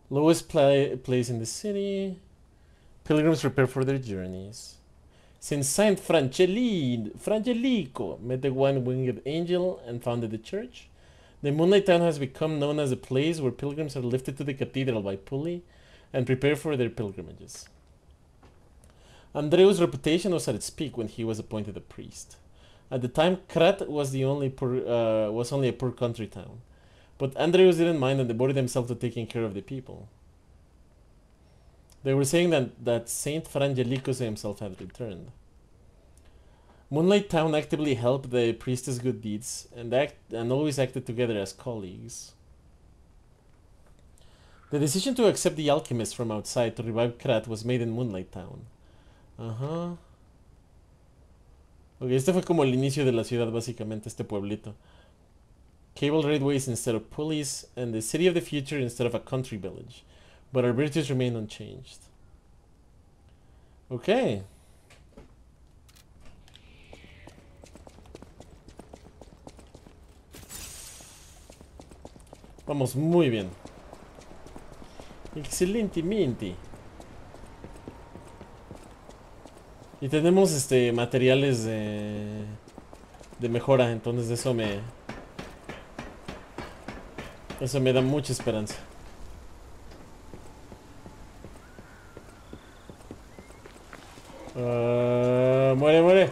Lowest pla place in the city. Pilgrims prepare for their journeys. Since Saint Franchelin, Frangelico met the one-winged angel and founded the church, the Moonlight Town has become known as a place where pilgrims are lifted to the cathedral by pulley and prepare for their pilgrimages. Andreu's reputation was at its peak when he was appointed a priest. At the time, Krat was the only poor, uh, was only a poor country town, but Andreus didn't mind and devoted himself to taking care of the people. They were saying that, that Saint Frangelicus himself had returned. Moonlight Town actively helped the priestess' good deeds and act and always acted together as colleagues. The decision to accept the alchemist from outside to revive Krat was made in Moonlight Town. Ajá. Ok, este fue como el inicio de la ciudad, básicamente, este pueblito. Cable railways instead of pulleys, and the city of the future instead of a country village. But our virtues remain unchanged. Ok. Vamos muy bien. Excelente, Minty. Y tenemos este materiales de, de mejora, entonces eso me eso me da mucha esperanza. Uh, muere, muere.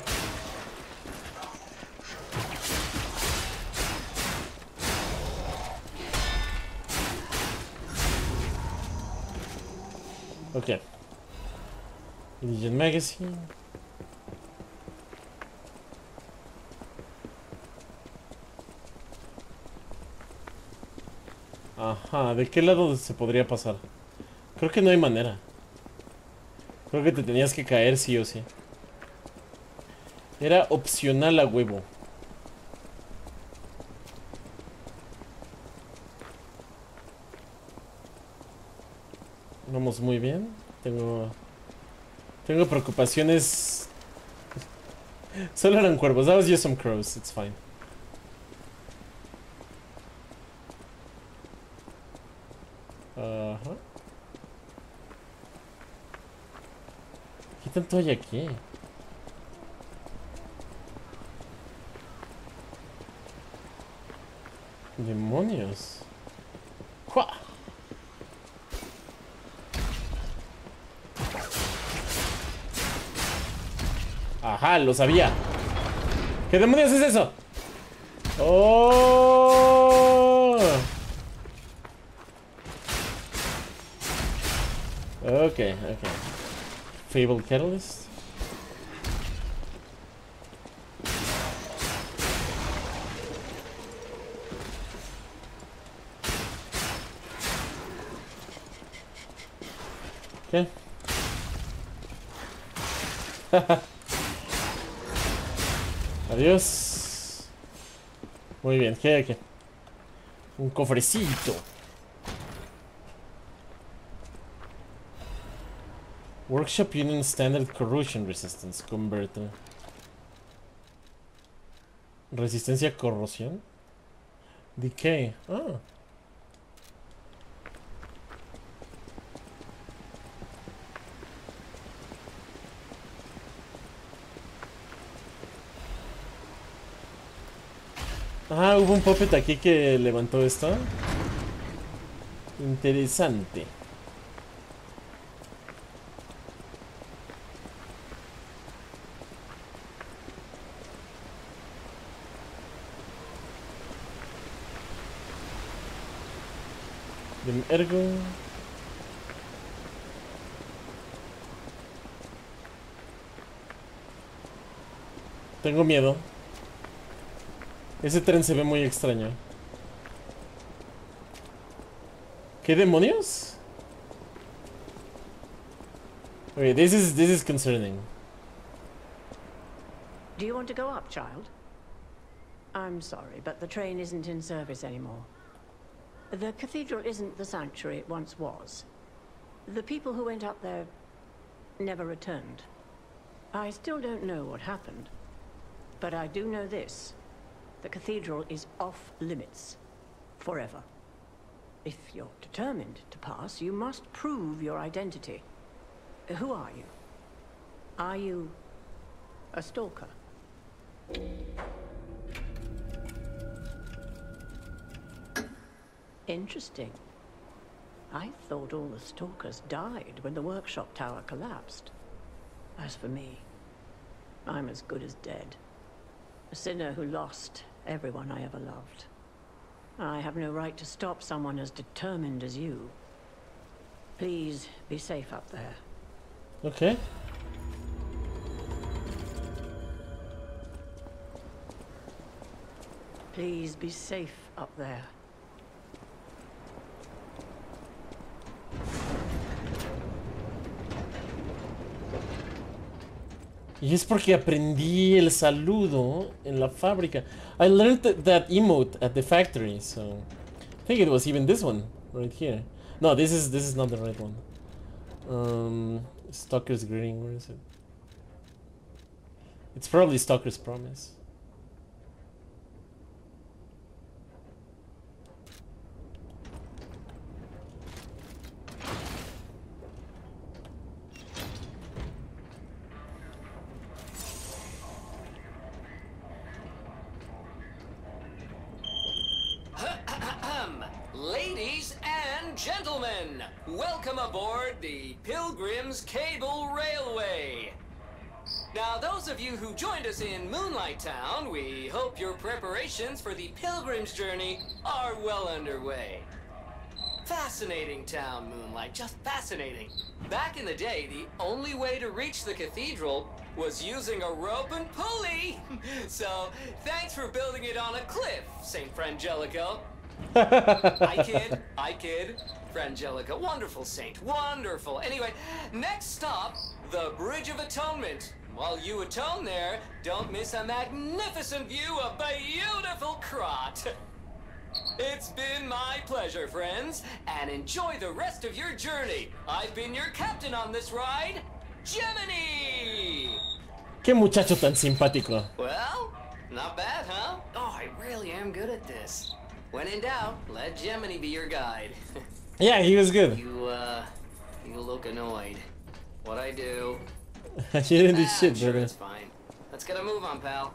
Okay. Magazine. Ajá, ¿de qué lado se podría pasar? Creo que no hay manera. Creo que te tenías que caer sí o sí. Era opcional a huevo. Muy bien. Tengo... Tengo preocupaciones... Solo eran cuervos. That was just some crows. It's fine. Ajá. ¿Qué tanto hay aquí? Demonios. Ajá, lo sabía. ¿Qué demonios es eso? ¡Oh! Okay, okay. Fabled Catalyst. Okay. Adiós. Muy bien, ¿qué hay aquí? Un cofrecito. Workshop Union Standard Corrosion Resistance Converter. Resistencia a corrosión. Decay. Ah. Ah, hubo un puppet aquí que levantó esto. Interesante. Ergo. Tengo miedo. Ese tren se ve muy extraño. ¿Qué demonios? Okay, this is this is concerning.
Do you want to go up, child? I'm sorry, but the train isn't in service anymore. The cathedral isn't the sanctuary it once was. The people who went up there never returned. I still don't know what happened. But I do know this. The cathedral is off limits. Forever. If you're determined to pass, you must prove your identity. Who are you? Are you a stalker? Interesting. I thought all the stalkers died when the workshop tower collapsed. As for me, I'm as good as dead. A sinner who lost everyone I ever loved. I have no right to stop someone as determined as you. Please be safe up there.
Okay.
Please be safe up there.
Y es porque aprendí el saludo en la fábrica. I learned th that emote at the factory, so I think it was even this one right here. No, this is this is not the right one. Um, Stalker's greeting. Where is it? It's probably Stalker's promise.
Ladies and gentlemen, welcome aboard the Pilgrim's Cable Railway. Now, those of you who joined us in Moonlight Town, we hope your preparations for the Pilgrim's journey are well underway. Fascinating town, Moonlight, just fascinating. Back in the day, the only way to reach the cathedral was using a rope and pulley. So, thanks for building it on a cliff, St. Frangelico. I kid, I kid. Frangelica, wonderful saint, wonderful. Anyway, next stop, the Bridge of Atonement. While you atone there, don't miss a magnificent view of beautiful Krot. It's been my pleasure, friends, and enjoy the rest of your journey. I've been your captain on this ride, Gemini!
Qué muchacho tan simpático.
Well, not bad, huh? Oh, I really am good at this. When in doubt, let Gemini be your guide.
Yeah, he was good.
you, uh, you look annoyed. What I do?
you didn't do
Ah,
shit,
sure, it's fine. Let's get a move on, pal.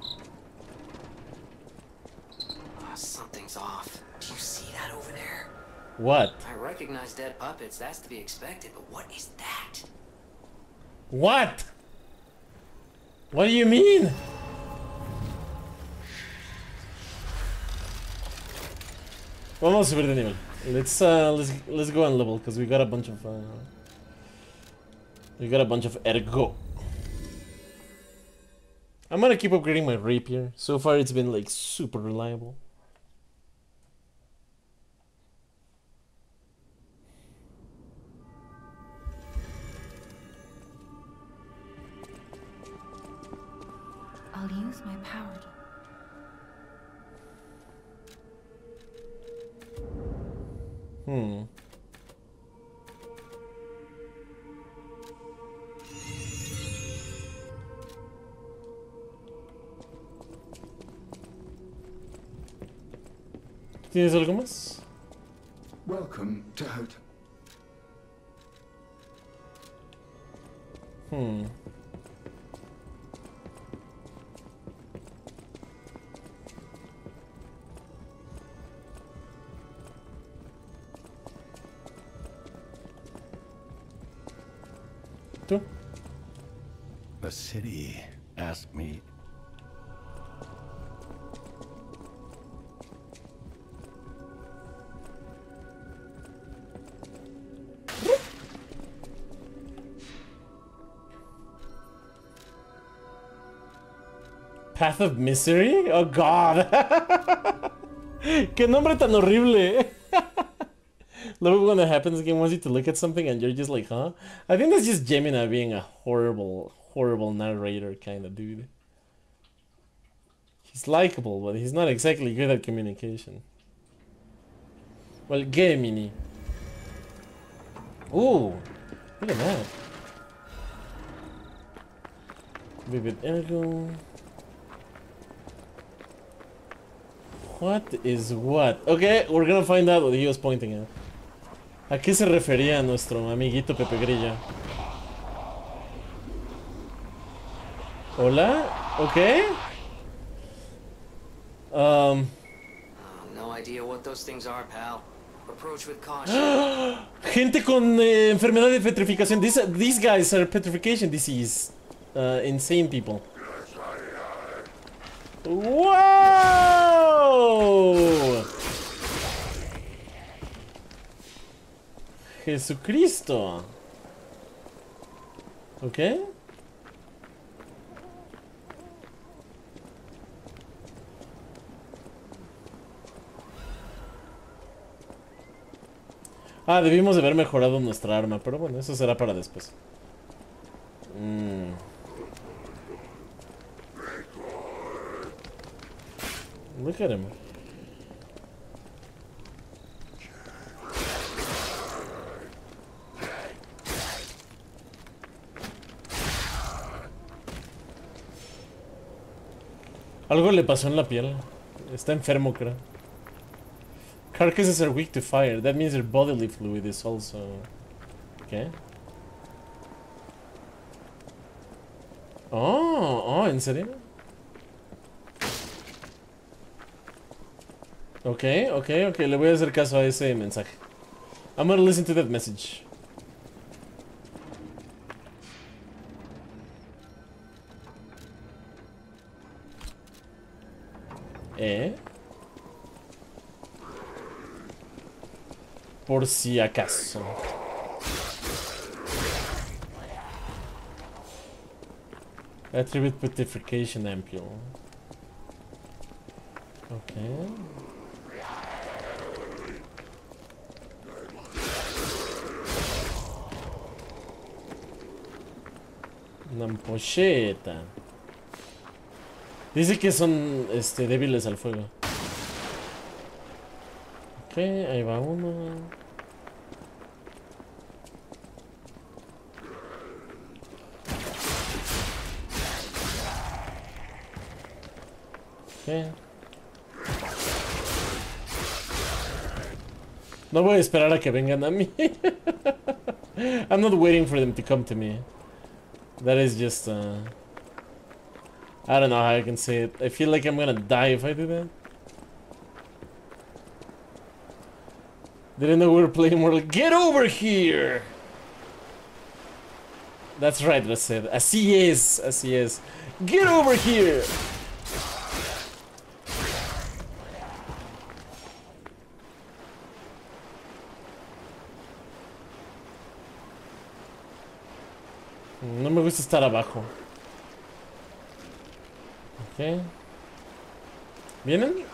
Oh, something's off. Do you see that over there?
What?
I recognize dead puppets. That's to be expected. But what is that?
What? What do you mean? Vamos a subir de nivel. Let's uh, let's let's go on level because we got a bunch of uh, we got a bunch of ergo. I'm gonna keep upgrading my rapier. So far, it's been like super reliable.
I'll use my power to
Hmm. ¿Tienes algo más?
Welcome to Hot.
Hmm. ¿Tú?
The city asked me.
Path of Misery? Oh god. Qué nombre tan horrible. Love it when that happens again wants you to look at something and you're just like, huh? I think that's just Gemini being a horrible, horrible narrator kind of dude. He's likable, but he's not exactly good at communication. Well, Gemini. Ooh, look at that. Vivid Ergo. What is what? Okay, we're gonna find out what he was pointing at. ¿A qué se refería nuestro amiguito Pepe Grilla? Hola? Okay. Um.
No idea what those things are, pal. Approach with caution.
Gente con eh, enfermedad de petrificación. These, these guys are petrification disease. Uh, insane people. Jesucristo. ¿Ok? Ah, debimos de haber mejorado nuestra arma, pero bueno, eso será para después. Look at him. Algo le pasó en la piel. Está enfermo, creo. Carcasses are weak to fire. That means their bodily fluid is also... Okay. Oh, oh, ¿en serio? Ok, ok, ok. Le voy a hacer caso a ese mensaje. I'm gonna listen to that message. ¿Eh? Por si acaso. Attribute Petrification Ampule. Okay. Ampolleta. Dice que son este, débiles al fuego. Ok, ahí va uno. Ok. No voy a esperar a que vengan a mí. I'm not waiting for them to come to me. That is just, uh... I don't know how I can say it. I feel like I'm gonna die if I do that. Didn't know we were playing more like, Get over here! That's right, that's it. Así es, así es. Get over here! Me gusta estar abajo. Ok. ¿Vienen?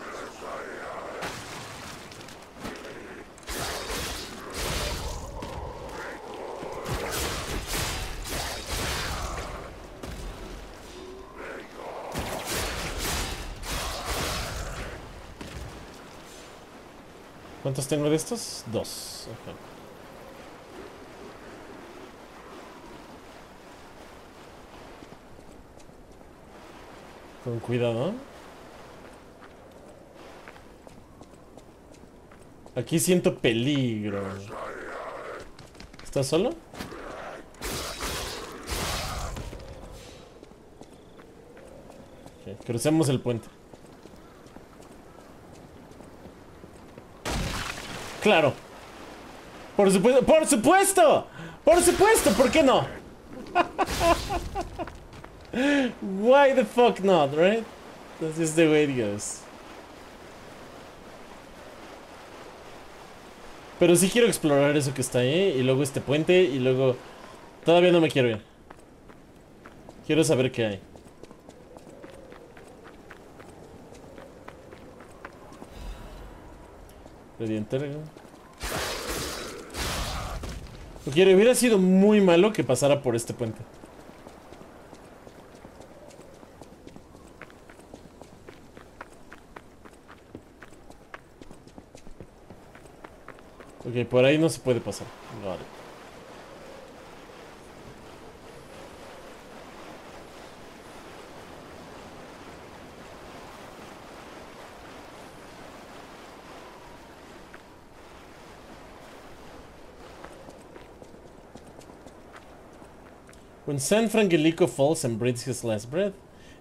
¿Cuántos tengo de estos? Dos. ok. Con cuidado. Aquí siento peligro. ¿Estás solo? Crucemos el puente. Claro. Por supuesto, por supuesto. Por supuesto, ¿por qué no? Why the fuck not, right? That's just the way it goes. Pero sí quiero explorar eso que está ahí y luego este puente y luego... Todavía no me quiero ir. Quiero saber qué hay. Ok, hubiera sido muy malo que pasara por este puente. Ok, por ahí no se puede pasar. Vale. When San Frangelico falls and breathes his last breath,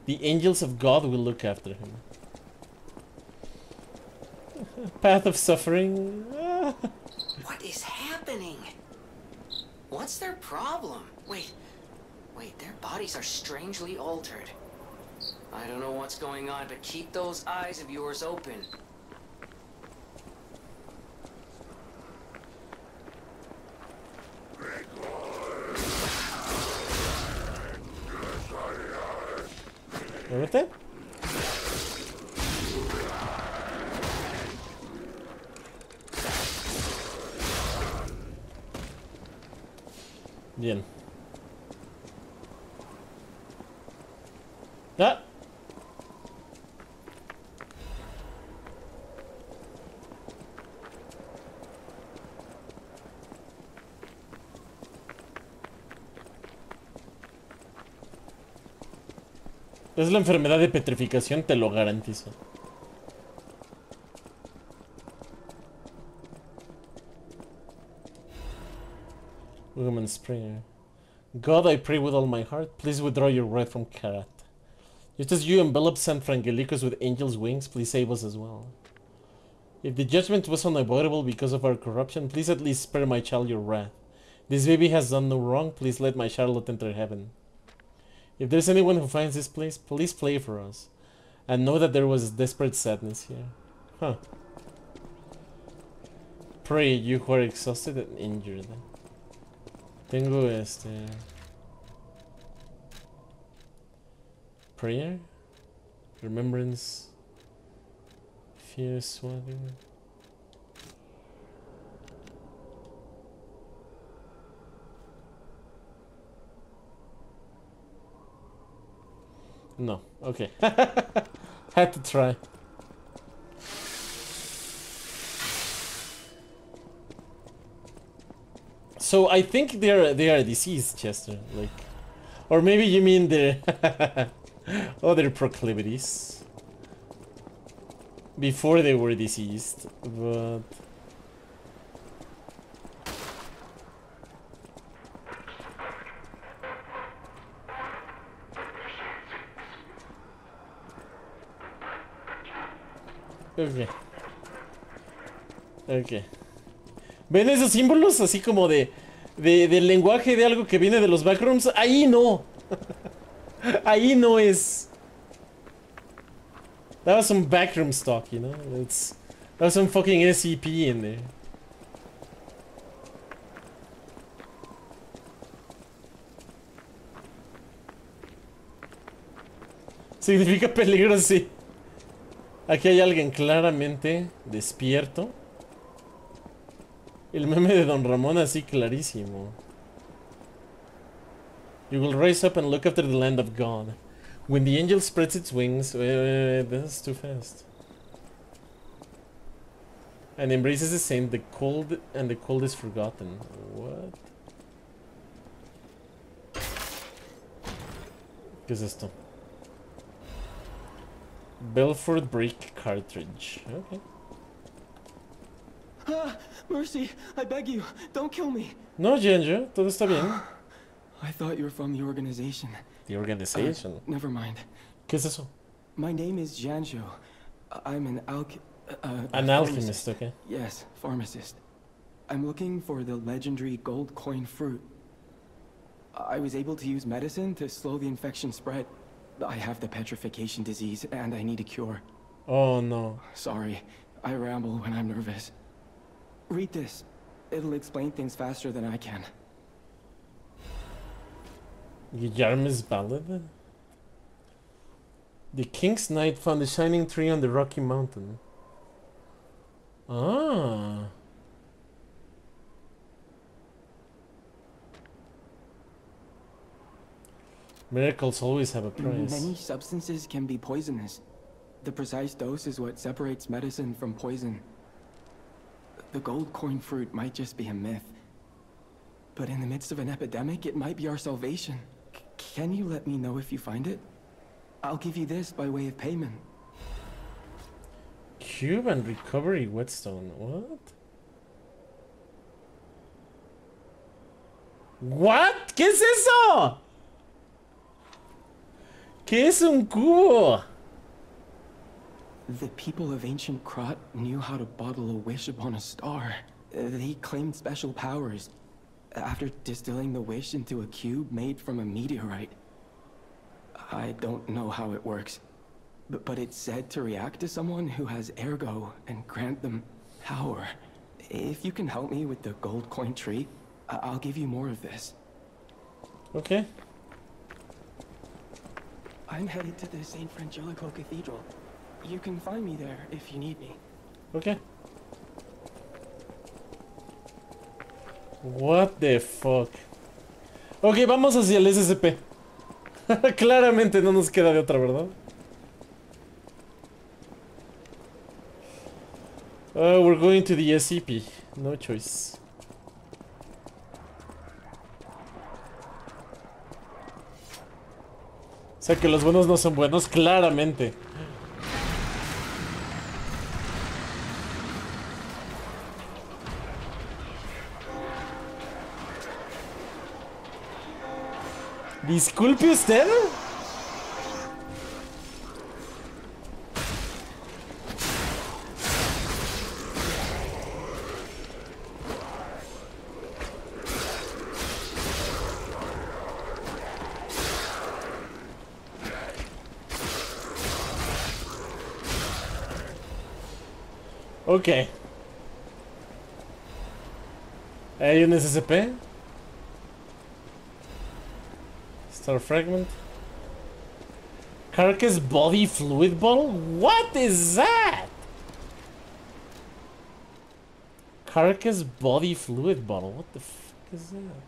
the angels of God will look after him. Path of suffering.
Happening? What's their problem? Wait, wait, their bodies are strangely altered. I don't know what's going on, but keep those eyes of yours open.
Muévete. Bien. ¡Ah! Es la enfermedad de petrificación, te lo garantizo. Woman's prayer. God, I pray with all my heart, please withdraw your wrath from Karat. Just as you envelop San Frangelicus with angels' wings, please save us as well. If the judgment was unavoidable because of our corruption, please at least spare my child your wrath. This baby has done no wrong, please let my Charlotte enter heaven. If there's anyone who finds this place, please play for us. And know that there was desperate sadness here. Huh. Pray, you who are exhausted and injured. Tengo este... Prayer? Remembrance? Fear, swagging? No, okay. Had to try. So I think they're they are deceased, Chester. Like, or maybe you mean their other proclivities before they were deceased, but. Ok. Ok. ¿Ven esos símbolos así como de, de del lenguaje de algo que viene de los backrooms? Ahí no. Ahí no es. That was some backroom stock, you know? It's, that was some fucking SCP in there. Significa peligro, sí. Aquí hay alguien claramente despierto. El meme de Don Ramón así clarísimo. You will rise up and look after the land of God. When the angel spreads its wings... Wait, wait, wait, that's too fast. And embraces the saint, the cold and the cold is forgotten. What? ¿Qué es esto? Belford Brick Cartridge. Okay.
Ah, Mercy, I beg you, don't kill me.
No, Ginger, todo está bien.
I thought you were from the organization.
The organization?
Uh, never mind.
¿Qué es eso?
My name is Janjo. I'm an alch... Uh,
an alchemist, okay.
Yes, pharmacist. I'm looking for the legendary gold coin fruit. I was able to use medicine to slow the infection spread. I have the petrification disease, and I need a cure.
Oh, no.
Sorry. I ramble when I'm nervous. Read this. It'll explain things faster than I can.
Guillermo's ballad? The King's Knight found a shining tree on the rocky mountain. Ah. Miracles always have a price.
Many substances can be poisonous. The precise dose is what separates medicine from poison. The gold coin fruit might just be a myth. But in the midst of an epidemic, it might be our salvation. C- can you let me know if you find it? I'll give you this by way of payment.
Cuban recovery whetstone. What? What? ¿Qué es eso? ¿Qué es un cubo?
The people of ancient Krat knew how to bottle a wish upon a star. They claimed special powers after distilling the wish into a cube made from a meteorite. I don't know how it works, but, but it's said to react to someone who has ergo and grant them power. If you can help me with the gold coin tree, I'll give you more of this.
Okay.
I'm headed to the St. Frangelico Cathedral. You can find me there if you need me.
Okay. What the fuck. Ok, vamos hacia el SCP. Claramente no nos queda de otra, ¿verdad? Uh, we're going to the SCP. No choice. Sea que los buenos no son buenos, claramente. Disculpe usted. Ok. Hay un SCP. Star fragment. Carcass body fluid bottle? What is that? Carcass body fluid bottle. What the fuck is that?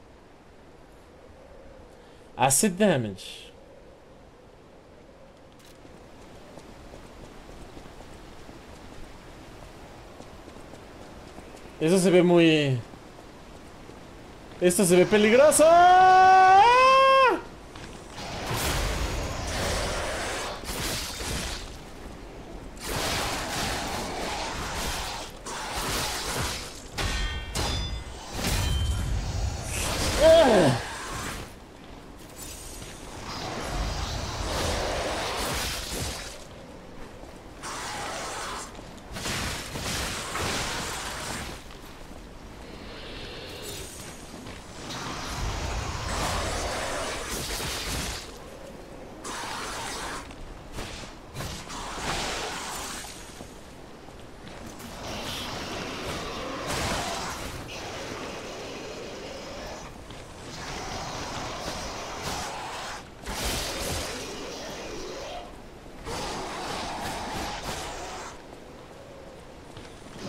Acid damage. Eso se ve muy... Esto se ve peligroso. Ugh.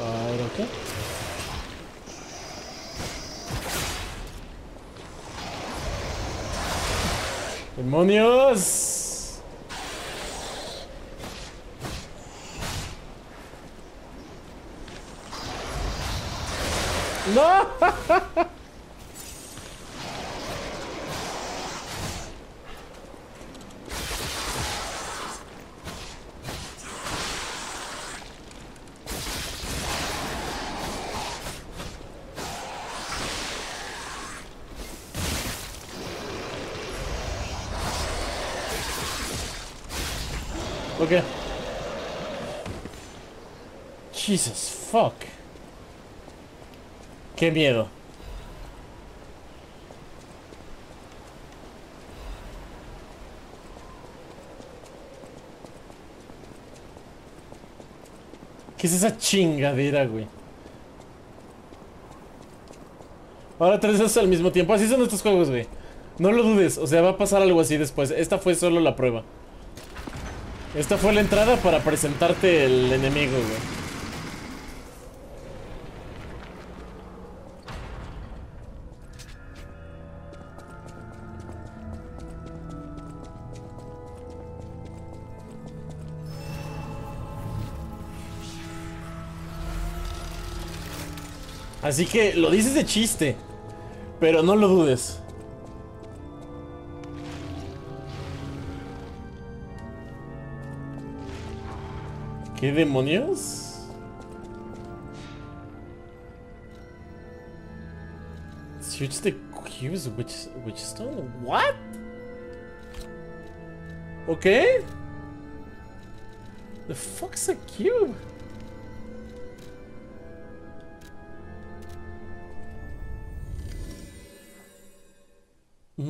Ahora qué? ¡Demonios! ¡No! Okay. Jesus fuck. Qué miedo. ¿Qué es esa chingadera, güey? Ahora tres veces al mismo tiempo. Así son estos juegos, güey. No lo dudes. O sea, va a pasar algo así después. Esta fue solo la prueba. Esta fue la entrada para presentarte el enemigo, güey. Así que lo dices de chiste. Pero no lo dudes. ¿Qué demonios? Switch the cubes which which stone? What? Okay. The fuck's a cube?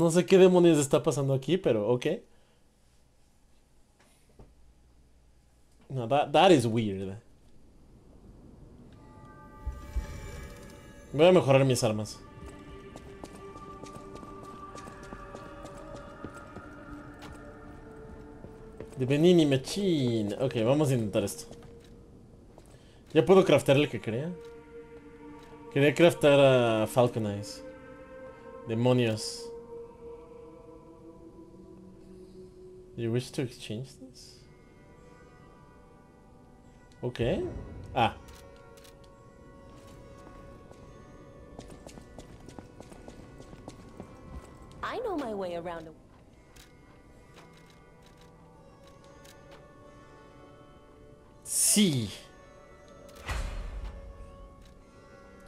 No sé qué demonios está pasando aquí, pero ok. No, that, is weird. Voy a mejorar mis armas. The Benini Machine. Ok, vamos a intentar esto. ¿Ya puedo craftar el que quería? Quería craftar a Falcon Eyes. Demonios. You wish to exchange this? Okay. Ah.
I know my way around a...
Sí.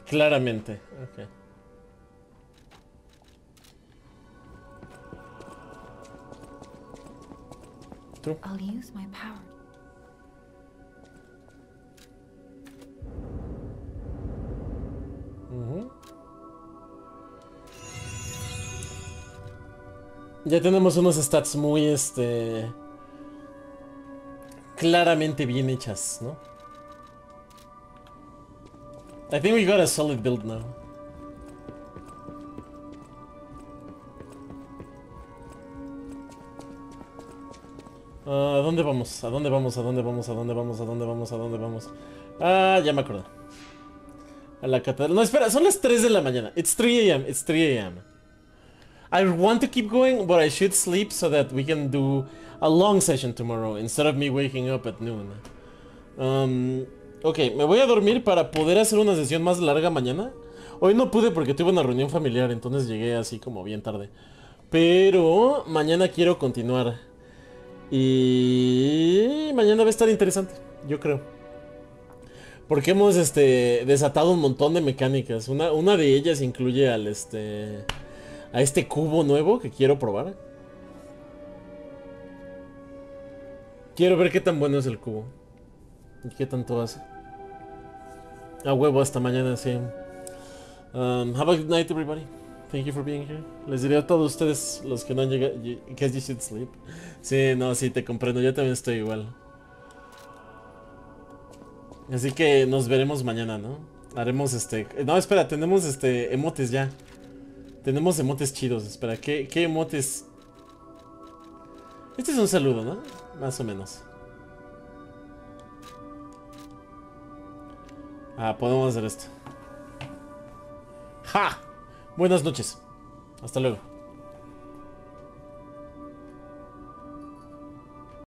Claramente. Okay. ¿Tú?
I'll use my power.
Ujú. Ya tenemos unos stats muy, este... Claramente bien hechas, ¿no? I think we got a solid build now. ¿A dónde vamos? ¿A dónde vamos? ¿A dónde vamos? ¿A dónde vamos? ¿A dónde vamos? ¿A dónde vamos? Ah, ya me acuerdo. A la catedral. No, espera, son las 3 de la mañana. It's 3 a.m. It's 3 a.m. I want to keep going, but I should sleep so that we can do a long session tomorrow instead of me waking up at noon. Um, ok, me voy a dormir para poder hacer una sesión más larga mañana. Hoy no pude porque tuve una reunión familiar, entonces llegué así como bien tarde. Pero mañana quiero continuar. Y mañana va a estar interesante, yo creo. Porque hemos este, desatado un montón de mecánicas. Una, una de ellas incluye al este. a este cubo nuevo que quiero probar. Quiero ver qué tan bueno es el cubo. Y qué tanto hace. A huevo, hasta mañana, sí. Um, have a good night, everybody. Thank you for being here. Les diré a todos ustedes, los que no han llegado, que you should sleep. Sí, no, sí, te comprendo. Yo también estoy igual. Así que nos veremos mañana, ¿no? Haremos este... No, espera, tenemos este emotes ya. Tenemos emotes chidos. Espera, ¿qué, qué emotes? Este es un saludo, ¿no? Más o menos. Ah, podemos hacer esto. ¡Ja! Buenas noches. Hasta luego.